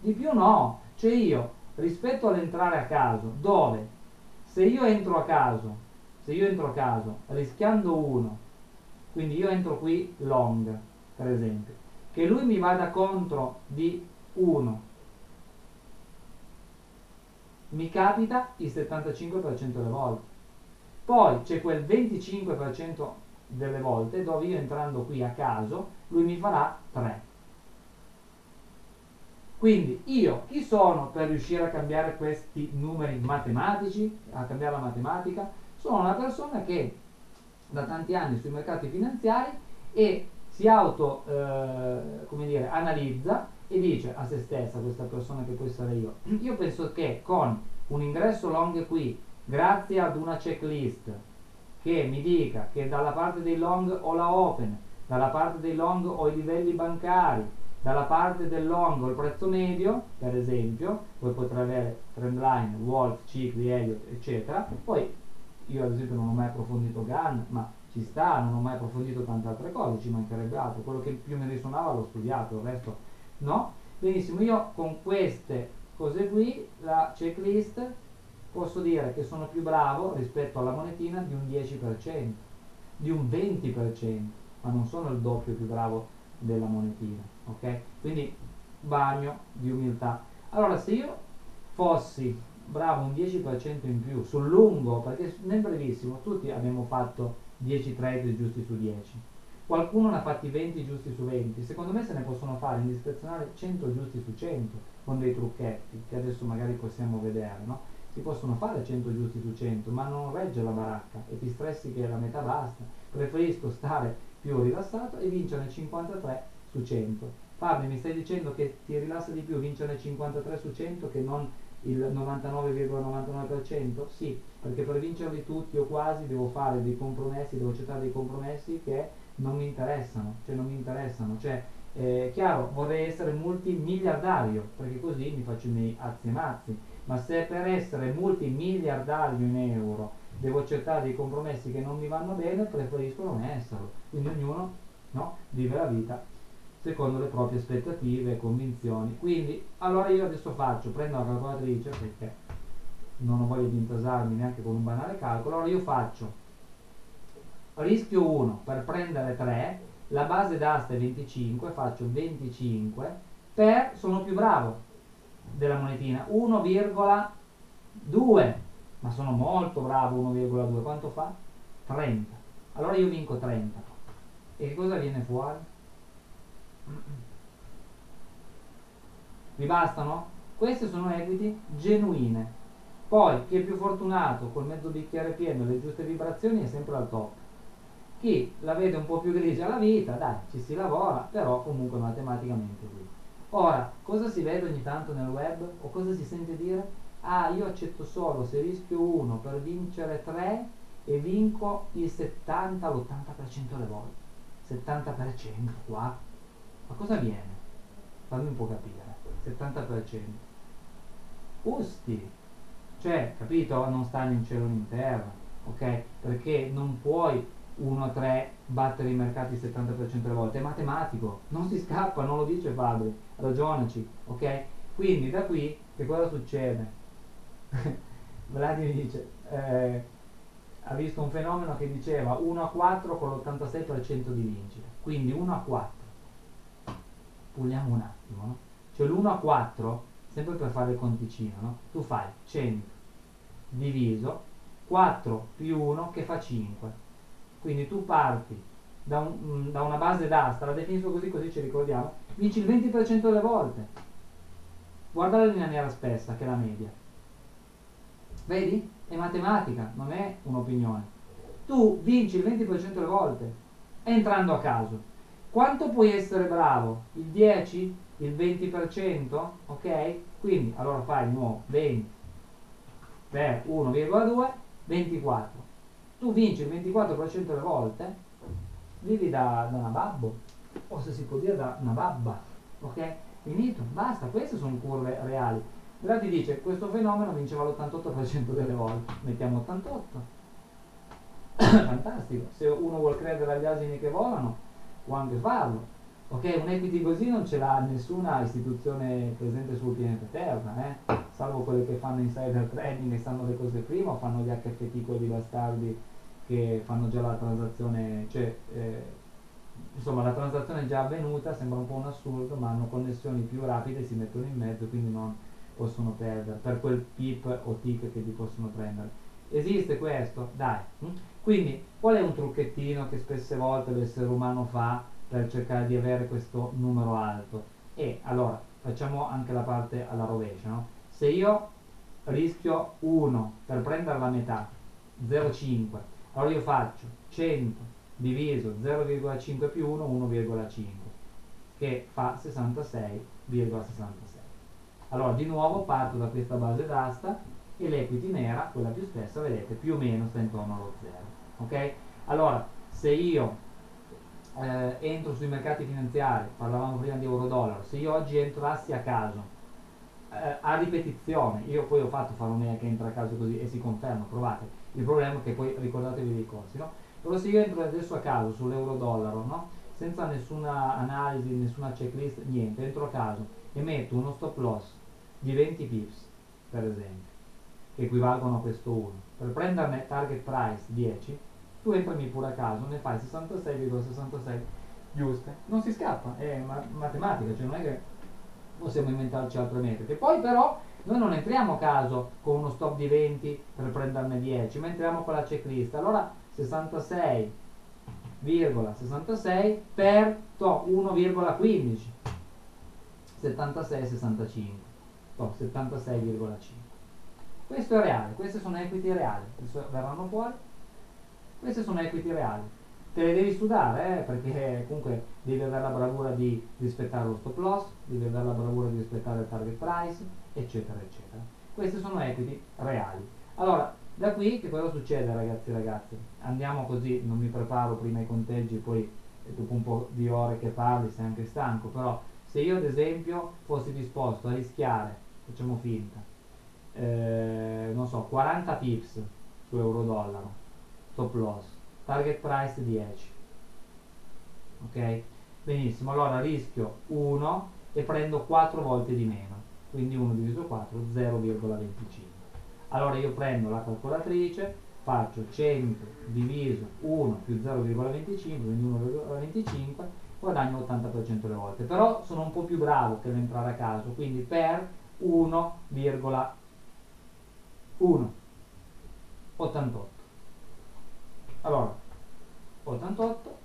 di più no, cioè io rispetto all'entrare a caso, dove? Se io entro a caso, se io entro a caso rischiando 1, quindi io entro qui long, per esempio, che lui mi vada contro di 1 mi capita il 75% delle volte. Poi c'è quel 25% delle volte dove io entrando qui a caso lui mi farà 3 quindi io chi sono per riuscire a cambiare questi numeri matematici a cambiare la matematica? Sono una persona che da tanti anni sui mercati finanziari e si auto eh, come dire, analizza e dice a se stessa, questa persona che poi sarei io, [CLEARS THROAT] io penso che con un ingresso long qui, grazie ad una checklist che mi dica che dalla parte dei long ho la open, dalla parte dei long ho i livelli bancari, dalla parte del long ho il prezzo medio, per esempio, poi potrei avere trendline, Wolf, cicli, Elliott, eccetera, poi io ad esempio non ho mai approfondito GAN, ma ci sta, non ho mai approfondito tante altre cose, ci mancherebbe altro, quello che più mi risuonava l'ho studiato, il resto no. Benissimo, io con queste cose qui, la checklist, posso dire che sono più bravo rispetto alla monetina di un 10%, di un 20%, ma non sono il doppio più bravo della monetina, ok? Quindi bagno di umiltà. Allora, se io fossi bravo un 10% in più sul lungo, perché nel brevissimo tutti abbiamo fatto 10 trade giusti su 10, qualcuno ne ha fatti 20 giusti su 20, secondo me se ne possono fare in discrezionale 100 giusti su 100 con dei trucchetti che adesso magari possiamo vedere, no? Si possono fare 100 giusti su 100, ma non regge la baracca e ti stressi che la metà basta. Preferisco stare più rilassato e vincere 53 su 100 Fabio mi stai dicendo che ti rilassa di più vincere 53 su 100 che non il 99,99%? Sì, perché per vincerli tutti o quasi devo fare dei compromessi, devo accettare dei compromessi che non mi interessano, cioè non mi interessano, cioè eh, chiaro vorrei essere multimiliardario perché così mi faccio i miei azzi e mazzi, ma se per essere multimiliardario in euro devo accettare dei compromessi che non mi vanno bene, preferisco non esserlo, quindi ognuno no, vive la vita secondo le proprie aspettative e convinzioni. Quindi, allora io adesso faccio, prendo la calcolatrice perché non ho voglia di intasarmi neanche con un banale calcolo, allora io faccio rischio 1 per prendere 3, la base d'asta è 25, faccio 25 per, sono più bravo della monetina, 1,2, ma sono molto bravo 1,2, quanto fa? 30. Allora io vinco 30. E che cosa viene fuori? Vi bastano? Queste sono equity genuine. Poi chi è più fortunato col mezzo bicchiere pieno e le giuste vibrazioni è sempre al top. Chi la vede un po' più grigia la vita, dai, ci si lavora, però comunque matematicamente sì. Ora, cosa si vede ogni tanto nel web o cosa si sente dire? Ah, io accetto solo se rischio 1 per vincere 3 e vinco il 70 l'80% delle volte. 70% qua ma cosa viene? Fammi un po' capire. 70%. Usti. Cioè, capito? Non stanno in cielo né in terra. Ok? Perché non puoi 1 a 3 battere i mercati il 70% delle volte. È matematico. Non si scappa, non lo dice Fabri. Ragionaci. Ok? Quindi da qui che cosa succede? [LAUGHS] Vladi dice... Eh, ha visto un fenomeno che diceva 1 a 4 con l'86% di vincita. Quindi 1 a 4 puliamo un attimo, no? Cioè l'1 a 4, sempre per fare il conticino, no? Tu fai 100 diviso 4 più 1 che fa 5. Quindi tu parti da, un, mm, da una base d'asta, la definisco così così ci ricordiamo, vinci il 20% delle volte. Guarda la linea nera spessa che è la media. Vedi? È matematica, non è un'opinione. Tu vinci il 20% delle volte, entrando a caso. Quanto puoi essere bravo? Il 10? Il 20%? Ok? Quindi allora fai di nuovo 20 per 1,2, 24. Tu vinci il 24% delle volte, vivi da, da una babbo, o se si può dire da una babba. Ok? Finito, basta, queste sono curve reali. Però ti dice questo fenomeno vinceva l'88% delle volte. Mettiamo 88. [COUGHS] Fantastico. Se uno vuole credere agli asini che volano, può anche farlo. Ok, un equity così non ce l'ha nessuna istituzione presente sul pianeta Terra, eh? salvo quelle che fanno insider trading e sanno le cose prima o fanno gli HFT quelli bastardi che fanno già la transazione, cioè eh, insomma la transazione è già avvenuta, sembra un po' un assurdo, ma hanno connessioni più rapide, si mettono in mezzo, quindi non possono perdere per quel PIP o TIC che li possono prendere. Esiste questo? Dai. Hm? Quindi, qual è un trucchettino che spesse volte l'essere umano fa per cercare di avere questo numero alto? E allora, facciamo anche la parte alla rovescia, no? Se io rischio 1 per prendere la metà, 0,5, allora io faccio 100 diviso 0,5 più 1, 1,5, che fa 66,66. Allora, di nuovo parto da questa base d'asta e l'equity nera, quella più spessa, vedete, più o meno sta intorno allo 0. Ok? Allora, se io eh, entro sui mercati finanziari, parlavamo prima di euro-dollaro, se io oggi entrassi a caso eh, a ripetizione. Io poi ho fatto fare un'EA che entra a caso così e si conferma, provate. Il problema è che poi ricordatevi dei corsi, no? Però se io entro adesso a caso sull'euro-dollaro, no? senza nessuna analisi, nessuna checklist, niente, entro a caso e metto uno stop loss di 20 pips, per esempio, che equivalgono a questo 1, per prenderne target price 10, tu entrami pure a caso, ne fai 66,66 giuste, non si scappa, è ma- matematica, cioè non è che possiamo inventarci altre metriche. Poi però noi non entriamo a caso con uno stop di 20 per prenderne 10, ma entriamo con la checklist. Allora 66,66 per 1,15 76,65 76,5 questo è reale, queste sono equity reali, verranno fuori queste sono equity reali. Te le devi studiare eh, perché comunque devi avere la bravura di rispettare lo stop loss devi avere la bravura di rispettare il target price eccetera eccetera. Queste sono equity reali. Allora da qui che cosa succede ragazzi ragazze? Andiamo così non mi preparo prima i conteggi poi dopo un po' di ore che parli sei anche stanco però se io ad esempio fossi disposto a rischiare facciamo finta eh, non so 40 pips su euro dollaro stop loss. Target price 10 ok? Benissimo. Allora rischio 1 e prendo 4 volte di meno. Quindi 1 diviso 4 0,25 allora io prendo la calcolatrice faccio 100 diviso 1 più 0,25 quindi 1,25 guadagno l'80% delle volte. Però sono un po' più bravo che l'entrare a caso quindi per 1,1 88 allora 88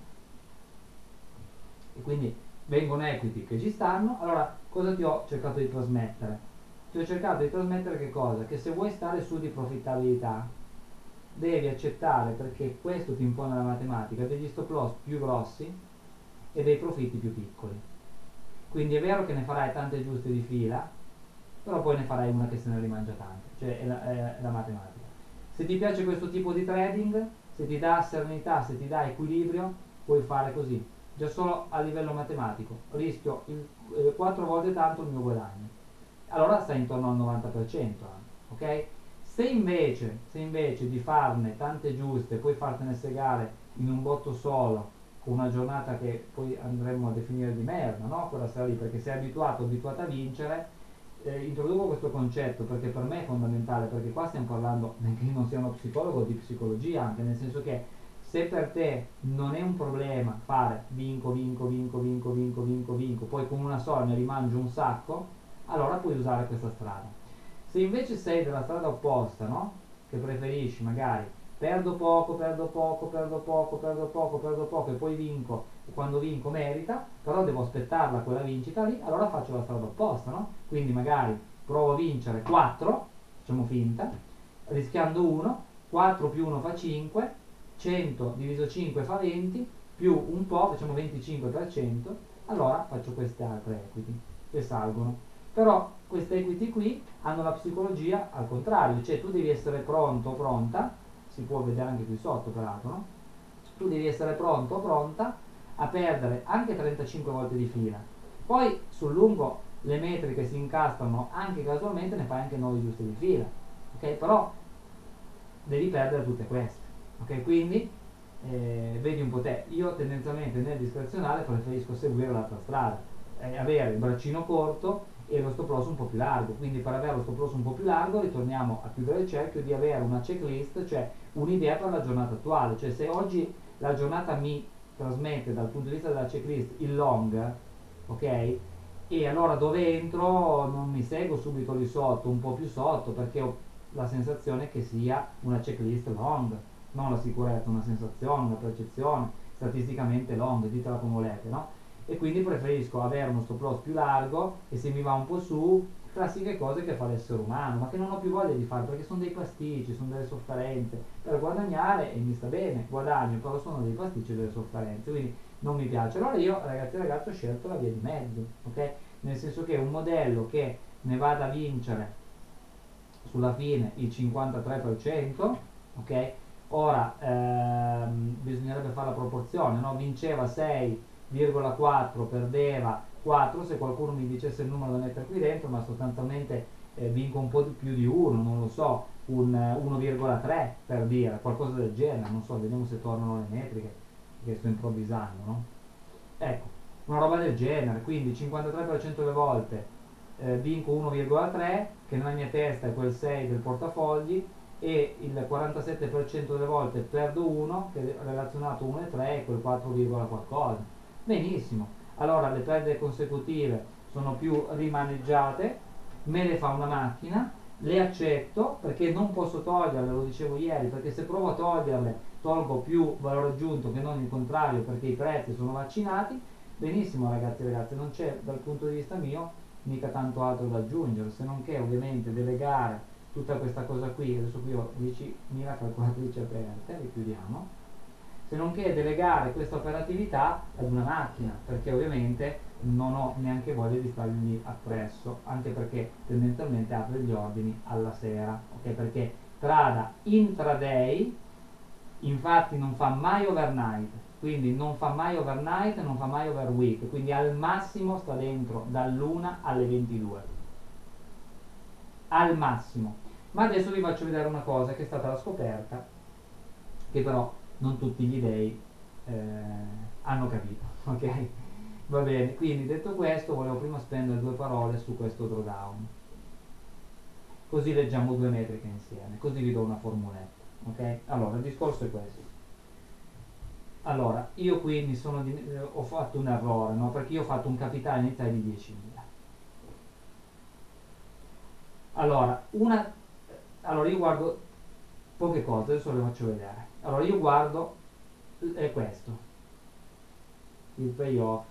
e quindi vengono equity che ci stanno allora cosa ti ho cercato di trasmettere? ti ho cercato di trasmettere che cosa? che se vuoi stare su di profittabilità devi accettare perché questo ti impone la matematica degli stop loss più grossi e dei profitti più piccoli quindi è vero che ne farai tante giuste di fila però poi ne farai una che se ne rimangia tante cioè è la, è la matematica se ti piace questo tipo di trading se ti dà serenità, se ti dà equilibrio, puoi fare così. Già solo a livello matematico, rischio il, eh, 4 volte tanto il mio guadagno. Allora stai intorno al 90%, ok? Se invece, se invece di farne tante giuste, puoi fartene segare in un botto solo, con una giornata che poi andremo a definire di merda, no? Quella sera lì, perché sei abituato, abituato a vincere, eh, introduco questo concetto perché per me è fondamentale, perché qua stiamo parlando, benché non sia uno psicologo, di psicologia anche, nel senso che se per te non è un problema fare vinco, vinco, vinco, vinco, vinco, vinco, vinco, poi con una sola ne rimangio un sacco, allora puoi usare questa strada. Se invece sei della strada opposta, no? Che preferisci magari perdo poco, perdo poco, perdo poco, perdo poco, perdo poco e poi vinco quando vinco merita, però devo aspettarla quella vincita lì, allora faccio la strada opposta, no? Quindi magari provo a vincere 4, facciamo finta, rischiando 1, 4 più 1 fa 5, 100 diviso 5 fa 20, più un po', facciamo 25%, allora faccio queste altre equity che salgono. Però queste equity qui hanno la psicologia al contrario, cioè tu devi essere pronto o pronta si può vedere anche qui sotto peraltro, no? tu devi essere pronto o pronta a perdere anche 35 volte di fila. Poi sul lungo le metriche si incastrano anche casualmente, ne fai anche 9 giuste di fila, ok? Però devi perdere tutte queste, ok? Quindi eh, vedi un po' te, io tendenzialmente nel discrezionale preferisco seguire l'altra strada, eh, avere il braccino corto e lo stop loss un po' più largo. Quindi per avere lo stop loss un po' più largo ritorniamo a chiudere il cerchio di avere una checklist, cioè un'idea per la giornata attuale. Cioè se oggi la giornata mi trasmette dal punto di vista della checklist il long, ok? E allora dove entro non mi seguo subito lì sotto, un po' più sotto, perché ho la sensazione che sia una checklist long, non la sicurezza, una sensazione, una percezione, statisticamente long, ditela come volete, no? e quindi preferisco avere uno stop loss più largo e se mi va un po' su classiche cose che fa l'essere umano ma che non ho più voglia di fare perché sono dei pasticci, sono delle sofferenze per guadagnare e mi sta bene, guadagno però sono dei pasticci e delle sofferenze quindi non mi piace allora io ragazzi e ragazzi ho scelto la via di mezzo ok? nel senso che un modello che ne vada a vincere sulla fine il 53% ok? ora ehm, bisognerebbe fare la proporzione no? vinceva 6 0,4 perdeva 4 se qualcuno mi dicesse il numero da mettere qui dentro ma sostanzialmente eh, vinco un po' di più di 1 non lo so un 1,3 per dire qualcosa del genere non so vediamo se tornano le metriche che sto improvvisando no? ecco una roba del genere quindi 53% delle volte eh, vinco 1,3 che nella mia testa è quel 6 del portafogli e il 47% delle volte perdo 1 che è relazionato 1 e 3 è quel 4, qualcosa benissimo allora le perdite consecutive sono più rimaneggiate me le fa una macchina le accetto perché non posso toglierle lo dicevo ieri perché se provo a toglierle tolgo più valore aggiunto che non il contrario perché i prezzi sono vaccinati. Benissimo ragazzi e ragazze non c'è dal punto di vista mio mica tanto altro da aggiungere se non che ovviamente delegare tutta questa cosa qui adesso qui ho 10.000 calcolatrici aperte le chiudiamo se non che delegare questa operatività ad una macchina perché ovviamente non ho neanche voglia di stargli appresso anche perché tendenzialmente apre gli ordini alla sera ok? Perché trada intraday infatti non fa mai overnight quindi non fa mai overnight non fa mai overweek quindi al massimo sta dentro dall'1 alle 22 al massimo. Ma adesso vi faccio vedere una cosa che è stata la scoperta che però non tutti gli dei eh, hanno capito [LAUGHS] ok? Va bene quindi detto questo volevo prima spendere due parole su questo drawdown. Così leggiamo due metriche insieme così vi do una formuletta ok? Allora il discorso è questo. Allora io qui mi sono eh, ho fatto un errore no? perché io ho fatto un capitale iniziale di 10.000 allora una allora io guardo poche cose adesso le faccio vedere allora io guardo è questo. Il payoff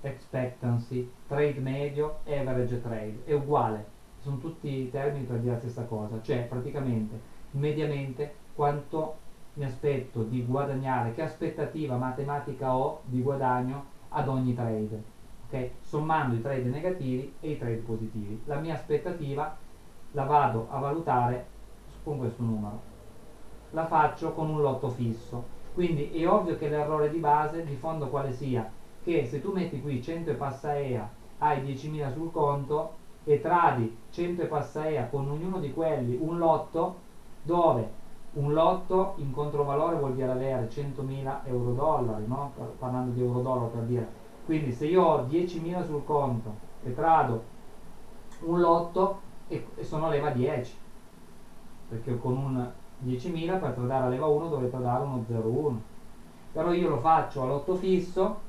expectancy trade medio average trade è uguale. Sono tutti termini per dire la stessa cosa. Cioè praticamente mediamente quanto mi aspetto di guadagnare che aspettativa matematica ho di guadagno ad ogni trade ok? Sommando i trade negativi e i trade positivi. La mia aspettativa la vado a valutare con questo numero la faccio con un lotto fisso. Quindi è ovvio che l'errore di base di fondo quale sia? Che se tu metti qui 100 e passa EA hai 10.000 sul conto e tradi 100 e passa EA con ognuno di quelli un lotto dove un lotto in controvalore vuol dire avere 100.000 euro dollari no? parlando di euro dollaro per dire. Quindi se io ho 10.000 sul conto e trado un lotto e, e sono leva 10 perché con un 10.000 per tradare a leva 1 dovrei tradare uno 0,1 però io lo faccio all'otto fisso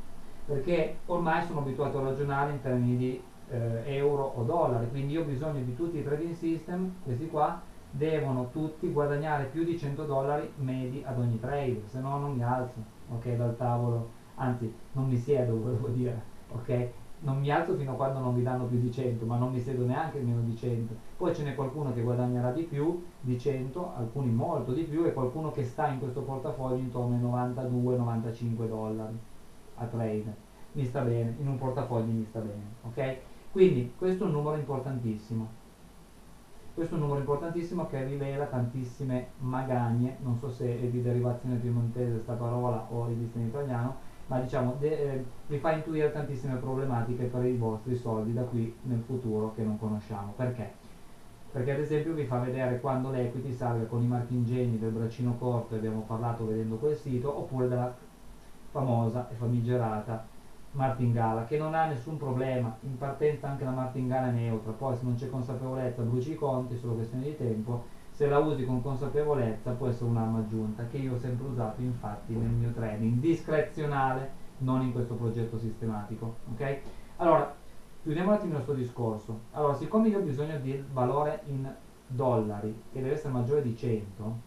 perché ormai sono abituato a ragionare in termini di eh, euro o dollari. Quindi io ho bisogno di tutti i trading system questi qua devono tutti guadagnare più di 100 dollari medi ad ogni trade se no non mi alzo ok dal tavolo. Anzi non mi siedo [LAUGHS] volevo dire ok non mi alzo fino a quando non mi danno più di 100 ma non mi siedo neanche meno di 100 poi ce n'è qualcuno che guadagnerà di più di 100 alcuni molto di più e qualcuno che sta in questo portafoglio intorno ai 92-95 dollari a trade. Mi sta bene in un portafoglio mi sta bene ok? Quindi questo è un numero importantissimo. Questo è un numero importantissimo che rivela tantissime magagne. Non so se è di derivazione piemontese questa parola o esiste in italiano ma diciamo de, eh, vi fa intuire tantissime problematiche per i vostri soldi da qui nel futuro che non conosciamo. Perché? Perché ad esempio vi fa vedere quando l'equity salga con i marchingegni del braccino corto, abbiamo parlato vedendo quel sito, oppure della famosa e famigerata martingala che non ha nessun problema, in partenza anche la martingala è neutra, poi se non c'è consapevolezza bruci i conti, è solo questione di tempo se la usi con consapevolezza può essere un'arma aggiunta che io ho sempre usato infatti nel mio trading discrezionale non in questo progetto sistematico ok? Allora chiudiamo un attimo il nostro discorso. Allora siccome io ho bisogno di valore in dollari che deve essere maggiore di 100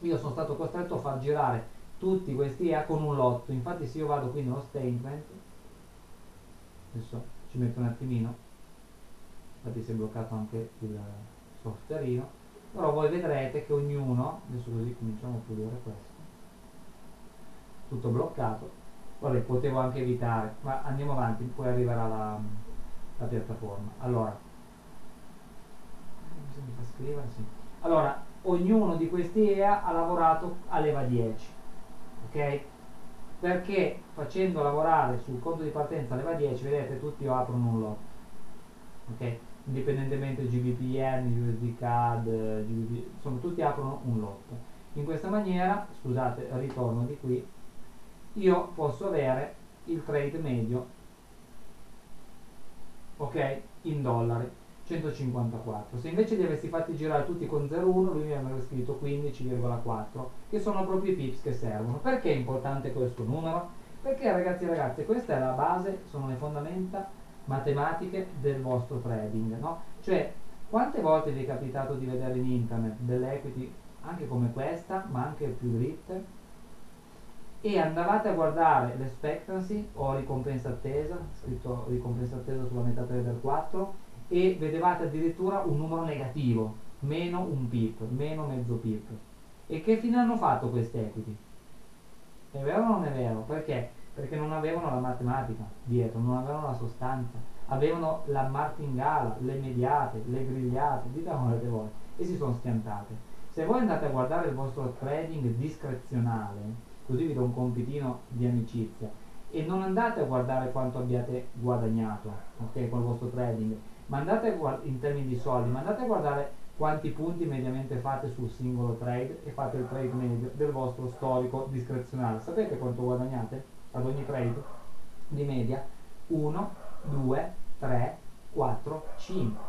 io sono stato costretto a far girare tutti questi EA con un lotto. Infatti se io vado qui nello statement adesso ci metto un attimino infatti si è bloccato anche il softwareino però voi vedrete che ognuno adesso così cominciamo a pulire questo tutto bloccato vabbè potevo anche evitare ma andiamo avanti poi arriverà la, la piattaforma. Allora mi fa scrivere sì. allora ognuno di questi EA ha lavorato a leva 10 ok? Perché facendo lavorare sul conto di partenza leva 10 vedete tutti aprono un lotto ok indipendentemente GBPN, USD CAD, GBP, insomma tutti aprono un lotto. In questa maniera scusate ritorno di qui io posso avere il trade medio ok in dollari 154 se invece li avessi fatti girare tutti con 0,1 lui mi avrebbe scritto 15,4 che sono proprio i pips che servono. Perché è importante questo numero? perché ragazzi e ragazze questa è la base sono le fondamenta matematiche del vostro trading no? cioè quante volte vi è capitato di vedere in internet delle equity anche come questa ma anche più dritte e andavate a guardare l'expectancy o ricompensa attesa scritto ricompensa attesa sulla metà trader 4 e vedevate addirittura un numero negativo, meno un pip, meno mezzo pip. E che fine hanno fatto queste equity? È vero o non è vero? Perché? Perché non avevano la matematica dietro, non avevano la sostanza, avevano la martingala, le mediate, le grigliate, dite come volete voi, e si sono schiantate. Se voi andate a guardare il vostro trading discrezionale, così vi do un compitino di amicizia, e non andate a guardare quanto abbiate guadagnato ok, col vostro trading, ma andate in termini di soldi, ma andate a guardare quanti punti mediamente fate sul singolo trade e fate il trade medio del vostro storico discrezionale. Sapete quanto guadagnate ad ogni trade? Di media 1, 2, 3, 4, 5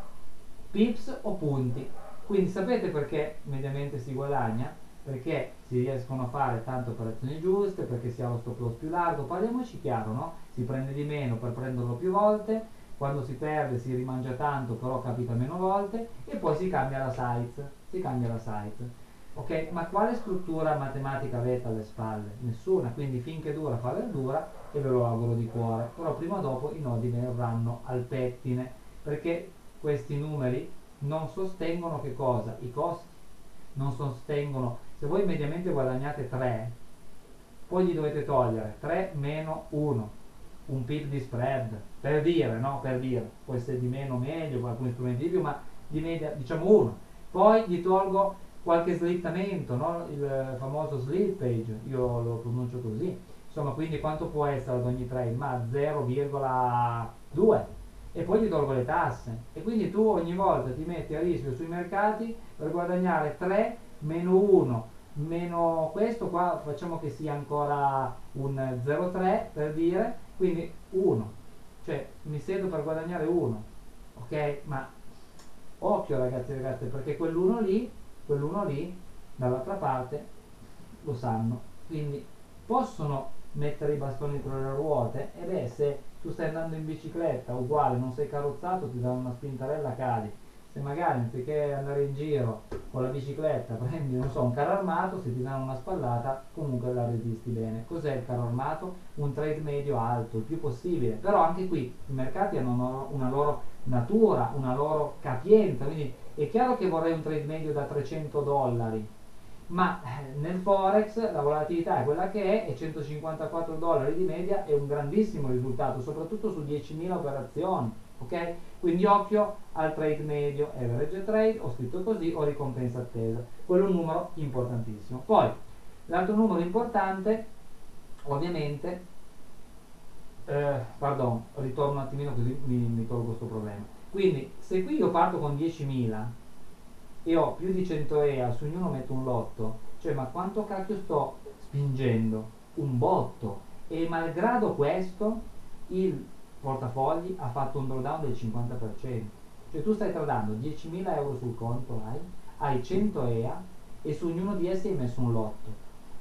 pips o punti. Quindi sapete perché mediamente si guadagna? Perché si riescono a fare tante operazioni giuste, perché si ha lo stop loss più largo, parliamoci chiaro, no? Si prende di meno per prenderlo più volte, quando si perde si rimangia tanto però capita meno volte e poi si cambia la size si cambia la size ok? Ma quale struttura matematica avete alle spalle? Nessuna. Quindi finché dura fa verdura e ve lo auguro di cuore. Però prima o dopo i nodi verranno al pettine. Perché questi numeri non sostengono che cosa? I costi. Non sostengono. Se voi mediamente guadagnate 3 poi gli dovete togliere 3 meno 1 un pip di spread, per dire, no? Per dire, può essere di meno meglio, alcuni strumenti di più, ma di media diciamo uno. Poi gli tolgo qualche slittamento, no? il famoso slippage, io lo pronuncio così. Insomma, quindi quanto può essere ad ogni trade? Ma 0,2 e poi gli tolgo le tasse e quindi tu ogni volta ti metti a rischio sui mercati per guadagnare 3 meno 1 meno questo qua facciamo che sia ancora un 0,3 per dire quindi 1 cioè mi siedo per guadagnare 1 ok ma occhio ragazzi e ragazze perché quell'uno lì quell'uno lì dall'altra parte lo sanno quindi possono mettere i bastoni tra le ruote e beh se tu stai andando in bicicletta uguale non sei carrozzato ti danno una spintarella cadi se magari anziché andare in giro con la bicicletta [LAUGHS] prendi non so, un carro armato, se ti danno una spallata comunque la resisti bene. Cos'è il carro armato? Un trade medio alto, il più possibile, però anche qui i mercati hanno una loro natura, una loro capienza, quindi è chiaro che vorrei un trade medio da 300 dollari, ma eh, nel forex la volatilità è quella che è e 154 dollari di media è un grandissimo risultato, soprattutto su 10.000 operazioni ok? Quindi occhio al trade medio, average trade, ho scritto così, o ricompensa attesa. Quello è un numero importantissimo. Poi, l'altro numero importante, ovviamente, eh, pardon, ritorno un attimino così mi, mi tolgo questo problema. Quindi, se qui io parto con 10.000 e ho più di 100 EA, su ognuno metto un lotto, cioè ma quanto cacchio sto spingendo? Un botto. E malgrado questo, il portafogli ha fatto un drawdown del 50%. Cioè tu stai tradando 10.000 euro sul conto, hai, hai 100 EA e su ognuno di essi hai messo un lotto.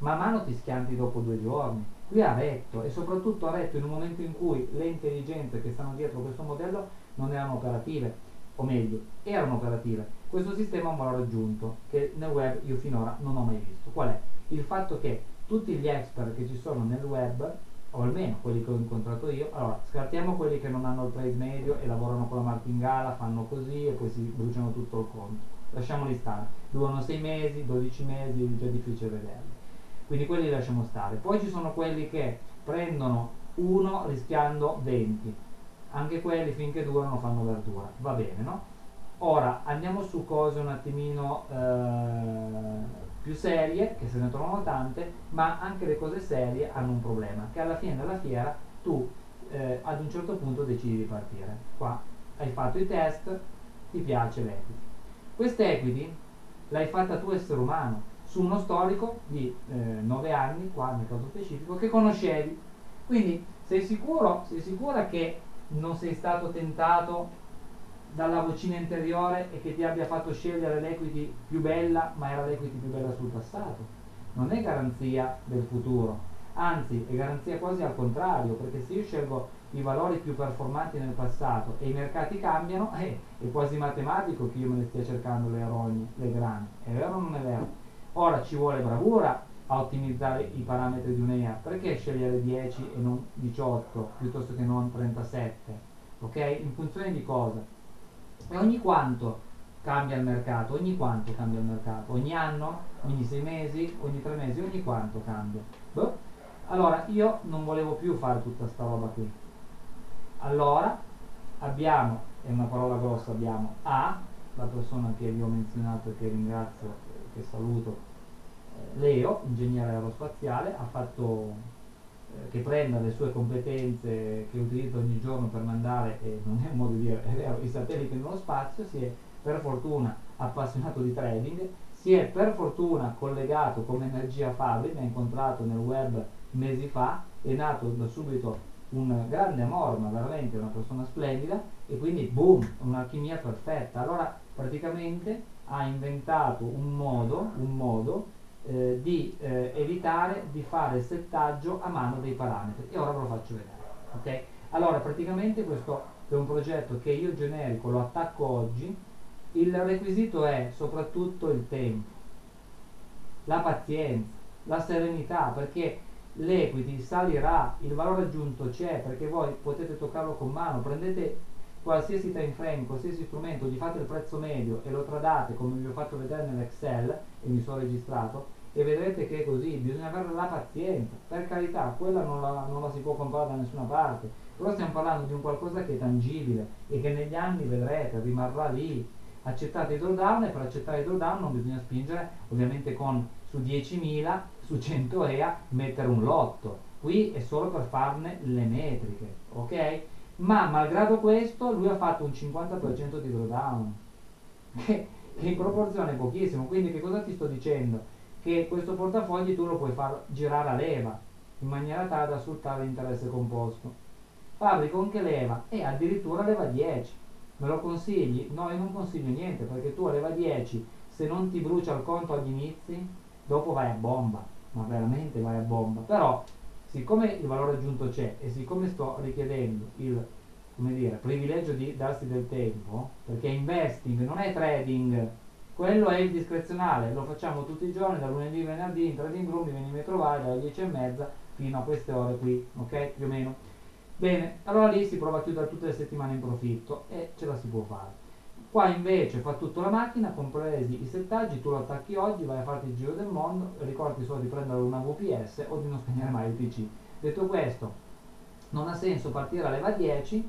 Man mano ti schianti dopo due giorni. Qui ha retto e soprattutto ha retto in un momento in cui le intelligenze che stanno dietro questo modello non erano operative, o meglio, erano operative. Questo sistema ha un valore aggiunto che nel web io finora non ho mai visto. Qual è? Il fatto che tutti gli expert che ci sono nel web o almeno quelli che ho incontrato io, allora scartiamo quelli che non hanno il trade medio e lavorano con la martingala, fanno così e poi si bruciano tutto il conto, lasciamoli stare, durano 6 mesi, 12 mesi, è già difficile vederli, quindi quelli li lasciamo stare, poi ci sono quelli che prendono uno rischiando 20, anche quelli finché durano fanno verdura, va bene no? Ora andiamo su cose un attimino eh, più serie, che se ne trovano tante, ma anche le cose serie hanno un problema, che alla fine della fiera tu eh, ad un certo punto decidi di partire. Qua hai fatto i test, ti piace l'equity. Quest'equity l'hai fatta tu essere umano, su uno storico di eh, 9 anni, qua nel caso specifico, che conoscevi. Quindi sei sicuro, sei sicura che non sei stato tentato dalla vocina interiore e che ti abbia fatto scegliere l'equity più bella, ma era l'equity più bella sul passato. Non è garanzia del futuro, anzi è garanzia quasi al contrario, perché se io scelgo i valori più performanti nel passato e i mercati cambiano, eh, è quasi matematico che io me ne stia cercando le rogne, le grane. È vero o non è vero? Ora ci vuole bravura a ottimizzare i parametri di un'EA, perché scegliere 10 e non 18 piuttosto che non 37? Ok? In funzione di cosa? E ogni quanto cambia il mercato? Ogni quanto cambia il mercato? Ogni anno? Ogni sei mesi? Ogni tre mesi? Ogni quanto cambia? Boh. Allora, io non volevo più fare tutta sta roba qui. Allora, abbiamo, è una parola grossa, abbiamo A, la persona che vi ho menzionato e che ringrazio, che saluto, Leo, ingegnere aerospaziale, ha fatto eh, che prenda le sue competenze che utilizza ogni giorno per mandare, e non è un modo di dire, è vero, i satelliti nello spazio, si è per fortuna appassionato di trading, si è per fortuna collegato come energia Fabri, mi ha incontrato nel web mesi fa, è nato da subito un grande amore, ma veramente una persona splendida, e quindi boom, un'alchimia perfetta. Allora praticamente ha inventato un modo, un modo eh, di eh, evitare di fare il settaggio a mano dei parametri. E ora ve lo faccio vedere ok? Allora praticamente questo è un progetto che io generico lo attacco oggi. Il requisito è soprattutto il tempo la pazienza la serenità perché l'equity salirà il valore aggiunto c'è perché voi potete toccarlo con mano prendete qualsiasi time frame, qualsiasi strumento, gli fate il prezzo medio e lo tradate come vi ho fatto vedere nell'Excel e mi sono registrato e vedrete che è così, bisogna avere la pazienza, per carità, quella non la, non la si può comprare da nessuna parte, però stiamo parlando di un qualcosa che è tangibile e che negli anni vedrete, rimarrà lì. Accettate i drawdown e per accettare i drawdown non bisogna spingere ovviamente con su 10.000, su 100 EA mettere un lotto. Qui è solo per farne le metriche, ok? Ma malgrado questo lui ha fatto un 50% di drawdown, [LAUGHS] che, che in proporzione è pochissimo. Quindi che cosa ti sto dicendo? Che questo portafogli tu lo puoi far girare a leva in maniera tale da sfruttare l'interesse composto. Fabri con che leva? E addirittura leva 10. Me lo consigli? No, io non consiglio niente perché tu a leva 10 se non ti brucia il conto agli inizi, dopo vai a bomba, ma veramente vai a bomba. Però, siccome il valore aggiunto c'è e siccome sto richiedendo il come dire, privilegio di darsi del tempo, perché investing non è trading, quello è il discrezionale, lo facciamo tutti i giorni, da lunedì a venerdì, in trading room, mi vieni a trovare dalle 10 e mezza fino a queste ore qui, ok? Più o meno. Bene, allora lì si prova a chiudere tutte le settimane in profitto e ce la si può fare. Qua invece fa tutto la macchina, compresi i settaggi, tu lo attacchi oggi, vai a farti il giro del mondo, ricordi solo di prendere una VPS o di non spegnere mai il PC. Detto questo, non ha senso partire a leva 10,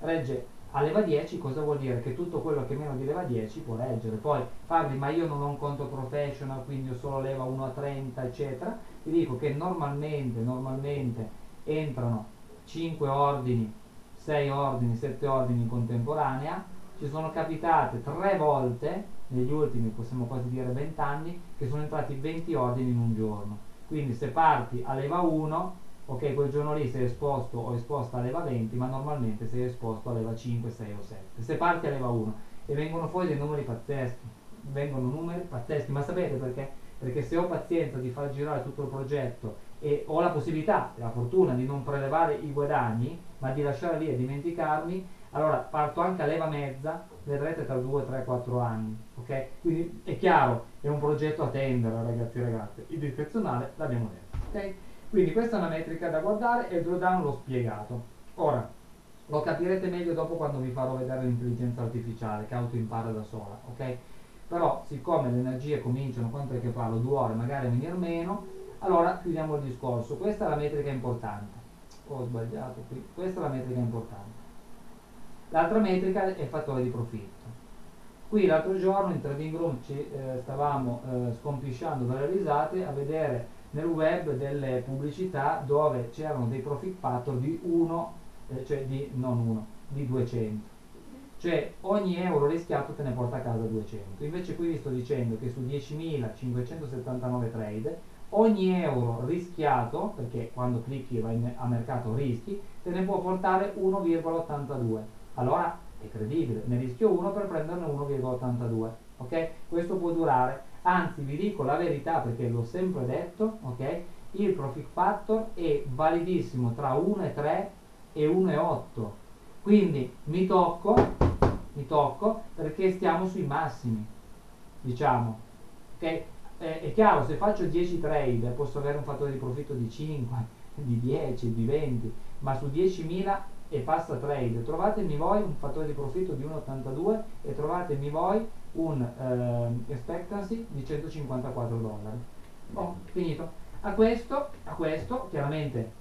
regge a leva 10 cosa vuol dire? Che tutto quello che è meno di leva 10 può leggere. Poi parli, ma io non ho un conto professional, quindi ho solo leva 1 a 30, eccetera. Ti dico che normalmente, normalmente entrano 5 ordini, 6 ordini, 7 ordini in contemporanea. Ci sono capitate 3 volte, negli ultimi possiamo quasi dire 20 anni, che sono entrati 20 ordini in un giorno. Quindi se parti a leva 1 ok quel giorno lì sei esposto o esposta a leva 20 ma normalmente sei esposto a leva 5, 6 o 7 se parti a leva 1 e vengono fuori dei numeri pazzeschi. Vengono numeri pazzeschi. Ma sapete perché? perché se ho pazienza di far girare tutto il progetto e ho la possibilità e la fortuna di non prelevare i guadagni ma di lasciare lì e dimenticarmi allora parto anche a leva mezza vedrete tra 2, 3, 4 anni. Ok? quindi è chiaro è un progetto a tendere ragazzi e ragazze. Il discrezionale l'abbiamo detto. Ok? Quindi questa è una metrica da guardare e il drawdown l'ho spiegato. Ora, lo capirete meglio dopo quando vi farò vedere l'intelligenza artificiale che autoimpara da sola, ok? Però siccome le energie cominciano, quanto è che parlo, due ore, magari a venire meno, allora chiudiamo il discorso. Questa è la metrica importante. Ho sbagliato qui. Questa è la metrica importante. L'altra metrica è il fattore di profitto. Qui l'altro giorno in Trading Room ci eh, stavamo eh, scompisciando dalle risate a vedere nel web delle pubblicità dove c'erano dei profit factor di 1, eh, cioè di non 1, di 200. Cioè ogni euro rischiato te ne porta a casa 200. Invece qui vi sto dicendo che su 10.579 trade ogni euro rischiato, perché quando clicchi vai a mercato rischi, te ne può portare 1,82. Allora è credibile, ne rischio 1 per prenderne 1,82. Ok? Questo può durare, anzi vi dico la verità perché l'ho sempre detto, ok? Il profit factor è validissimo tra 1,3 e 1,8. Quindi mi tocco, mi tocco perché stiamo sui massimi, diciamo. Ok? eh, è chiaro, se faccio 10 trade posso avere un fattore di profitto di 5, di 10, di 20, ma su 10.000 e passa trade, trovatemi voi un fattore di profitto di 1,82 e trovatemi voi un eh, expectancy di 154 dollari. Boh, finito. A questo, a questo chiaramente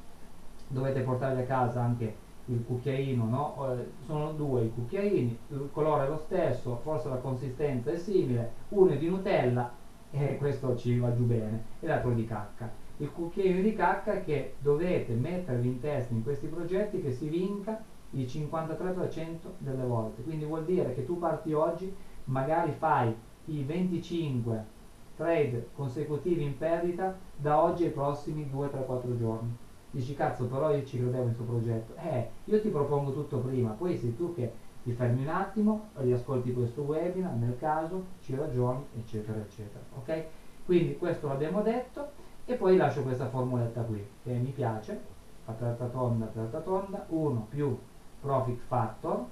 dovete portarvi a casa anche il cucchiaino, no? eh, sono due i cucchiaini, il colore è lo stesso, forse la consistenza è simile, uno è di Nutella e questo ci va giù bene, e l'altro di cacca. Il cucchiaino di cacca che dovete mettervi in testa in questi progetti che si vinca il 53% delle volte. Quindi vuol dire che tu parti oggi, magari fai i 25 trade consecutivi in perdita da oggi ai prossimi 2, 3, 4 giorni. Dici cazzo però io ci credevo in questo progetto. Eh, io ti propongo tutto prima, poi sei tu che ti fermi un attimo, riascolti questo webinar, nel caso ci ragioni, eccetera, eccetera. Ok? Quindi questo l'abbiamo detto e poi lascio questa formuletta qui che mi piace, a tratta tonda, tratta tonda, 1 più profit factor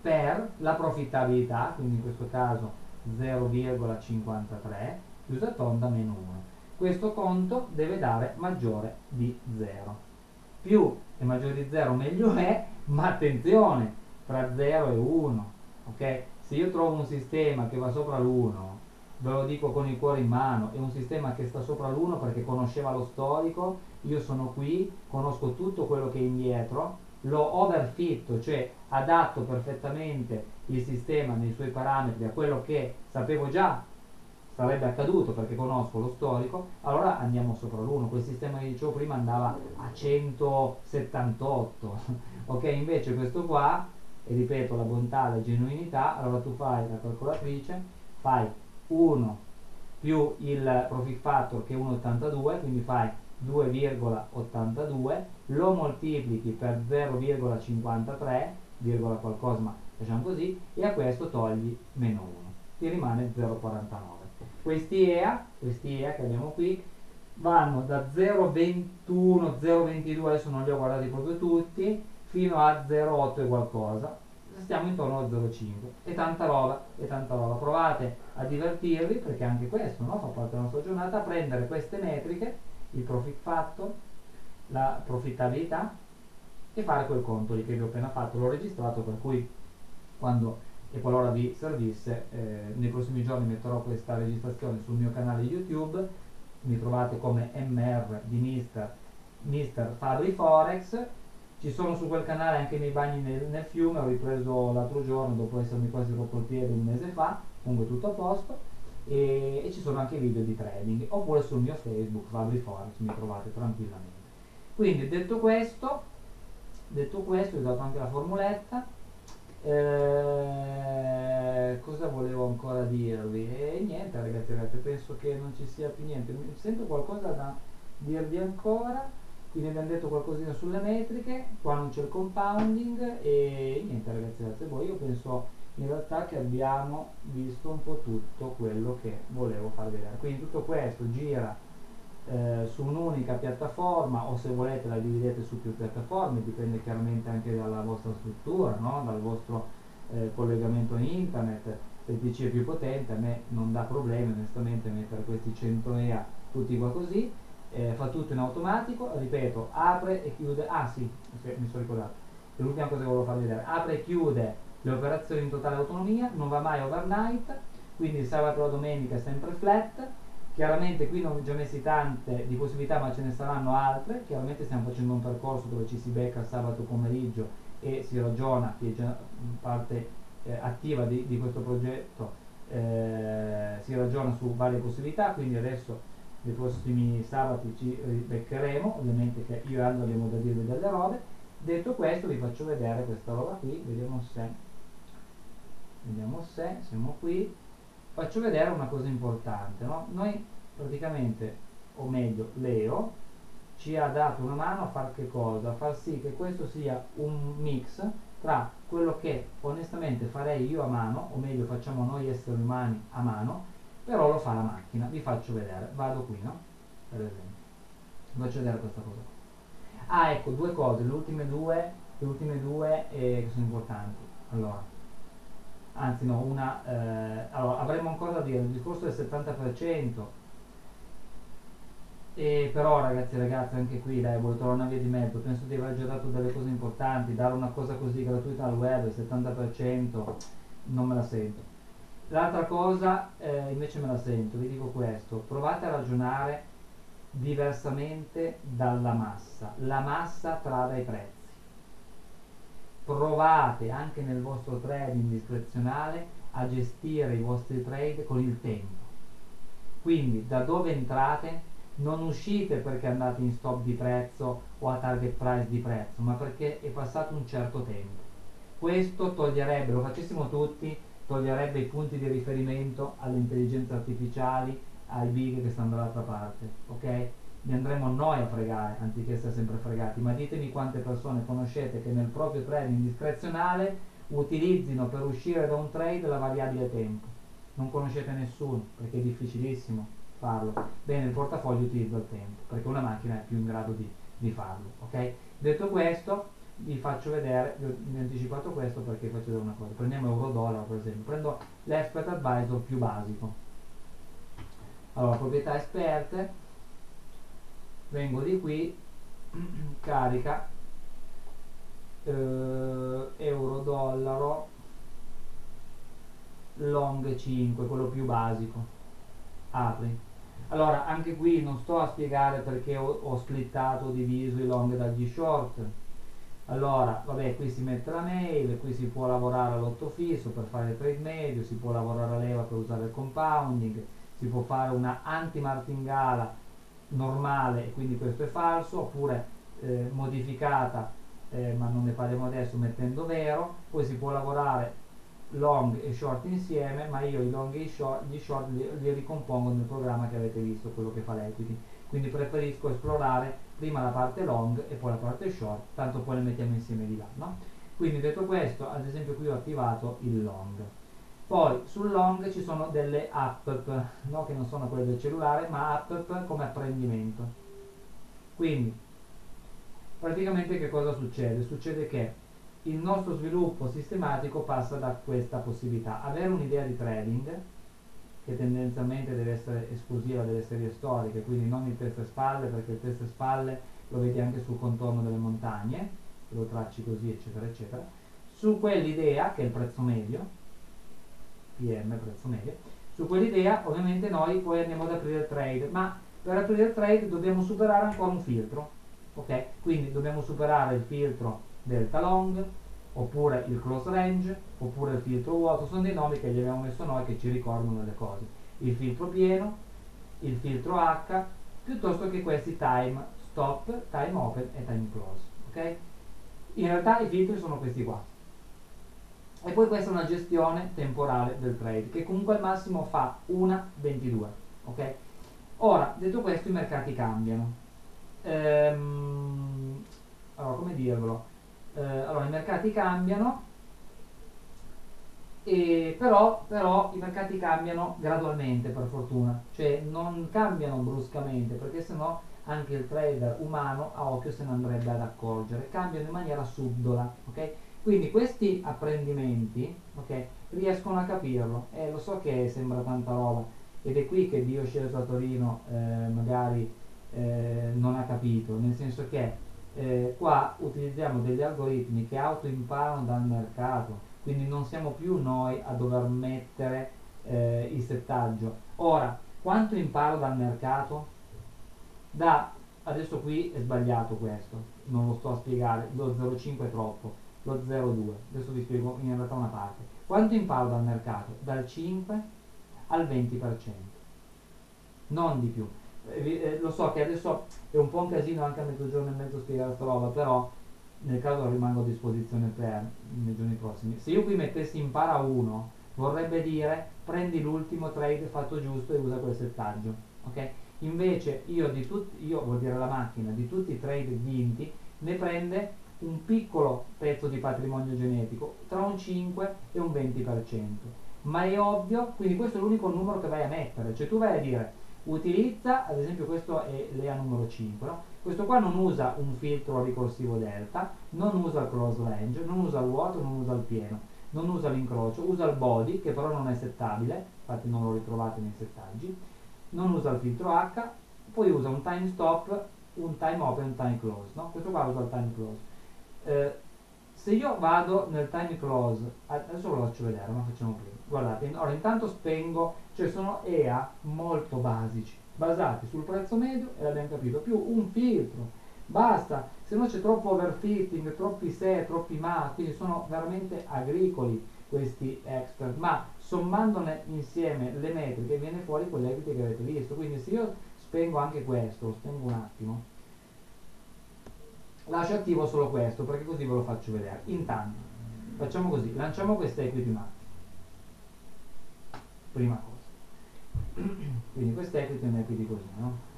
per la profittabilità, quindi in questo caso 0,53 chiusa tonda meno 1. Questo conto deve dare maggiore di 0. Più è maggiore di 0 meglio è, ma attenzione, tra 0 e 1 ok se io trovo un sistema che va sopra l'1 ve lo dico con il cuore in mano è un sistema che sta sopra l'1 perché conosceva lo storico io sono qui conosco tutto quello che è indietro lo overfitto cioè adatto perfettamente il sistema nei suoi parametri a quello che sapevo già sarebbe accaduto perché conosco lo storico, allora andiamo sopra l'1. Quel sistema che dicevo prima andava a 178, [LAUGHS] ok? Invece questo qua e ripeto la bontà, la genuinità, allora tu fai la calcolatrice, fai 1 più il profit factor che è 1,82, quindi fai 2,82, lo moltiplichi per 0,53, virgola qualcosa, ma facciamo così, e a questo togli meno 1, ti rimane 0,49. Questi EA, questi EA che abbiamo qui, vanno da 0,21, 0,22, adesso non li ho guardati proprio tutti, fino a 0,8 e qualcosa. Stiamo intorno a 0,5 e tanta roba e tanta roba. Provate a divertirvi perché anche questo no, fa parte della nostra giornata. A prendere queste metriche il profit fatto la profittabilità e fare quel conto lì che vi ho appena fatto l'ho registrato per cui quando e qualora vi servisse eh, nei prossimi giorni metterò questa registrazione sul mio canale youtube mi trovate come mr di mister, mister Fabri Forex ci sono su quel canale anche i miei bagni nel, nel fiume, ho ripreso l'altro giorno dopo essermi quasi rotto il piede un mese fa, comunque tutto a posto, e, e ci sono anche video di trading, oppure sul mio Facebook, Fabri Forex, mi trovate tranquillamente. Quindi detto questo, detto questo, ho dato anche la formuletta, eh, cosa volevo ancora dirvi? E niente ragazzi, ragazzi, penso che non ci sia più niente, sento qualcosa da dirvi ancora? Quindi abbiamo detto qualcosina sulle metriche qua non c'è il compounding e niente ragazzi a voi. Io penso in realtà che abbiamo visto un po' tutto quello che volevo far vedere. Quindi tutto questo gira eh, su un'unica piattaforma o se volete la dividete su più piattaforme dipende chiaramente anche dalla vostra struttura no? dal vostro eh, collegamento in internet. Se il PC è più potente a me non dà problemi onestamente mettere questi 100 EA tutti qua così eh, fa tutto in automatico, ripeto, apre e chiude, ah sì, mi sono ricordato, l'ultima cosa che volevo farvi vedere, apre e chiude le operazioni in totale autonomia, non va mai overnight, quindi il sabato e la domenica è sempre flat, chiaramente qui non ho già messi tante di possibilità ma ce ne saranno altre, chiaramente stiamo facendo un percorso dove ci si becca sabato pomeriggio e si ragiona, chi è già parte eh, attiva di, di, questo progetto eh, si ragiona su varie possibilità, quindi adesso nei prossimi sabati ci beccheremo, ovviamente che io e Aldo abbiamo da dire delle robe. Detto questo vi faccio vedere questa roba qui, vediamo se, vediamo se, siamo qui, faccio vedere una cosa importante, no? Noi praticamente, o meglio Leo, ci ha dato una mano a fare che cosa? A far sì che questo sia un mix tra quello che onestamente farei io a mano, o meglio facciamo noi esseri umani a mano, però lo fa la macchina. Vi faccio vedere, vado qui, no? Per esempio. Vi faccio vedere questa cosa. Ah, ecco, due cose, le ultime due, le ultime due eh, sono importanti. Allora, anzi no, una, eh, allora avremmo ancora da dire, il discorso del 70%, e però ragazzi e ragazze anche qui dai voglio trovare una via di mezzo. Penso di aver già dato delle cose importanti. Dare una cosa così gratuita al web il 70% non me la sento. L'altra cosa eh, invece me la sento vi dico questo. Provate a ragionare diversamente dalla massa. La massa trada i prezzi provate anche nel vostro trading discrezionale a gestire i vostri trade con il tempo quindi da dove entrate non uscite perché andate in stop di prezzo o a target price di prezzo, ma perché è passato un certo tempo. Questo toglierebbe, lo facessimo tutti, toglierebbe i punti di riferimento alle intelligenze artificiali, ai big che stanno dall'altra parte, ok? Li andremo noi a fregare, anziché essere sempre fregati, ma ditemi quante persone conoscete che nel proprio trading discrezionale utilizzino per uscire da un trade la variabile tempo. Non conoscete nessuno, perché è difficilissimo farlo. Bene, il portafoglio utilizza il tempo, perché una macchina è più in grado di, di farlo. Ok? Detto questo, vi faccio vedere, vi ho anticipato questo perché faccio vedere una cosa. Prendiamo euro-dollaro per esempio, prendo l'expert advisor più basico. Allora, proprietà esperte, vengo di qui, [CLEARS THROAT] carica eh, euro-dollaro long 5, quello più basico. Apri allora, anche qui non sto a spiegare perché ho, ho splittato, diviso i long dagli short. Allora, vabbè, qui si mette la mail, qui si può lavorare all'otto fisso per fare il trade medio, si può lavorare a leva per usare il compounding, si può fare una anti-martingala normale, quindi questo è falso, oppure eh, modificata, eh, ma non ne parliamo adesso, mettendo vero, poi si può lavorare long e short insieme, ma io i long e short, gli short li, li, ricompongo nel programma che avete visto, quello che fa l'equity. Quindi preferisco esplorare prima la parte long e poi la parte short, tanto poi le mettiamo insieme di là. No? Quindi detto questo, ad esempio qui ho attivato il long. Poi sul long ci sono delle app, no? che non sono quelle del cellulare, ma app come apprendimento. Quindi praticamente che cosa succede? Succede che il nostro sviluppo sistematico passa da questa possibilità. Avere un'idea di trading, che tendenzialmente deve essere esclusiva delle serie storiche, quindi non il test e spalle, perché il test e spalle lo vedi anche sul contorno delle montagne, lo tracci così, eccetera, eccetera. Su quell'idea, che è il prezzo medio, PM, prezzo medio, su quell'idea ovviamente noi poi andiamo ad aprire il trade, ma per aprire il trade dobbiamo superare ancora un filtro, ok? Quindi dobbiamo superare il filtro delta long, oppure il close range, oppure il filtro vuoto, sono dei nomi che gli abbiamo messo noi che ci ricordano le cose. Il filtro pieno, il filtro H, piuttosto che questi time stop, time open e time close. Okay? In realtà i filtri sono questi qua. E poi questa è una gestione temporale del trade, che comunque al massimo fa una 22. Okay? Ora, detto questo, i mercati cambiano. Ehm, allora, come dirvelo? eh, allora i mercati cambiano e però, però, i mercati cambiano gradualmente per fortuna cioè non cambiano bruscamente perché sennò anche il trader umano a occhio se ne andrebbe ad accorgere cambiano in maniera subdola ok quindi questi apprendimenti ok riescono a capirlo e lo so che sembra tanta roba ed è qui che Dio sceso a Torino eh, magari eh, non ha capito nel senso che eh, qua utilizziamo degli algoritmi che autoimparano dal mercato quindi non siamo più noi a dover mettere eh, il settaggio. Ora quanto imparo dal mercato? Da adesso qui è sbagliato questo non lo sto a spiegare lo 0,5 è troppo lo 0,2 adesso vi spiego in realtà una parte Quanto imparo dal mercato? Dal 5 al 20%, non di più. Eh, eh, lo so che adesso è un po' un casino anche a mezzogiorno e mezzo spiegare questa roba, però nel caso rimango a disposizione per nei giorni prossimi. Se io qui mettessi impara 1, vorrebbe dire prendi l'ultimo trade fatto giusto e usa quel settaggio, ok? Invece io di tutti, io vuol dire la macchina, di tutti i trade vinti, ne prende un piccolo pezzo di patrimonio genetico, tra un 5 e un 20%. Ma è ovvio, quindi questo è l'unico numero che vai a mettere, cioè tu vai a dire utilizza, ad esempio questo è l'EA numero 5, no? questo qua non usa un filtro ricorsivo delta, non usa il close range, non usa il vuoto, non usa il pieno, non usa l'incrocio, usa il body che però non è settabile, infatti non lo ritrovate nei settaggi, non usa il filtro H, poi usa un time stop, un time open, un time close, no? questo qua usa il time close. Eh, se io vado nel time close, adesso ve lo faccio vedere, ma facciamo prima. Guardate, ora intanto spengo, cioè sono EA molto basici, basati sul prezzo medio, e l'abbiamo capito, più un filtro. Basta, se no c'è troppo overfitting, troppi se, troppi ma, quindi sono veramente agricoli questi expert, ma sommandone insieme le metriche viene fuori quell'equity che avete visto. Quindi se io spengo anche questo, lo spengo un attimo, lascio attivo solo questo perché così ve lo faccio vedere intanto facciamo così lanciamo questa equity attimo prima cosa [CLEARS THROAT] quindi questa equity è un equity così no?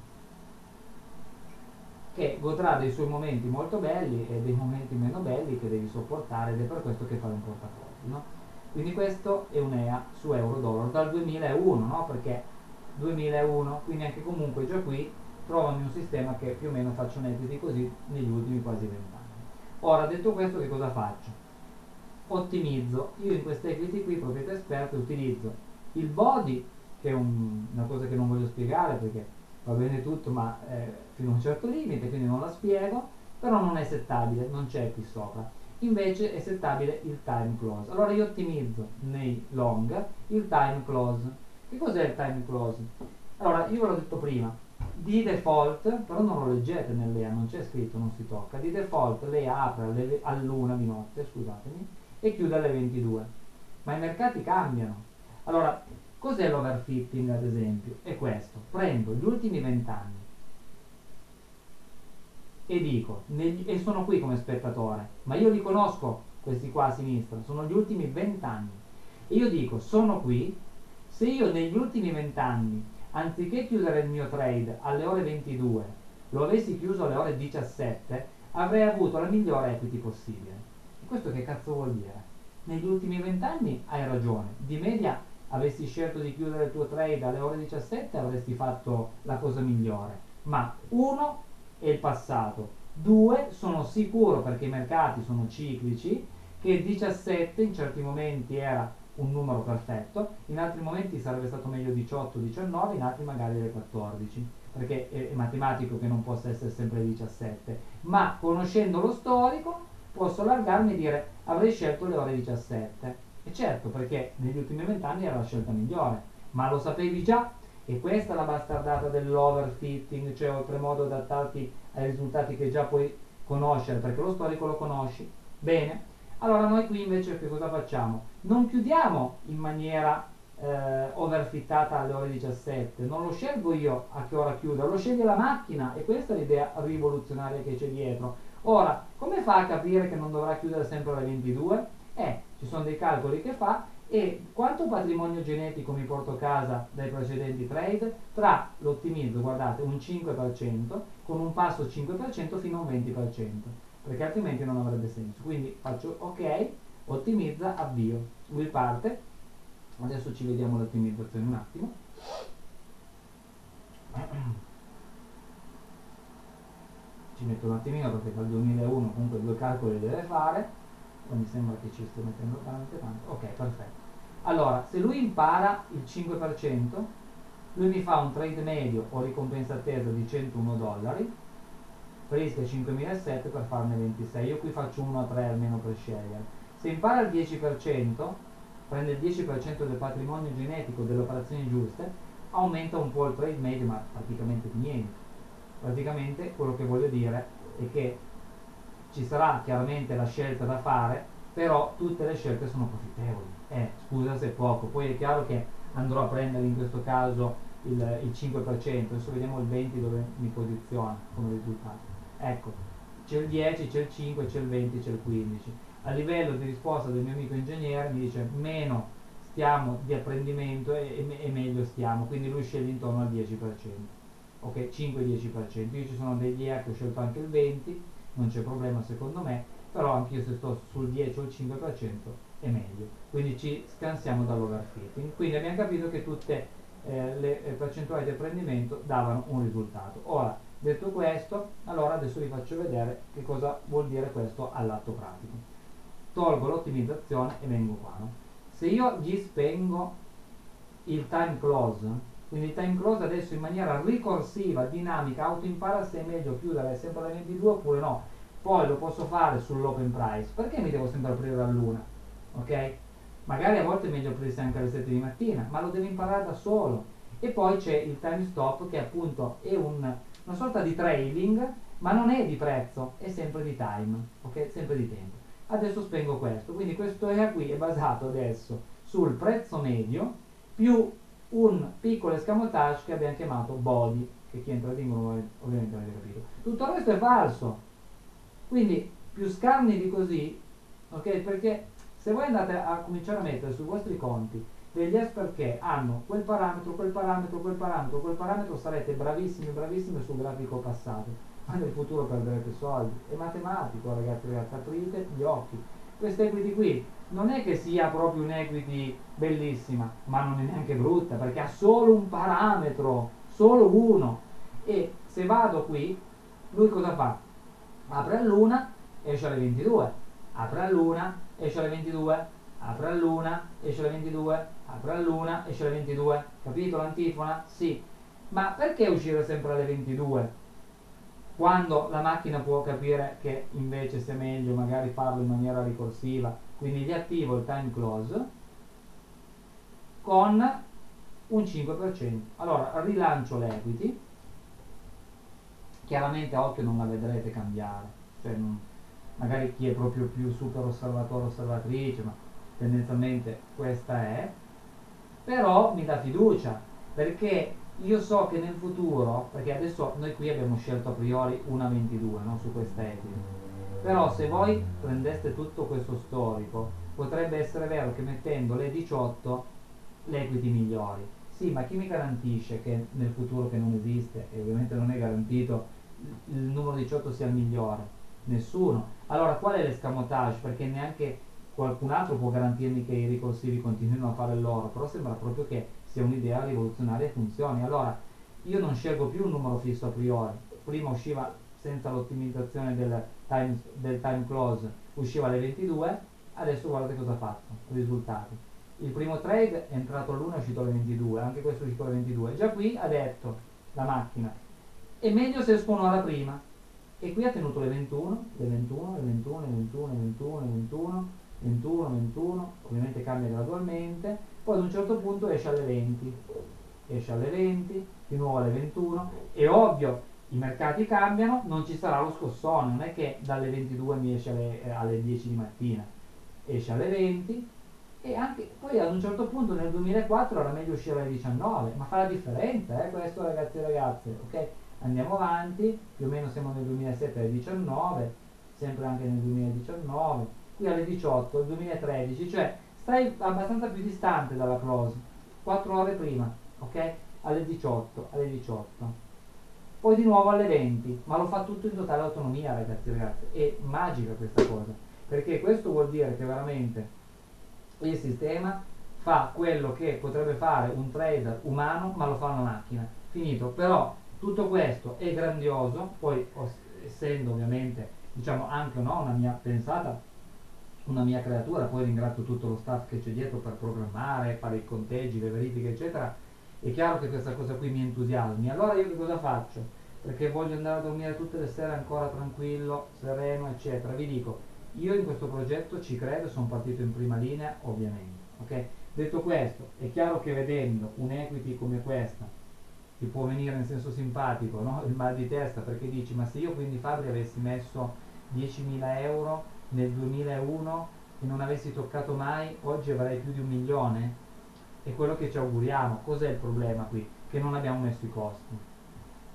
che godrà dei suoi momenti molto belli e dei momenti meno belli che devi sopportare ed è per questo che fai un portafoglio no? quindi questo è un EA su euro dollaro dal 2001 no? perché 2001 quindi anche comunque già qui trovami un sistema che più o meno faccia un equity così negli ultimi quasi vent'anni. Ora, detto questo, che cosa faccio? Ottimizzo. Io in queste equity qui, proprietà esperte, utilizzo il body, che è un, una cosa che non voglio spiegare perché va bene tutto, ma eh, fino a un certo limite, quindi non la spiego, però non è settabile, non c'è qui sopra. Invece è settabile il time close. Allora io ottimizzo nei long il time close. Che cos'è il time close? Allora, io ve l'ho detto prima, di default, però non lo leggete nell'EA, non c'è scritto, non si tocca, di default l'EA apre all'una di notte, scusatemi, e chiude alle 22. Ma i mercati cambiano. Allora, cos'è l'overfitting ad esempio? È questo, prendo gli ultimi 20 anni e dico, negli, e sono qui come spettatore, ma io li conosco questi qua a sinistra, sono gli ultimi 20 anni. E io dico, sono qui, se io negli ultimi 20 anni anziché chiudere il mio trade alle ore 22, lo avessi chiuso alle ore 17, avrei avuto la migliore equity possibile. E questo che cazzo vuol dire? Negli ultimi 20 anni hai ragione, di media avessi scelto di chiudere il tuo trade alle ore 17 avresti fatto la cosa migliore. Ma uno è il passato, due sono sicuro perché i mercati sono ciclici che 17 in certi momenti era un numero perfetto, in altri momenti sarebbe stato meglio 18, 19, in altri magari le 14, perché è, matematico che non possa essere sempre 17, ma conoscendo lo storico posso allargarmi e dire avrei scelto le ore 17. E certo, perché negli ultimi vent'anni era la scelta migliore, ma lo sapevi già? E questa è la bastardata dell'overfitting, cioè oltremodo adattarti ai risultati che già puoi conoscere, perché lo storico lo conosci. Bene, allora noi qui invece che cosa facciamo? Non chiudiamo in maniera eh, overfittata alle ore 17, non lo scelgo io a che ora chiudere, lo sceglie la macchina e questa è l'idea rivoluzionaria che c'è dietro. Ora, come fa a capire che non dovrà chiudere sempre alle 22? Eh, ci sono dei calcoli che fa e quanto patrimonio genetico mi porto a casa dai precedenti trade? Tra l'ottimizzo, guardate, un 5% con un passo 5% fino a un 20% perché altrimenti non avrebbe senso. Quindi faccio ok, ottimizza, avvio. Lui parte, adesso ci vediamo l'ottimizzazione un attimo. [CLEARS THROAT] Ci metto un attimino perché dal 2001 comunque due calcoli deve fare, quindi sembra che ci stia mettendo veramente tanto. Ok, perfetto. Allora, se lui impara il 5%, lui mi fa un trade medio o ricompensa attesa di 101 dollari, rischia 5.007 per farne 26 io qui faccio 1 a 3 almeno per scegliere. Se impara il 10% prende il 10% del patrimonio genetico delle operazioni giuste aumenta un po' il trade medio ma praticamente niente. Praticamente quello che voglio dire è che ci sarà chiaramente la scelta da fare però tutte le scelte sono profittevoli. Eh, scusa se è poco, poi è chiaro che andrò a prendere in questo caso il, il 5%, adesso vediamo il 20 dove mi posiziona come risultato. Ecco, c'è il 10, c'è il 5, c'è il 20, c'è il 15. A livello di risposta del mio amico ingegnere mi dice meno stiamo di apprendimento e, e, e meglio stiamo, quindi lui sceglie intorno al 10%. Ok, 5-10%. Io ci sono degli EA che ho scelto anche il 20%, non c'è problema secondo me, però anche io se sto sul 10 o il 5% è meglio. Quindi ci scansiamo dall'overfitting. Quindi abbiamo capito che tutte eh, le eh, percentuali di apprendimento davano un risultato. Ora, detto questo, allora adesso vi faccio vedere che cosa vuol dire questo all'atto pratico. Tolgo l'ottimizzazione e vengo qua. No? Se io gli spengo il time close, quindi il time close adesso in maniera ricorsiva, dinamica, autoimpara se è meglio chiudere sempre alle 22 oppure no, poi lo posso fare sull'open price, perché mi devo sempre aprire a luna? Ok? Magari a volte è meglio aprirsi anche alle 7 di mattina, ma lo devi imparare da solo. E poi c'è il time stop che appunto è un, una sorta di trailing, ma non è di prezzo, è sempre di time, ok? Sempre di tempo. Adesso spengo questo, quindi questo EA qui è basato adesso sul prezzo medio più un piccolo escamotage che abbiamo chiamato body, che chi entra in ovviamente avete capito. Tutto il resto è falso. Quindi più scanni di così, ok? Perché se voi andate a cominciare a mettere sui vostri conti degli expert che hanno quel parametro, quel parametro, quel parametro, quel parametro, sarete bravissimi, bravissimi sul grafico passato, ma nel futuro perderete soldi. È matematico, ragazzi, ragazzi, aprite gli occhi. Questa equity qui non è che sia proprio un'equity bellissima, ma non è neanche brutta, perché ha solo un parametro, solo uno. E se vado qui, lui cosa fa? Apre luna, esce alle 22 apre luna, esce alle 22, apre luna, esce alle 22, apre a luna, esce alle 22. Capito l'antifona? Sì. Ma perché uscire sempre alle 22? Quando la macchina può capire che invece sia meglio magari farlo in maniera ricorsiva, quindi gli attivo il time close con un 5%. Allora rilancio l'equity, chiaramente a occhio non la vedrete cambiare, cioè non, magari chi è proprio più super osservatore osservatrice, ma tendenzialmente questa è, però mi dà fiducia, perché io so che nel futuro, perché adesso noi qui abbiamo scelto a priori una 22 no, su questa equity, però se voi prendeste tutto questo storico, potrebbe essere vero che mettendo le 18 le equity migliori. Sì, ma chi mi garantisce che nel futuro che non esiste, e ovviamente non è garantito, il numero 18 sia il migliore? Nessuno. Allora qual è l'escamotage? Perché neanche qualcun altro può garantirmi che i ricorsivi continuino a fare il loro, però sembra proprio che sia un'idea rivoluzionaria e funzioni. Allora io non scelgo più un numero fisso a priori, prima usciva senza l'ottimizzazione del time, del time close, usciva alle 22, adesso guardate cosa ha fatto, risultati. Il primo trade è entrato all'1 e è uscito alle 22, anche questo è uscito alle 22. Già qui ha detto la macchina, è meglio se esco un'ora prima, e qui ha tenuto le 21, le 21, le 21, le 21, le 21, le 21, 21, 21, ovviamente cambia gradualmente, poi ad un certo punto esce alle 20, esce alle 20, di nuovo alle 21, è ovvio, i mercati cambiano, non ci sarà lo scossone, non è che dalle 22 mi esce alle, eh, alle 10 di mattina, esce alle 20 e anche poi ad un certo punto nel 2004 era meglio uscire alle 19, ma fa la differenza, eh, questo ragazzi e ragazze, ok? andiamo avanti, più o meno siamo nel 2007 alle 19, sempre anche nel 2019, qui alle 18, il 2013, cioè stai abbastanza più distante dalla close, 4 ore prima, ok? Alle 18, alle 18. Poi di nuovo alle 20, ma lo fa tutto in totale autonomia ragazzi ragazze, è magica questa cosa, perché questo vuol dire che veramente il sistema fa quello che potrebbe fare un trader umano, ma lo fa una macchina. Finito, però tutto questo è grandioso, poi essendo ovviamente diciamo anche no, una mia pensata, una mia creatura, poi ringrazio tutto lo staff che c'è dietro per programmare, fare i conteggi, le verifiche eccetera, è chiaro che questa cosa qui mi entusiasmi. Allora io che cosa faccio? Perché voglio andare a dormire tutte le sere ancora tranquillo, sereno, eccetera. Vi dico, io in questo progetto ci credo, sono partito in prima linea, ovviamente. Okay? Detto questo, è chiaro che vedendo un equity come questa, ti può venire in senso simpatico no? il mal di testa perché dici ma se io quindi Fabri avessi messo 10.000 euro nel 2001 che non avessi toccato mai, oggi avrei più di un milione? È quello che ci auguriamo. Cos'è il problema qui? Che non abbiamo messo i costi.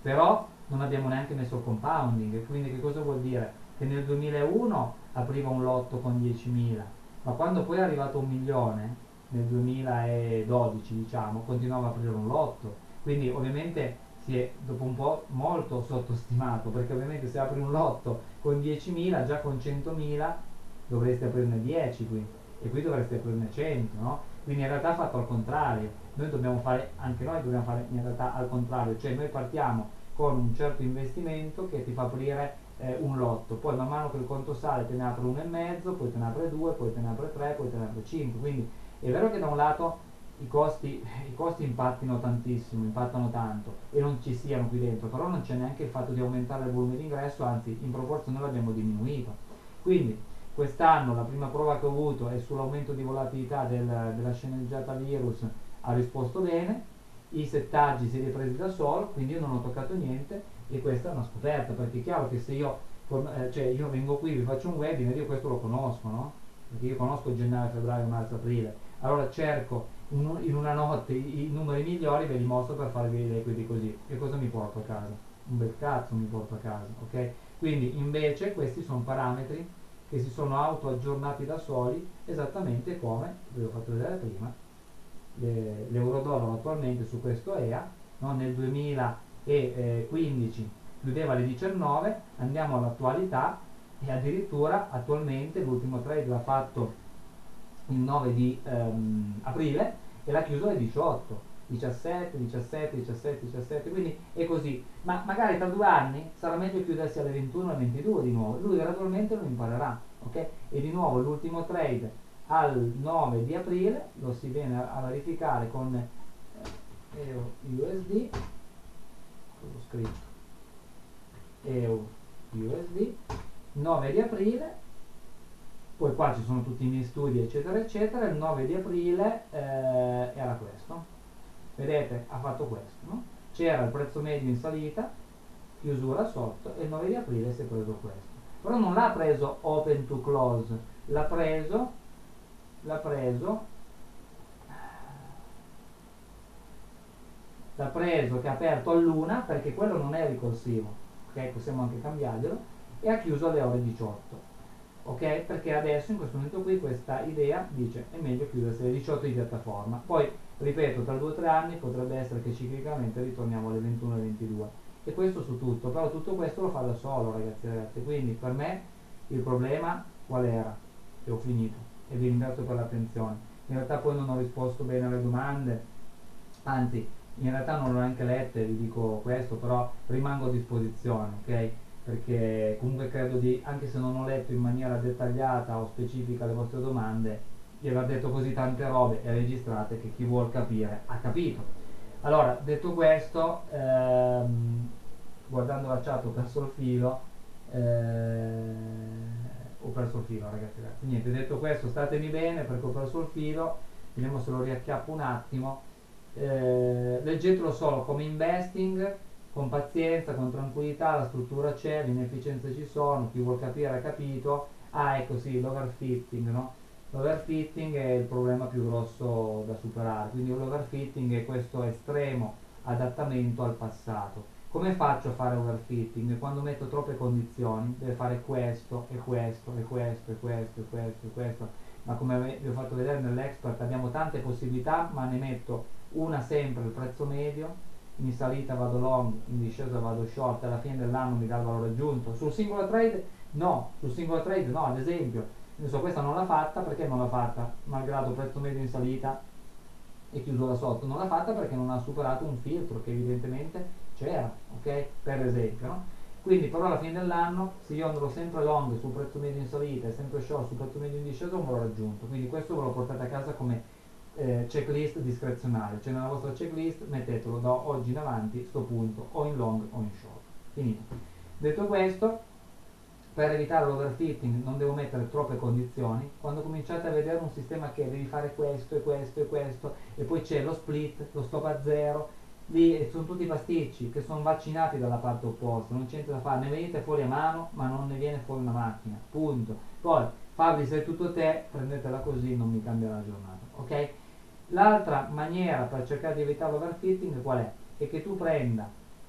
Però non abbiamo neanche messo il compounding, quindi che cosa vuol dire? Che nel 2001 apriva un lotto con 10.000, ma quando poi è arrivato un milione, nel 2012 diciamo, continuava a aprire un lotto, quindi ovviamente si è dopo un po' molto sottostimato, perché ovviamente se apri un lotto con 10.000, già con 100.000 dovreste aprirne 10 qui, e qui dovreste aprirne 100, no? Quindi in realtà fatto al contrario, noi dobbiamo fare, anche noi dobbiamo fare in realtà al contrario, cioè noi partiamo con un certo investimento che ti fa aprire eh, un lotto, poi man mano che il conto sale te ne apre uno e mezzo, poi te ne apre due, poi te ne apre tre, poi te ne apre cinque, quindi è vero che da un lato i costi, i costi impattino tantissimo, impattano tanto e non ci siano qui dentro, però non c'è neanche il fatto di aumentare il volume di ingresso, anzi in proporzione l'abbiamo diminuito. Quindi quest'anno la prima prova che ho avuto è sull'aumento di volatilità del, della sceneggiata virus, ha risposto bene, i settaggi si ripresi da solo, quindi io non ho toccato niente e questa è una scoperta, perché è chiaro che se io, eh, cioè io vengo qui, vi faccio un webinar, io questo lo conosco, no? Perché io conosco gennaio, febbraio, marzo, aprile, allora cerco in una notte i, numeri migliori, ve li mostro per farvi vedere quindi così. E cosa mi porto a casa? Un bel cazzo mi porto a casa, ok? Quindi invece questi sono parametri che si sono auto aggiornati da soli esattamente come, ve l'ho fatto vedere prima, l'euro-dollaro attualmente su questo EA no? nel 2015 chiudeva le 19 andiamo all'attualità e addirittura attualmente l'ultimo trade l'ha fatto il 9 di um, aprile e l'ha chiuso alle 18 17, 17, 17, 17 quindi è così. Ma magari tra due anni sarà meglio chiudersi alle 21 alle 22 di nuovo. Lui gradualmente lo imparerà ok? E di nuovo l'ultimo trade al 9 di aprile lo si viene a, verificare con eh, USD ho scritto? Euro USD 9 di aprile poi qua ci sono tutti i miei studi eccetera eccetera. Il 9 di aprile eh, era questo. Vedete ha fatto questo no? c'era il prezzo medio in salita chiusura sotto e il 9 di aprile si è preso questo. Però non l'ha preso open to close l'ha preso l'ha preso l'ha preso che ha aperto all'una perché quello non è ricorsivo ok? Possiamo anche cambiarglielo e ha chiuso alle ore 18 ok? Perché adesso in questo momento qui questa idea dice è meglio chiudersi alle 18 di piattaforma. Poi ripeto tra due o tre anni potrebbe essere che ciclicamente ritorniamo alle 21 e 22 questo su tutto. Però tutto questo lo fa da solo ragazzi e ragazze. Quindi per me il problema qual era? E ho finito. E vi ringrazio per l'attenzione. In realtà poi non ho risposto bene alle domande, anzi in realtà non le ho neanche lette, vi dico questo, però rimango a disposizione, ok? Perché comunque credo di, anche se non ho letto in maniera dettagliata o specifica le vostre domande, di aver detto così tante robe e registrate che chi vuol capire ha capito. Allora, detto questo, ehm, guardando la chat ho perso il filo. Eh, ho perso il filo ragazzi, ragazzi. niente detto questo statemi bene perché ho perso il filo vediamo se lo riacchiappo un attimo eh, leggetelo solo come investing con pazienza, con tranquillità la struttura c'è, le inefficienze ci sono chi vuol capire ha capito ah ecco sì, l'overfitting no? l'overfitting è il problema più grosso da superare quindi l'overfitting è questo estremo adattamento al passato come faccio a fare overfitting? Quando metto troppe condizioni, deve fare questo e questo e questo e questo e questo e questo, ma come vi ho fatto vedere nell'expert abbiamo tante possibilità, ma ne metto una sempre il prezzo medio, in salita vado long, in discesa vado short, alla fine dell'anno mi dà il valore aggiunto. Sul singolo trade no, sul singolo trade no, ad esempio, so, questa non l'ha fatta, perché non l'ha fatta? Malgrado prezzo medio in salita e chiusura sotto, non l'ha fatta perché non ha superato un filtro che evidentemente c'era, ok? Per esempio, no? Quindi però alla fine dell'anno se io andrò sempre long sul prezzo medio in salita e sempre short sul prezzo medio in discesa non l'ho raggiunto, quindi questo ve lo portate a casa come eh, checklist discrezionale, cioè nella vostra checklist mettetelo da oggi in avanti sto punto o in long o in short. Finito. Detto questo, per evitare l'overfitting non devo mettere troppe condizioni, quando cominciate a vedere un sistema che devi fare questo e questo e questo e poi c'è lo split, lo stop a zero, lì sono tutti pasticci che sono vaccinati dalla parte opposta, non c'è niente da fare, ne venite fuori a mano ma non ne viene fuori una macchina, punto. Poi Fabri sei tutto te, prendetela così, non mi cambia la giornata, ok? L'altra maniera per cercare di evitare l'overfitting qual è? È che tu prenda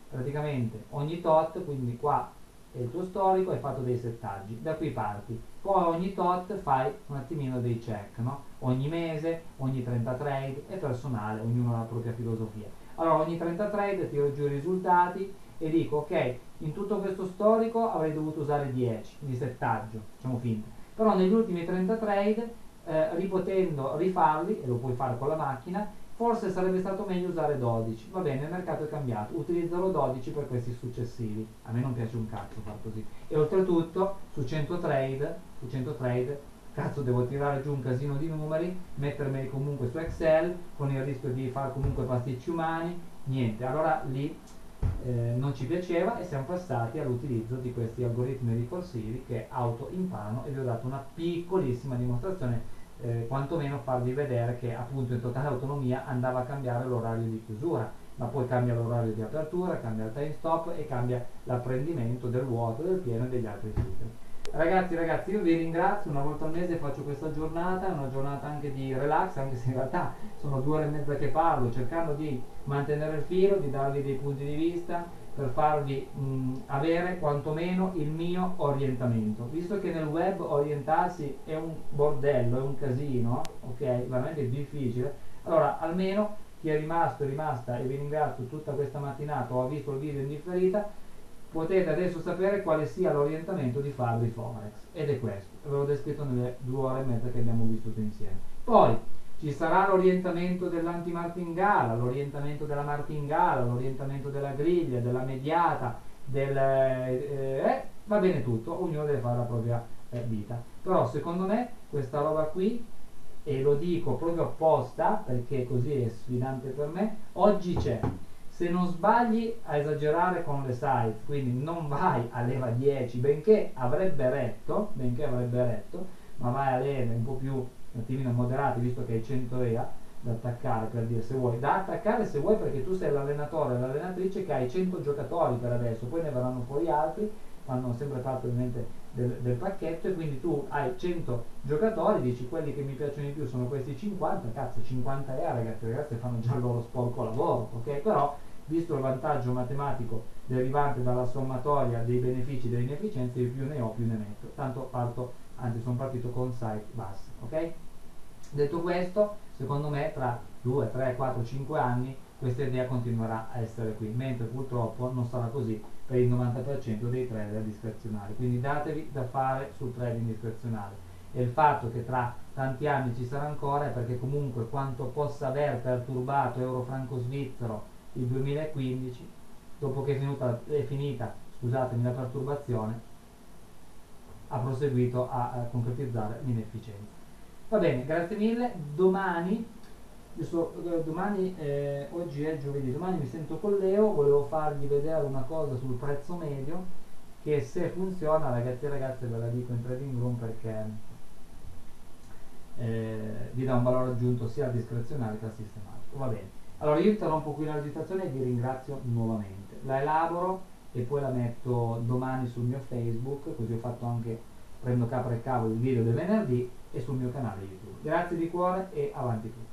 praticamente ogni tot, quindi qua è il tuo storico, hai fatto dei settaggi, da qui parti. Poi ogni tot fai un attimino dei check, no? Ogni mese, ogni 30 trade, è personale, ognuno ha la propria filosofia. Allora ogni 30 trade tiro giù i risultati e dico ok, in tutto questo storico avrei dovuto usare 10 di settaggio, facciamo finta. Però negli ultimi 30 trade, eh, ripotendo rifarli, e lo puoi fare con la macchina, forse sarebbe stato meglio usare 12. Va bene, il mercato è cambiato, utilizzerò 12 per questi successivi. A me non piace un cazzo far così. E oltretutto, su 100 trade, su 100 trade cazzo devo tirare giù un casino di numeri, mettermeli comunque su Excel con il rischio di fare comunque pasticci umani, niente, allora lì eh, non ci piaceva e siamo passati all'utilizzo di questi algoritmi ricorsivi che auto imparano e vi ho dato una piccolissima dimostrazione eh, quantomeno farvi vedere che appunto in totale autonomia andava a cambiare l'orario di chiusura ma poi cambia l'orario di apertura, cambia il time stop e cambia l'apprendimento del vuoto, del pieno e degli altri cicli. Ragazzi, ragazzi, io vi ringrazio, una volta al mese faccio questa giornata, una giornata anche di relax, anche se in realtà sono due ore e mezza che parlo, cercando di mantenere il filo, di darvi dei punti di vista, per farvi mh, avere quantomeno il mio orientamento. Visto che nel web orientarsi è un bordello, è un casino, ok? Veramente difficile, allora almeno chi è rimasto, è rimasta e vi ringrazio tutta questa mattinata o ha visto il video in differita, potete adesso sapere quale sia l'orientamento di Fabri Forex ed è questo, ve l'ho descritto nelle due ore e mezza che abbiamo vissuto insieme. Poi ci sarà l'orientamento dell'anti-martingala, l'orientamento della martingala, l'orientamento della griglia, della mediata, del, eh, eh, va bene tutto, ognuno deve fare la propria eh, vita. Però secondo me questa roba qui, e lo dico proprio apposta perché così è sfidante per me, oggi c'è se non sbagli a esagerare con le size, quindi non vai a leva 10, benché avrebbe retto, benché avrebbe retto, ma vai a leve un po' più un attimino moderate, visto che hai 100 EA da attaccare per dire se vuoi, da attaccare se vuoi perché tu sei l'allenatore, l'allenatrice che hai 100 giocatori per adesso, poi ne verranno fuori altri, fanno sempre parte ovviamente del, del, pacchetto e quindi tu hai 100 giocatori, dici quelli che mi piacciono di più sono questi 50, cazzo 50 EA ragazzi, ragazzi fanno già il loro sporco lavoro, ok? Però visto il vantaggio matematico derivante dalla sommatoria dei benefici e delle inefficienze, più ne ho più ne metto. Tanto parto, anzi sono partito con site basta, ok? Detto questo, secondo me tra 2, 3, 4, 5 anni questa idea continuerà a essere qui, mentre purtroppo non sarà così per il 90% dei trader discrezionali. Quindi datevi da fare sul trading discrezionale. E il fatto che tra tanti anni ci sarà ancora è perché comunque quanto possa aver perturbato euro franco svizzero il 2015, dopo che è, venuta, è finita scusatemi, la perturbazione, ha proseguito a, a concretizzare l'inefficienza. Va bene, grazie mille. Domani, so, eh, domani eh, oggi è giovedì, domani mi sento con Leo, volevo fargli vedere una cosa sul prezzo medio che se funziona ragazzi e ragazze ve la dico in trading room perché eh, vi dà un valore aggiunto sia discrezionale che sistematico. Va bene. Allora io interrompo qui la registrazione e vi ringrazio nuovamente. La elaboro e poi la metto domani sul mio Facebook, così ho fatto anche prendo capra e cavo il video del venerdì e sul mio canale YouTube. Grazie di cuore e avanti tutti.